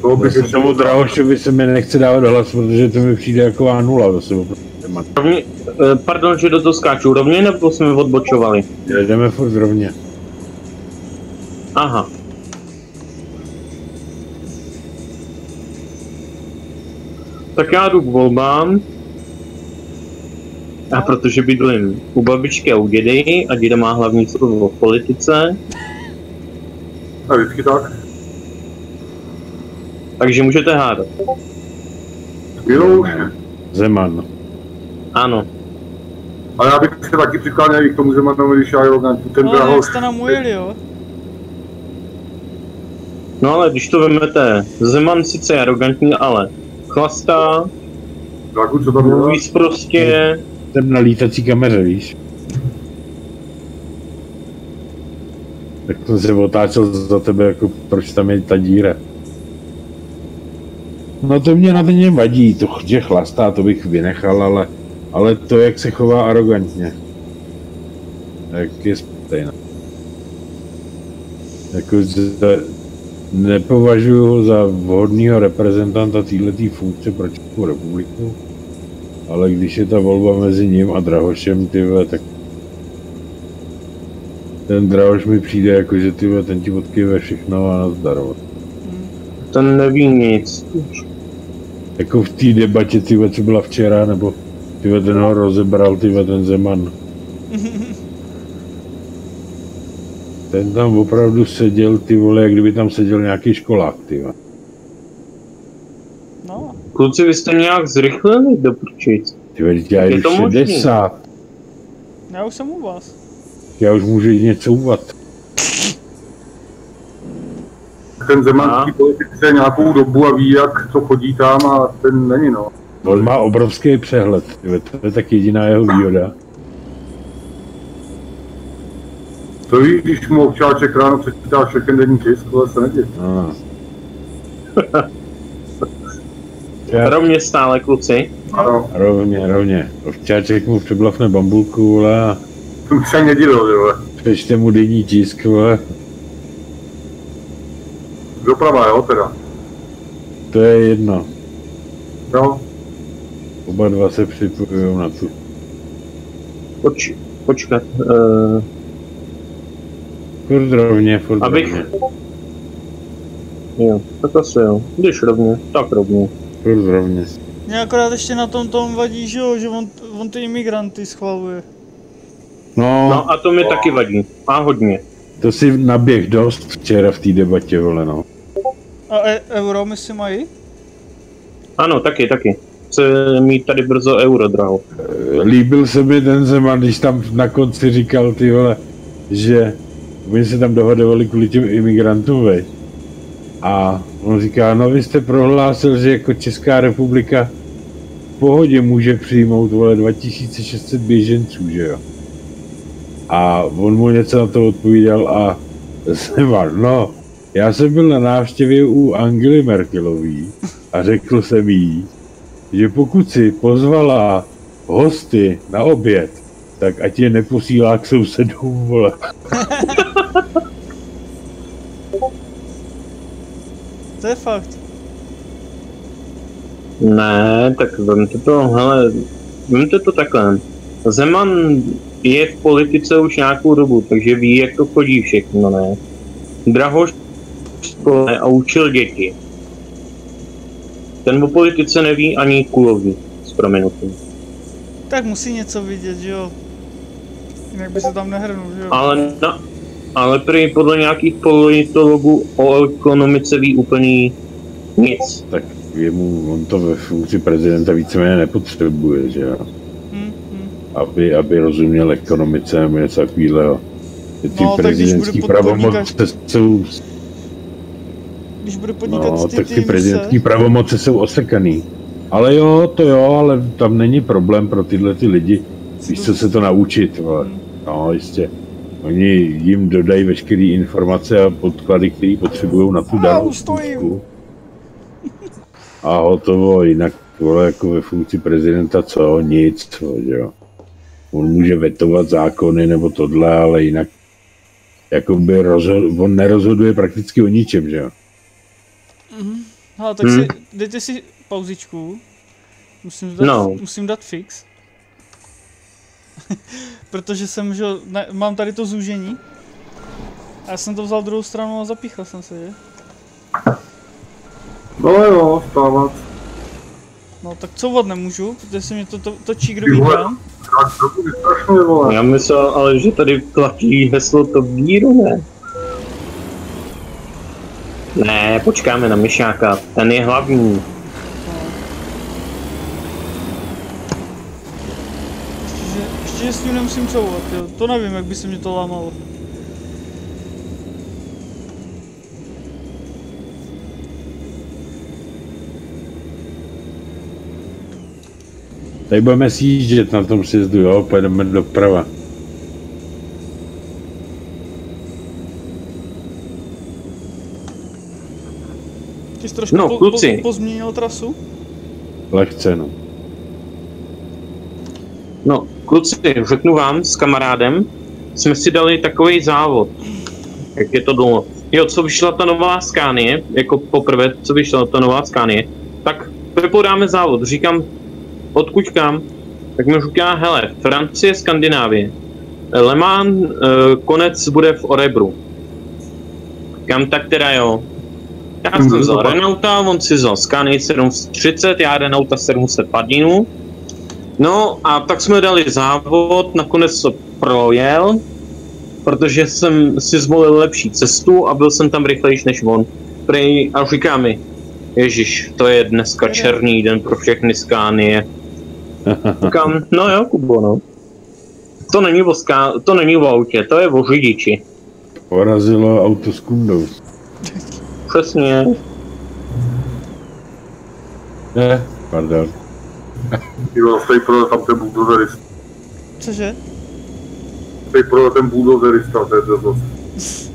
toho bych zase ještě tomu Drahošovi se mi nechce dávat hlas, protože to mi přijde jako A nula, to se opravdu nemá. Rovně, eh, pardon, že do toho skáču. Rovně nebo jsme odbočovali? Jdeme furt rovně. Aha. Tak já jdu k volbám. A protože bydlím u babičky a u dědy a děda má hlavní slovo v politice, A vždycky tak. takže můžete hádat. Jo, Zeman. Ano. a já bych se taky přikláněl i k tomu Zemanovi, když já arrogantní. Ten No, ale jak jste nám ujeli, jo? No ale když to vemete, Zeman sice je arrogantní, ale chlastá, Dragu, co tam dělá? mluví prostě, Jsem na lítací kameře, víš? Tak jsem se otáčel za tebe, jako proč tam je ta díra. No to mě na něm vadí, to že chlastá, to bych vynechal, ale, ale to, jak se chová arrogantně. Jak je stejná. Jako za, nepovažuji ho za vhodného reprezentanta této funkce pro Českou republiku, ale když je ta volba mezi ním a Drahošem, ty vole, tak ten Drahoš mi přijde jako, že ty vole, ten ti odkyve všechno a nazdar. vole. ten neví nic. Jako v té debatě, ty vole, co byla včera, nebo ty vole, ten ho rozebral, ty vole, ten Zeman. Ten tam opravdu seděl, ty vole, jak kdyby tam seděl nějaký školák, ty vole. No, Kluci, vy jste nějak zrychlili do prčic. Ty vole, já Je jdu to možný? 60, já už jsem u vás. já už můžu jít něco uvat. Ten zemanský politice nějakou dobu a ví, jak co chodí tam a ten není, no. On má obrovský přehled, to je tak jediná jeho výhoda. To víš, když mu občáček ráno přečítá všechny denní tisk, ale se neděje. No. Já, Rovně stále, kluci. Ano, rovně, rovně. Ovčáček mu přeblafne bambulku, vole, a jsem se nedivil, ty vole. přečte mu denní tisk, vole. Doprava, jo, teda. To je jedno. Jo, Oba dva se připojují na tu. Poč, počkat. Uh, Furt rovně, furt Abych- rovně. jo, tak asi jo. Když rovně, tak rovně. Furt rovně. Mě akorát ještě na tom tom vadí, že jo, že on, on ty imigranty schvaluje. No, No a to mi taky vadí. A hodně. to si naběh dost včera v té debatě, vole, no. A e- euro, myslím, mají? Ano, taky, taky. Chce mít tady brzo euro, draho. Líbil se mi ten Zeman, když tam na konci říkal, ty vole, že oni se tam dohodovali kvůli těm imigrantům, vej. A on říká, no vy jste prohlásil, že jako Česká republika v pohodě může přijmout, vole, 2600 běženců, že jo. A on mu něco na to odpovídal a Zeman, no, já jsem byl na návštěvě u Angely Merkelový a řekl jsem jí, že pokud si pozvala hosty na oběd, tak ať je neposílá k sousedům, vole. To je fakt. Ne, tak vemte to, hele, vemte to takhle. Zeman je v politice už nějakou dobu, takže ví, jak to chodí všechno, ne? Drahoš škole a učil děti. Ten o politice neví ani kulový, s prominutím. Tak musí něco vidět, že jo. Jinak by se tam nehrnul, že jo? Ale, na, ale prý podle nějakých politologů o ekonomice ví úplně nic. Tak jemu, on to ve funkci prezidenta víceméně nepotřebuje, že jo? Hm, hm. Aby, aby rozuměl ekonomice nebo něco takového. Ty No, tak když bude prezidentský pod- pravomoce jsou, Když bude podnikat no, ty, tak ty ty prezidentský pravomoce jsou osekaný. Ale jo, to jo, ale tam není problém pro tyhle ty lidi, víš co se to naučit, vole. No, jistě. Oni jim dodají veškeré informace a podklady, které potřebují na tu A, danou schůzku. A hotovo, jinak vole, jako ve funkci prezidenta co, nic, co, že jo. On může vetovat zákony nebo tohle, ale jinak jakoby rozhod, on nerozhoduje prakticky o ničem, že jo. Ha, tak Hm. si, dejte si pauzičku. Musím dát, No. musím dát fix. Protože jsem, že ne, mám tady to zúžení. A já jsem to vzal druhou stranu a zapíchl jsem se, že? No jo, stávat. No tak co vod nemůžu, protože se mě to, to točí kdo ví kam. Já myslel, ale že tady platí heslo to víru, ne? Ne, počkáme na Myšáka, ten je hlavní. Ještě, že, ještě, že s tím nemusím couvat, jo. To nevím, jak by se mě to lámalo. Tady budeme sjíždět na tom sjezdu, jo, pojedeme doprava. Ty jsi trošku No, po. Po, pozměnil trasu? Lehce, no. No, kluci, řeknu vám s kamarádem, jsme si dali takový závod. Jak je to dlouho. Jo, co vyšla ta nová Scania, jako poprvé, co vyšla ta nová Scania, tak vypodáme závod. Říkám, odkud kam? Tak mi říká, hele, Francie, Skandinávie. Le Mans, eh, konec bude v Orebru. Kam tak teda jo? Já jsem Mhm, vzal pak- Renaulta, on si vzal Scania 730, já Renaulta 700 padinu. No a tak jsme dali závod, nakonec to projel, protože jsem si zvolil lepší cestu a byl jsem tam rychlejší než on. Prej, a říká mi, Ježíš, to je dneska černý den pro všechny skánie. Říkám, no jo, Kubo, no. To není o, ská, to není o autě, to je o řidiči. Porazilo auto s kundou. Přesně. Ne, pardon. Ty vole, stojí pro tam ten bulldozerista. Cože? Stojí pro ten bulldozerista, to je to zase.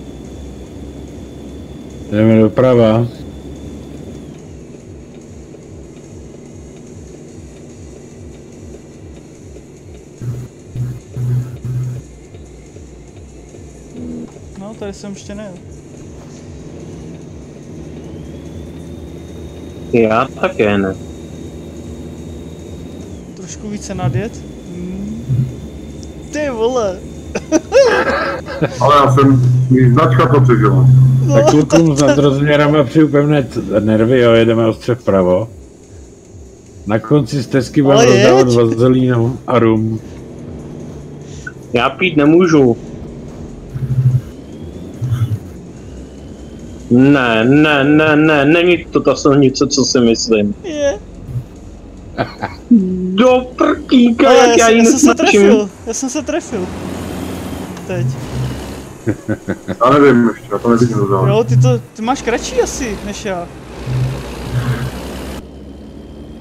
Jdeme doprava. No, tady jsem ještě nejel. Já také ne. Trošku více nadjet. Hmm. Ty vole. Ale já jsem, značka to přežila. Tak klukům s nadrozměrama přiju pevné t- nervy, jo, jedeme ostře vpravo. Na konci stezky budeme Ale rozdávat vazelínu a rum. Já pít nemůžu. Ne, ne, ne, ne, není to ta silnice, co si myslím. Je. Do prkýka, Ale jak já, já ji jsem, já jsem se trefil. Já jsem se trefil. Teď. Já nevím ještě, já to nevidím do zále. Jo, ty to, ty máš kratší asi, než já.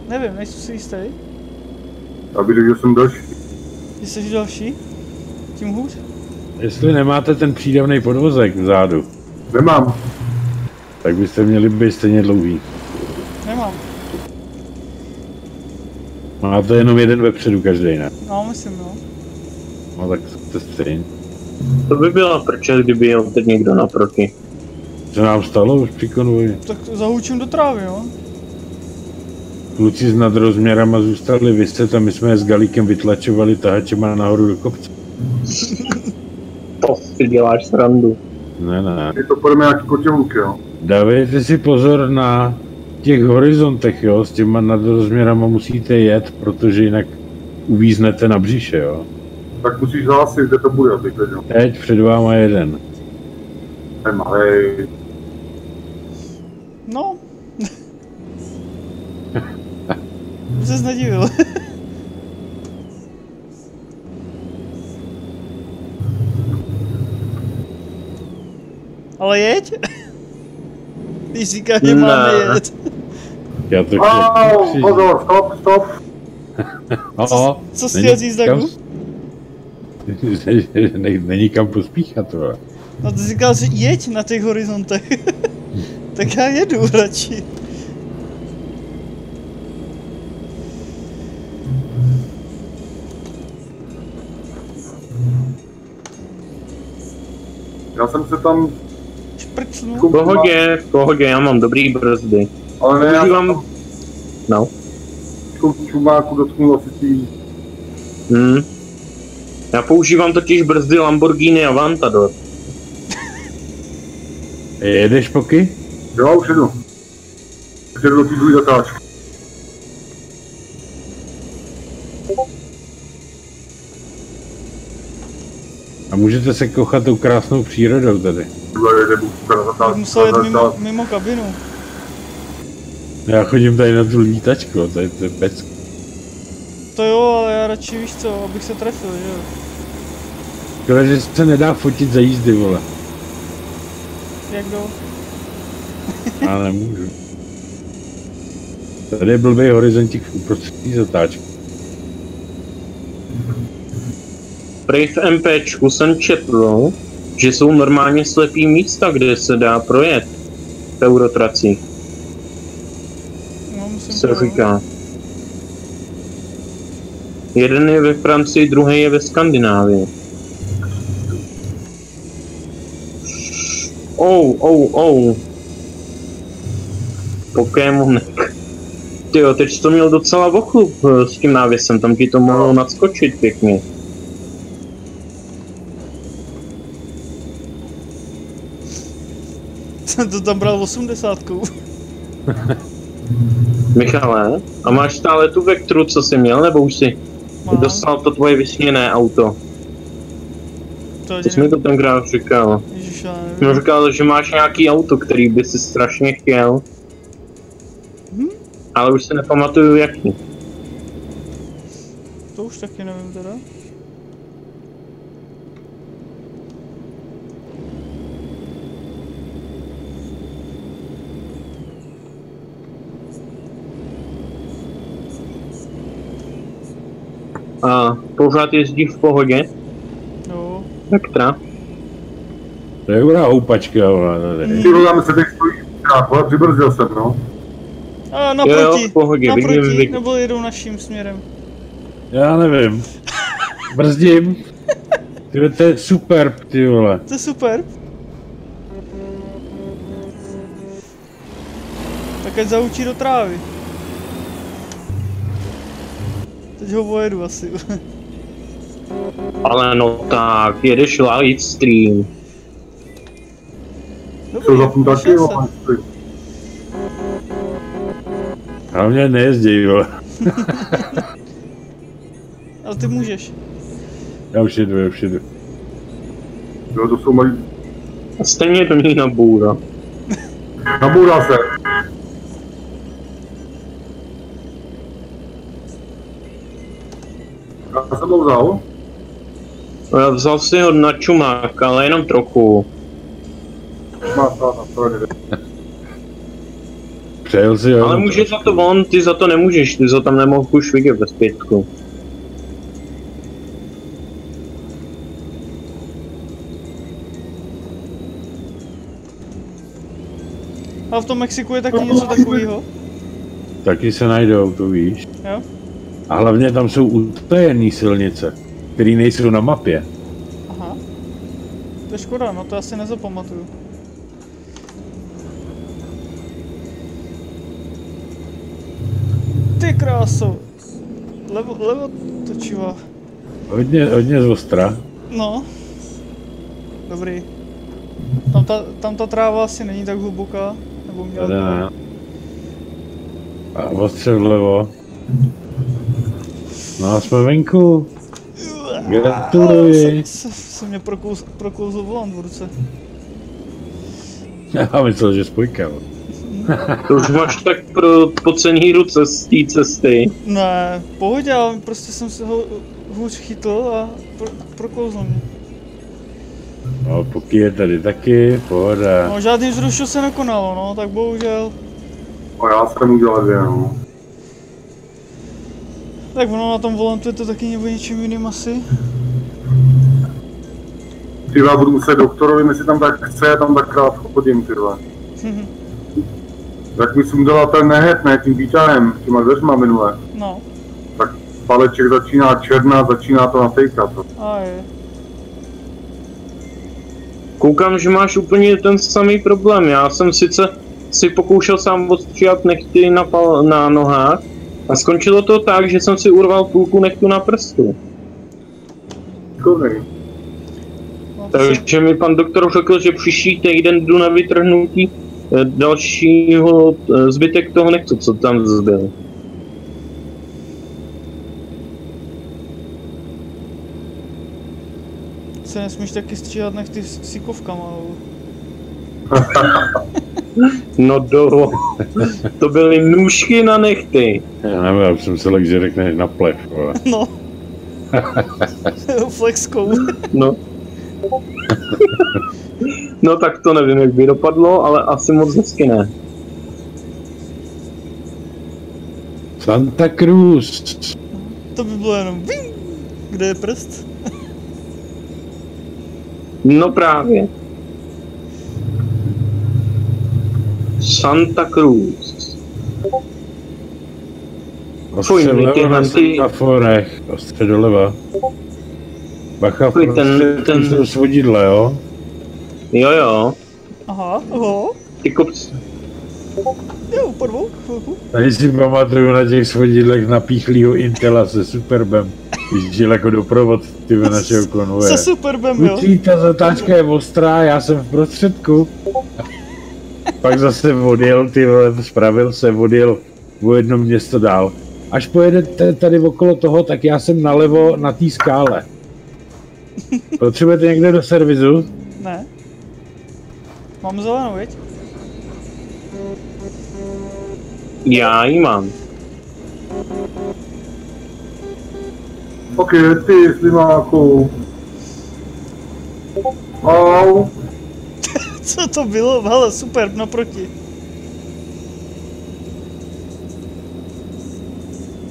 Nevím, nejsem si jistý. Já bych řekl, že jsem další. Ty jsi další? Tím hůř? Jestli nemáte ten přídavný podvozek vzadu, Nemám. tak byste měli být stejně dlouhý. Nemám. Máte jenom jeden vepředu každý, ne? No, myslím, no. No tak jste stejně. To by byla prče, kdyby jel teď někdo naproti. Co nám stalo už při konvoji? Tak zahučím do trávy, no. Kluci s nadrozměrama zůstali vyset a my jsme je s Galíkem vytlačovali tahačema nahoru do kopce. To si děláš srandu. Ne, ne. My to půjdeme jak kotěvůk, jo. Dávejte si pozor na těch horizontech, jo, s těma nadrozměrama musíte jet, protože jinak uvíznete na břiše, jo. Tak musíš hlásit, kde to bude, abych věděl. Teď před váma jeden. Ten malej. No. Jsi nedivil. Ale jeď. Když říká, že Ne. máme jet. Já to Au, pozor, stop, stop. Oho, Co jsi není chtěl říct, Dagu? Není kam pospíchat, vole. No ty říkal, že jeď na těch horizontech. tak já jedu radši. Já jsem se tam... Šprcnu. V pohodě, v pohodě, já mám dobrý brzdy. Ale ne, já jsem Používám... No. tam čumáku dotknul asi tý... Hmm. Já používám totiž brzdy Lamborghini Aventador. Jedeš poky? Jo, už jedu. Už jedu do té zatáčky. A můžete se kochat tou krásnou přírodou tady. Musel na mimo, mimo kabinu. Já chodím tady na tu lítačku, to je, to je pec. To jo, ale já radši víš co, abych se trefil, že jo. Škoda, že se nedá fotit za jízdy, vole. Jak jdou? Já nemůžu. Tady je blbý horizontík uprostřed zatáčky. Prej v MPčku jsem četl, že jsou normálně slepý místa, kde se dá projet v eurotracích, No, musím se říká. Jeden je ve Francii, druhý je ve Skandinávii. Oh, oh, oh. Pokémonek. Tyjo, teď jsi to měl docela vochlup eh, s tím návěsem, tam ti to mohlo nadskočit pěkně. Jsem to tam bral 80. Michale, a máš stále tu vektru, co jsi měl, nebo už jsi Mám. dostal to tvoje vysněné auto? To Ty jsi mi to tenkrát říkal. Ježiš, já nevím. říkal, že máš nějaký auto, který by si strašně chtěl. Hm? Ale už si nepamatuju jaký. To už taky nevím teda. A pořád jezdí v pohodě? Jo. Vektra? To je dobrá houpačka, vole, tady. Ty se teď stojí. Já, přibrzdil jsem, no. A naproti, jo, v pohodě, naproti, vidím. nebo jedou naším směrem. Já nevím. Brzdím. Ty to je super, ty vole. To je super. Tak ať zaučí do trávy. Teď ho vojedu asi. Ale no tak, jedeš livestream. Jsou zapnu taky, jo. jsem. Hlavně nejezdí, vole. Ale ty můžeš. Já už jedu, já už jedu. Jo, to jsou malí. A stejně to není na bůra. Nabourá se. Já jsem ho vzal. No, Já vzal si ho na čumák, ale jenom trochu. Má stát na straně. Přejel si ho. Ale může za to on, ty za to nemůžeš, ty za tam nemohl už vidět ve zpětku. A v tom Mexiku je taky něco takového. Taky se najdou, to víš. Jo? A hlavně tam jsou utajené silnice, které nejsou na mapě. Aha. To je škoda, no to asi nezapamatuju. Ty kráso. Levo, levo točivá. Hodně, hodně z ostra. No. Dobrý. Tam ta, tam ta tráva asi není tak hluboká. Nebo měla ne. A ostře vlevo. No a jsme venku. Gratuluji. Se, se, se mě prokous, prokouzl volant v ruce. Já myslel, že spojka. To už máš tak pro pocený ruce z té cesty. Ne, pohodě, ale prostě jsem se ho hůř chytl a pro, prokouzl mě. No, Poky je tady taky, pohoda. No, žádný zrušil se nekonalo, no, tak bohužel. A já jsem udělal dvě, no. Tak ono na tom volantu je to taky nebo něčím jiným asi. Ty já budu muset doktorovi, jestli tam tak chce, já tam tak krát chodím, ty vole. Tak myslím dala ten nehet, ne, tím výtahem, těma dveřma minule. No, Tak paleček začíná černá, začíná to natejkat. a je. Koukám, že máš úplně ten samý problém. Já jsem sice si pokoušel sám odstříhat nechty na, pal- na nohách a skončilo to tak, že jsem si urval půlku nechtu na prstu. Se, Takže mi pan doktor řekl, že příští týden jdu na vytrhnutí eh, dalšího eh, zbytek toho nechtu, co tam zbyl. se nesmíš taky stříhat nechty s síkovkama, ale... No do, to byly nůžky na nechty. Já nevím, já jsem se lek, že řekneš na plech, vole. No. Flexkou. No. No tak to nevím, jak by dopadlo, ale asi moc hezky ne. Santa Cruz. To by bylo jenom kde je prst. No právě. Santa Cruz. Fuj, Ostře Miky, vlevo na ty- semaforech, ostře doleva. Bacha, Fuj, ten- ten, ten- ten... svodidle, jo? Jo jo, Aha, oho. ty kopc. Jo, po dvou, chvilku. Tady si pamatuju na těch svodidlech napíchlýho Intela se Superbem. Když žil jako doprovod ty našeho konvoje. Se superbem, jo. Učí, ta zatáčka je ostrá, já jsem v prostředku. Pak zase odjel, ty vole, spravil se, odjel o jedno město dál. Až pojedete tady okolo toho, tak já jsem nalevo na té skále. Potřebujete někde do servisu? Ne. Mám zelenou, viď? Já ji mám. Ok, ty slimáku. Au. Co to bylo? Hele, super, naproti.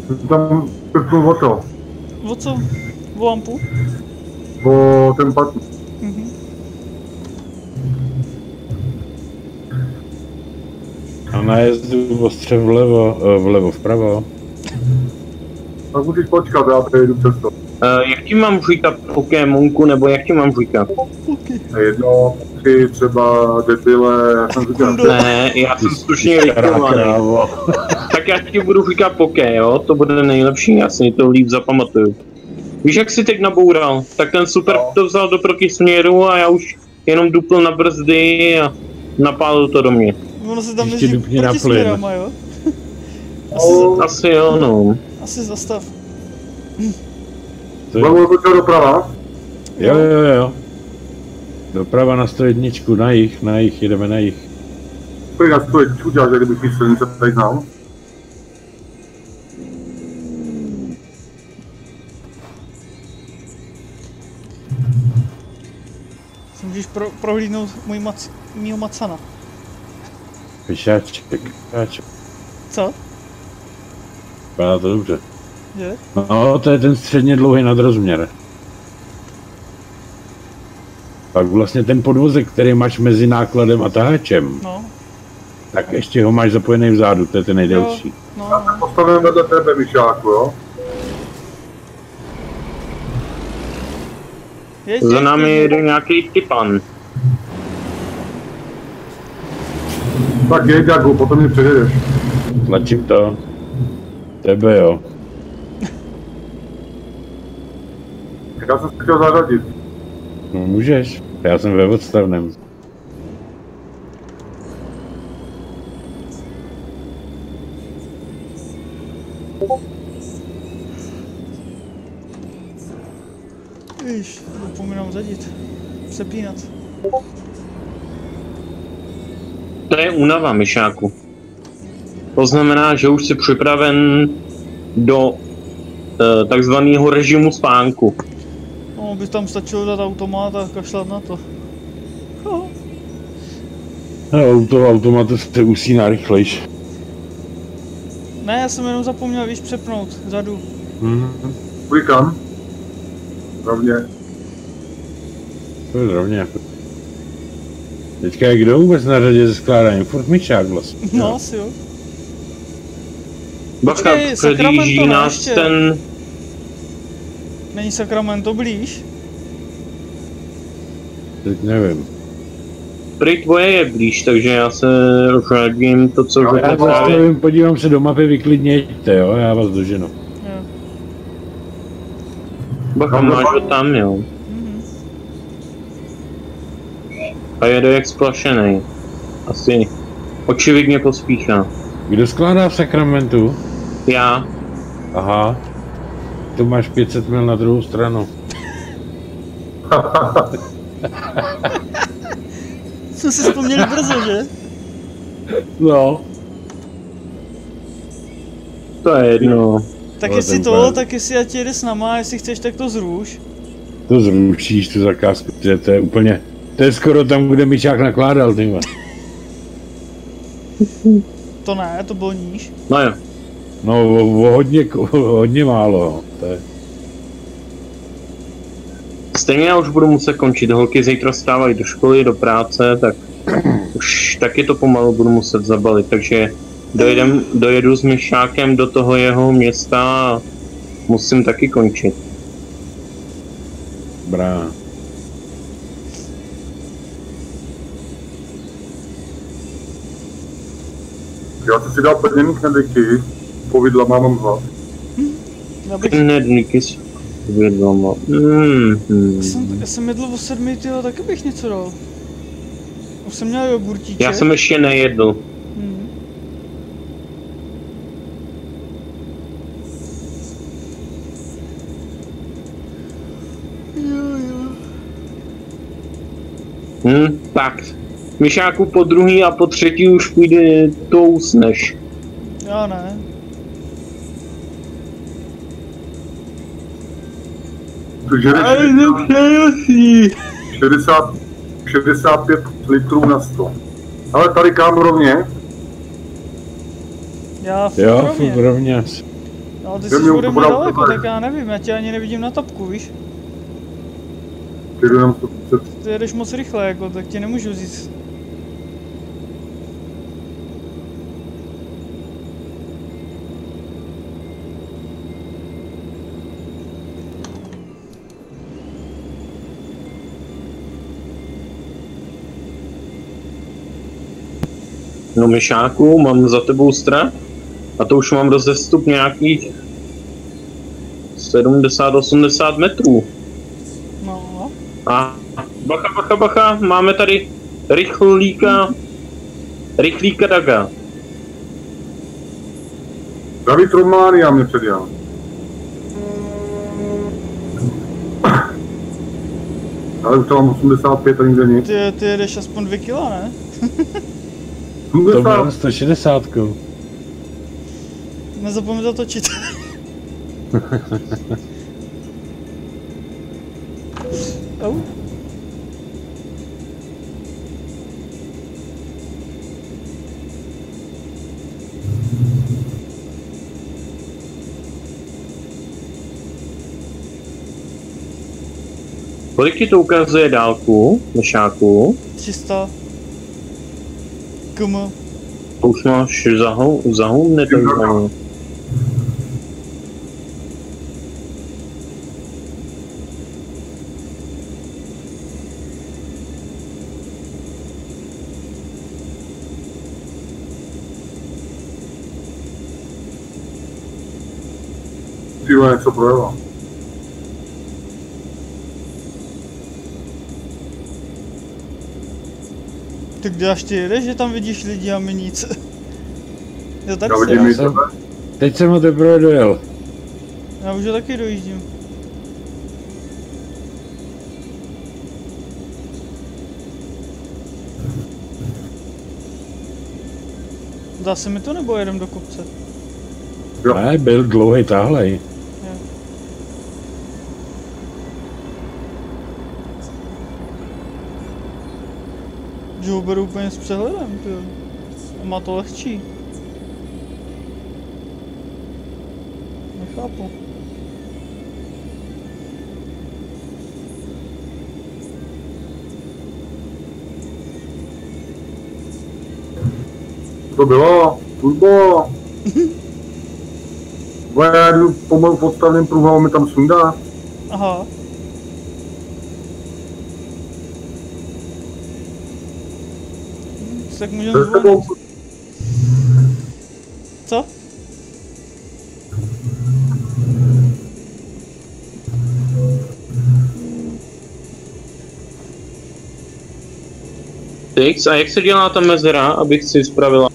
Jsem tam prknul o to. O co? O lampu? O ten pat. Mhm. A na jezdu ostře vlevo, eh, vlevo, vpravo. Tak musíš počkat, já tady jdu přes to. Uh, jak ti mám říkat Pokémonku, nebo jak ti mám říkat? Jedno, tři, třeba debile, já jsem říkal, Ne, já jsem slušně rychlovaný. Tak já ti budu říkat Poké, jo? To bude nejlepší, já si to líp zapamatuju. Víš, jak jsi teď naboural? Tak ten super to vzal do protisměru a já už jenom dupl na brzdy a napálil to do mě. Ono se tam Ještě jezdí proti plyn. směrama, jo? Asi, Asi jo, no. asi zastav. To je- Vlevo nebo doprava? Jo, jo, jo. Doprava na 101, na jich, na jich, jedeme na jich. To je na to je čuděl, že kdybych ty silnice tady znal. Můžeš pro, prohlídnout můj mac, mýho macana. Pešáček, pešáček. Co? Vypadá to dobře. Že? No, to je ten středně dlouhý nadrozměr. Pak vlastně ten podvozek, který máš mezi nákladem a taháčem, No, tak ještě ho máš zapojený vzadu, to je ten nejdelší. no, no. Postavíme vedle tebe, Myšáku, jo? Za námi jede nějaký typan. Tak jeď, Jagu, potom mě předjedeš. Tlačím to. Tebe jo. Já jsem se chtěl zařadit. No můžeš. Já jsem ve odstavném. Víš, zapomínám zadit. Přepínat. To je únava, myšáku. To znamená, že už jsi připraven do e, takzvaného režimu spánku. No, by tam stačilo dát automat a kašlat na to. No, auto, automat se usíná rychlejš. Ne, já jsem jenom zapomněl, víš, přepnout zadu. Mhm. Půjď kam? Rovně. To je rovně jako... Teďka je kdo vůbec na řadě ze skládání? Furt Mičák vlastně. No, asi jo. Bacha, Sacramento předjíždí nás ještě. ten... Není Sacramento blíž? Teď nevím. Prý tvoje je blíž, takže já se řadím to, co Já řekne právě. zastavím, podívám se do mapy, vyklidněte, jo, já vás doženu. Jo. Bacha, máš ho tam, jo. Mhm. A jede jak splašený. Asi očividně pospíchá. Kdo skládá v Sacramentu? Já, Aha. To máš 500 mil na druhou stranu. Jsme si vzpomněli brzo, že? No. to je jedno. Tak Ale jestli to, pán- tak jestli já ti jede s náma, jestli chceš, tak to zruš. To zrušíš, tu zakázku, to je, to je úplně... To je skoro tam, kde Mičák nakládal, ty. To ne, to bylo níž. No jo. No, o, o hodně, o hodně málo. To je... Stejně já už budu muset končit. Holky zítra stávají do školy, do práce, tak už taky to pomalu budu muset zabalit. Takže dojedem, dojedu s Myšákem do toho jeho města a musím taky končit. Brá. Já jsem si dal plněný knedlíky, povidla mám hlad. Já bych, Knedlíky s vědlama. Mm, já mm. jsem, já jsem jedl o sedmi, tyjo, taky bych něco dal. Už jsem měl jogurtíček. Já jsem ještě nejedl. Hmm. Jo, jo. Hm, tak. Myšáku po druhý a po třetí už půjde, to usneš. Já ne. Takže jdeš 60, 65 litrů na 100. Ale tady kam rovně? Já furt Jo, rovně. furt rovně. No, ty jsi ode mě daleko, tak já nevím, já tě ani nevidím na tapku, víš? 130. Ty jedeš moc rychle, jako, tak tě nemůžu říct. No Myšáku, mám za tebou strach a to už mám rozestup nějakých 70-80 metrů. No, A bacha, bacha, bacha, máme tady rychlíka, rychlíka Daga. David Románia mě předjel. Ale už to mám 85 a nikde nic. ty, ty jedeš aspoň dvě kila, ne? To 80. bylo 160. Nezapomeň zatočit. Au. Kolik ti to ukazuje dálku, Myšáku? 300. Km. To už máš zahou, zahoumne takzvaně. Ty vole, děláš ty? Jdeš, že tam vidíš lidi a my nic. Jo, tady Já jsem. jsem. Teď jsem ho teprve dojel. Já už ho taky dojíždím. Dá se mi to nebo jedem do kopce? Jo. Ne, byl dlouhý táhlej. Beru úplně s přehledem, ty. Má to lehčí. Nechápu. To bylo, turbo. Bo já jdu pomalu podstavným pruhem, mi tam sundá. Aha. Tak můžeme zvolit. Co? Tix, a jak se dělá ta mezera, abych si spravila?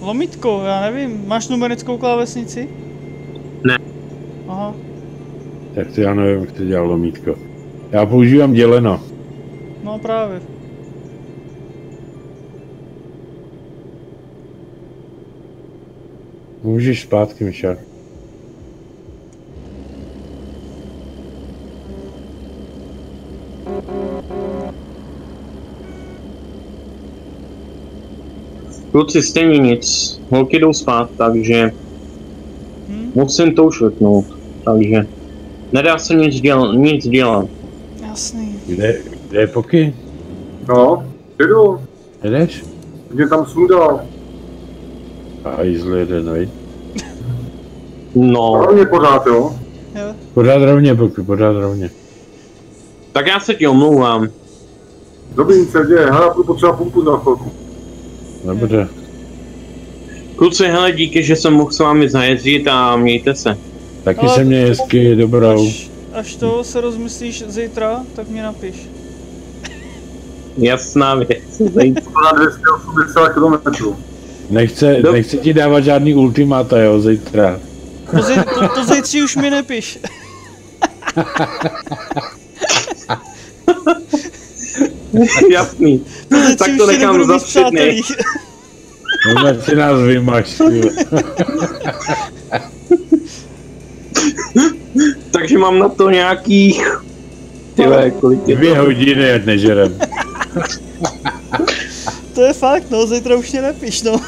Lomítko, já nevím. Máš numerickou klávesnici? Ne. Aha. Tak to já nevím, jak to dělal lomítko. Já používám děleno. No právě. Můžeš zpátky, Mišel. Kluci, stejně nic. Holky jdou spát, takže Hm? musím to ušvrtnout. Takže nedá se nic, děl- nic dělat. Jasný. Kde, kde je Poky? no, jdu, Jedeš? mě tam sundal. A jízl jeden, vej. No, Hlavně pořád, jo. Jo. Pořád rovně, Poky, pořád rovně. tak já se ti omlouvám. Dobrý, nic se děje, hele, budu potřeba pumpu za chvilku. Dobře. Kluci, hele, díky, že jsem mohl s vámi zajezdit a mějte se. Taky Ale- se mě hezky, dobrou. Až, až to se rozmyslíš zítra, tak mě napiš. Jasná věc. Zajít. Na 280 km. Nechce, Dob- nechce ti dávat žádný ultimáta, jo, zítra. To, zej, to, to zítří už mi nepiš. Jasný. To zítří Tak to nechám nebudu za mít tři dny. Vůbec si nás vymaš. Takže mám na to nějakých... Ty vole, kolik je Dvě hodiny, ať nežerem. To je fakt, no, zítra už mě nepiš, no.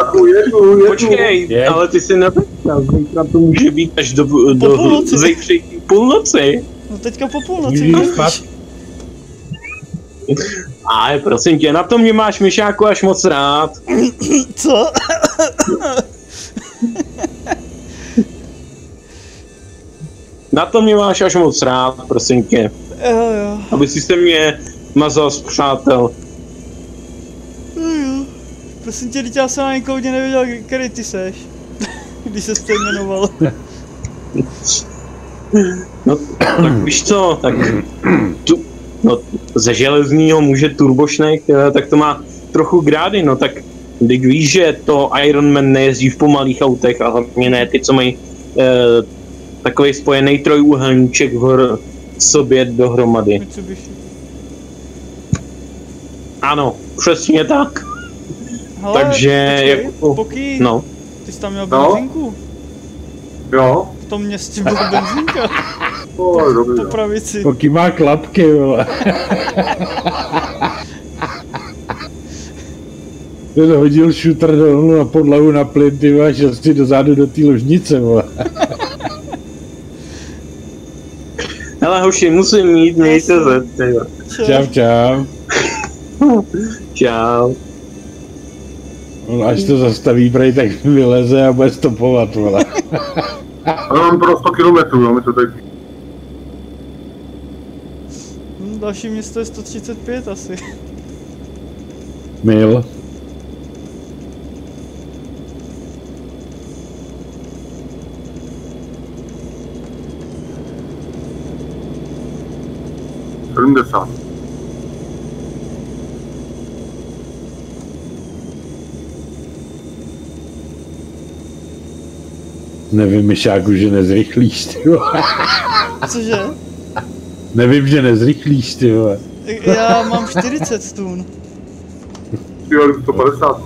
Aku, jedu, jedu. Počkej, Je. ale ty si nepečal, zítra to může být až do, do půlnoci. zítřejší půlnoci. No teďka po půlnoci nepiš. Ale prosím tě, na to mě máš myšáku až moc rád. Co? Na to mě máš až moc rád, prosím tě. Jo, jo. Aby si se mě mazal z přátel. Jo, jo. Prosím tě, teď já jsem ani koudě nevěděl, který ty seš. Když se přejmenoval. No, tak víš co, tak tu, no, ze železního muže turbošnek, eh, tak to má trochu grády, no tak když víš, že to Iron Man nejezdí v pomalých autech a hlavně ne ty, co mají eh, takový spojený trojúhelníček v sobě dohromady. Mitsubishi. Ano, přesně tak. Hele, Takže počkej, jako- Poky, No, ty jsi tam měl No. benzínku. Jo, V tom městě byla benzínka. to dobrý, Po pravici. Poky má klapky, vole. Ten hodil šutr dolů na podlahu na plyn, ty vole, a šel si dozadu do té ložnice, vole. hele hoši, musím jít, mějte se. ty jo. Čau, čau. Čau. On až to zastaví, prej, tak vyleze a bude stopovat, vole. Ale mám pro 100 km, jo, mi to tady Hm, další město je 135 asi. Mil. je Nevím, Myšáku, že nezrychlíš, ty vole. Cože? Nevím, že nezrychlíš, ty vole. Já mám 40 tun. Ty 150.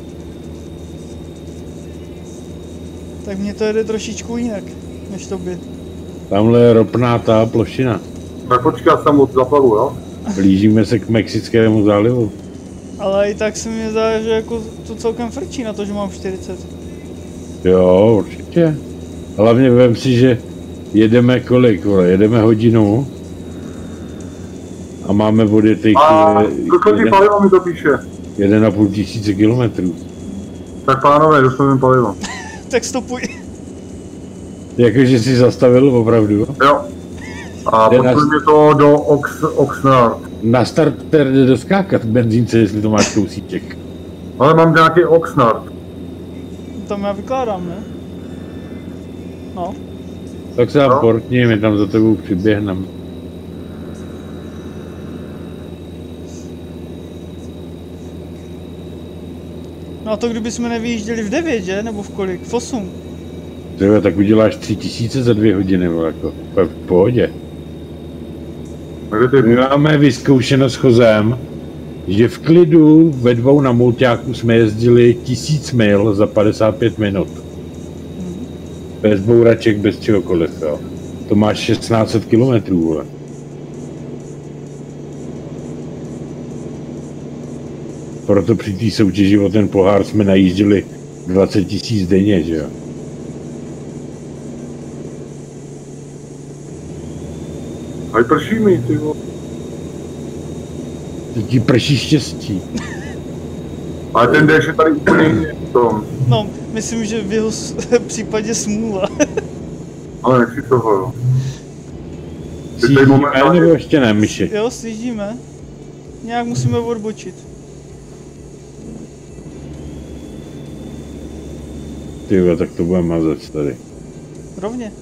Tak mně to jede trošičku jinak, než tobě. Tamhle je ropná ta plošina. Tak počkej, já jsem od zaplavu, jo? Blížíme se k Mexickému zálivu. Ale i tak se mi zdá, že jako to celkem frčí na to, že mám 40. Jo, určitě. Hlavně vem si, že jedeme kolik, vole, jedeme hodinu a máme vody těch A dokončí palivo mi to píše. jeden a půl tisíce kilometrů. Tak pánové, dostaneme palivo. tak stopuj. Jakože si zastavil opravdu. Jo. A na- potřebujeme to do Ox, Oxnard. Na starter jde doskákat v benzínce, jestli to máš kousíček. Ale mám nějaký Oxnard. Tam já vykládám, ne? No. Tak se No. portni, my tam za tebou přiběhneme. No a to kdyby jsme nevyjížděli v 9, že? Nebo v kolik? V 8. Tyhle, tak uděláš tři tisíce za dvě hodiny, jako, v pohodě. My máme vyzkoušeno s chozem, že v klidu ve dvou na mulťáku jsme jezdili tisíc mil za 55 minut. Bez bouraček, bez čehokoliv, jo. To máš 1600 kilometrů, vole. Proto při té soutěži o ten pohár jsme najížděli 20 tisíc denně, že jo. A prší mi, ty vole. To ti prší štěstí. Ale ten déšť je tady úplně jiný. To, No, myslím, že v jeho případě smůla. ale nechci toho, Sjíždíme, momentálně, nebo ještě ne, myši? jo, sjíždíme. Nějak musíme odbočit. Ty vole, tak to bude mazec tady. Rovně.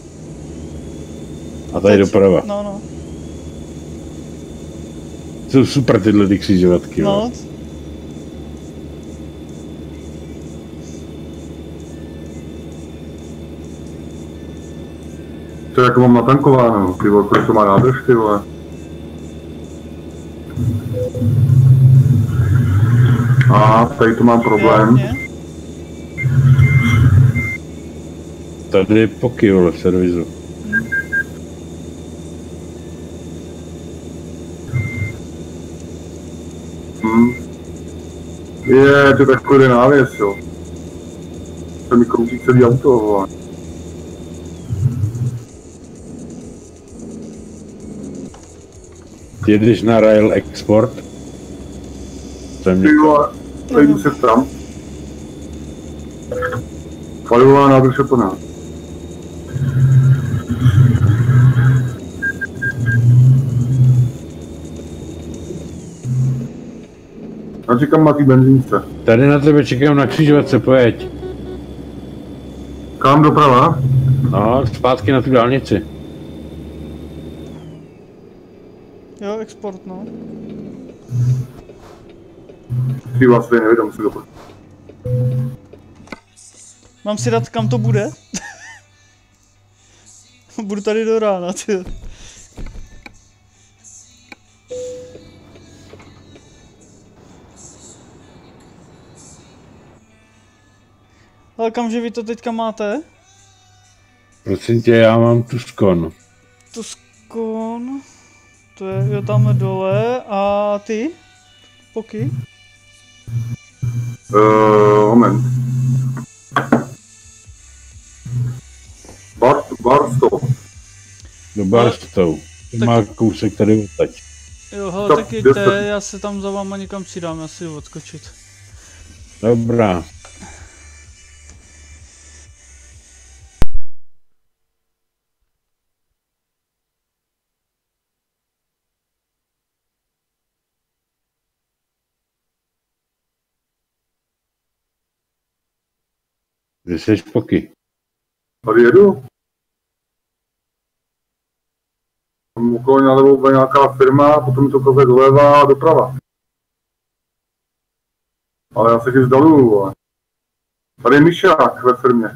A tady doprava. No, no. Jsou super tyhle ty křižovatky, jo. No, to je jako mám natankováno, ty vole, kolik to má nádrž, ty vole. A tady to mám problém. Tady je poky, vole, v servisu. Hm. Je, to je takový návěs, jo. To mi kroutí celý auto, vole. Jedeš na Rail Export? Ty vole, tady se tam. Palivová nádrž je plná. A říkám na té benzínce. Tady na tebe čekám na křižovatce, pojeď. Kam doprava? No, zpátky na tu dálnici. Export, no. Ty vlastně nevědom si doprava. Mám si dát, kam to bude? Budu tady do rána, ty. Ale kamže vy to teďka máte? Prosím tě, já mám tu skon. Tuskon. To je jo, tam dole. A ty? Poky? Uh, moment. Bar, Barstow. Do Barstou. To Tak- má kousek tady odtaď. Jo, hele, Tak, jděte, já se tam za váma někam přidám, já si odskočit. Dobrá. Kde seš poky? Tady jedu. Tam okolo nalevo bude nějaká firma, potom to koze doleva a doprava. Ale já se ti vzdaluju, vole. Tady je Mišák ve firmě.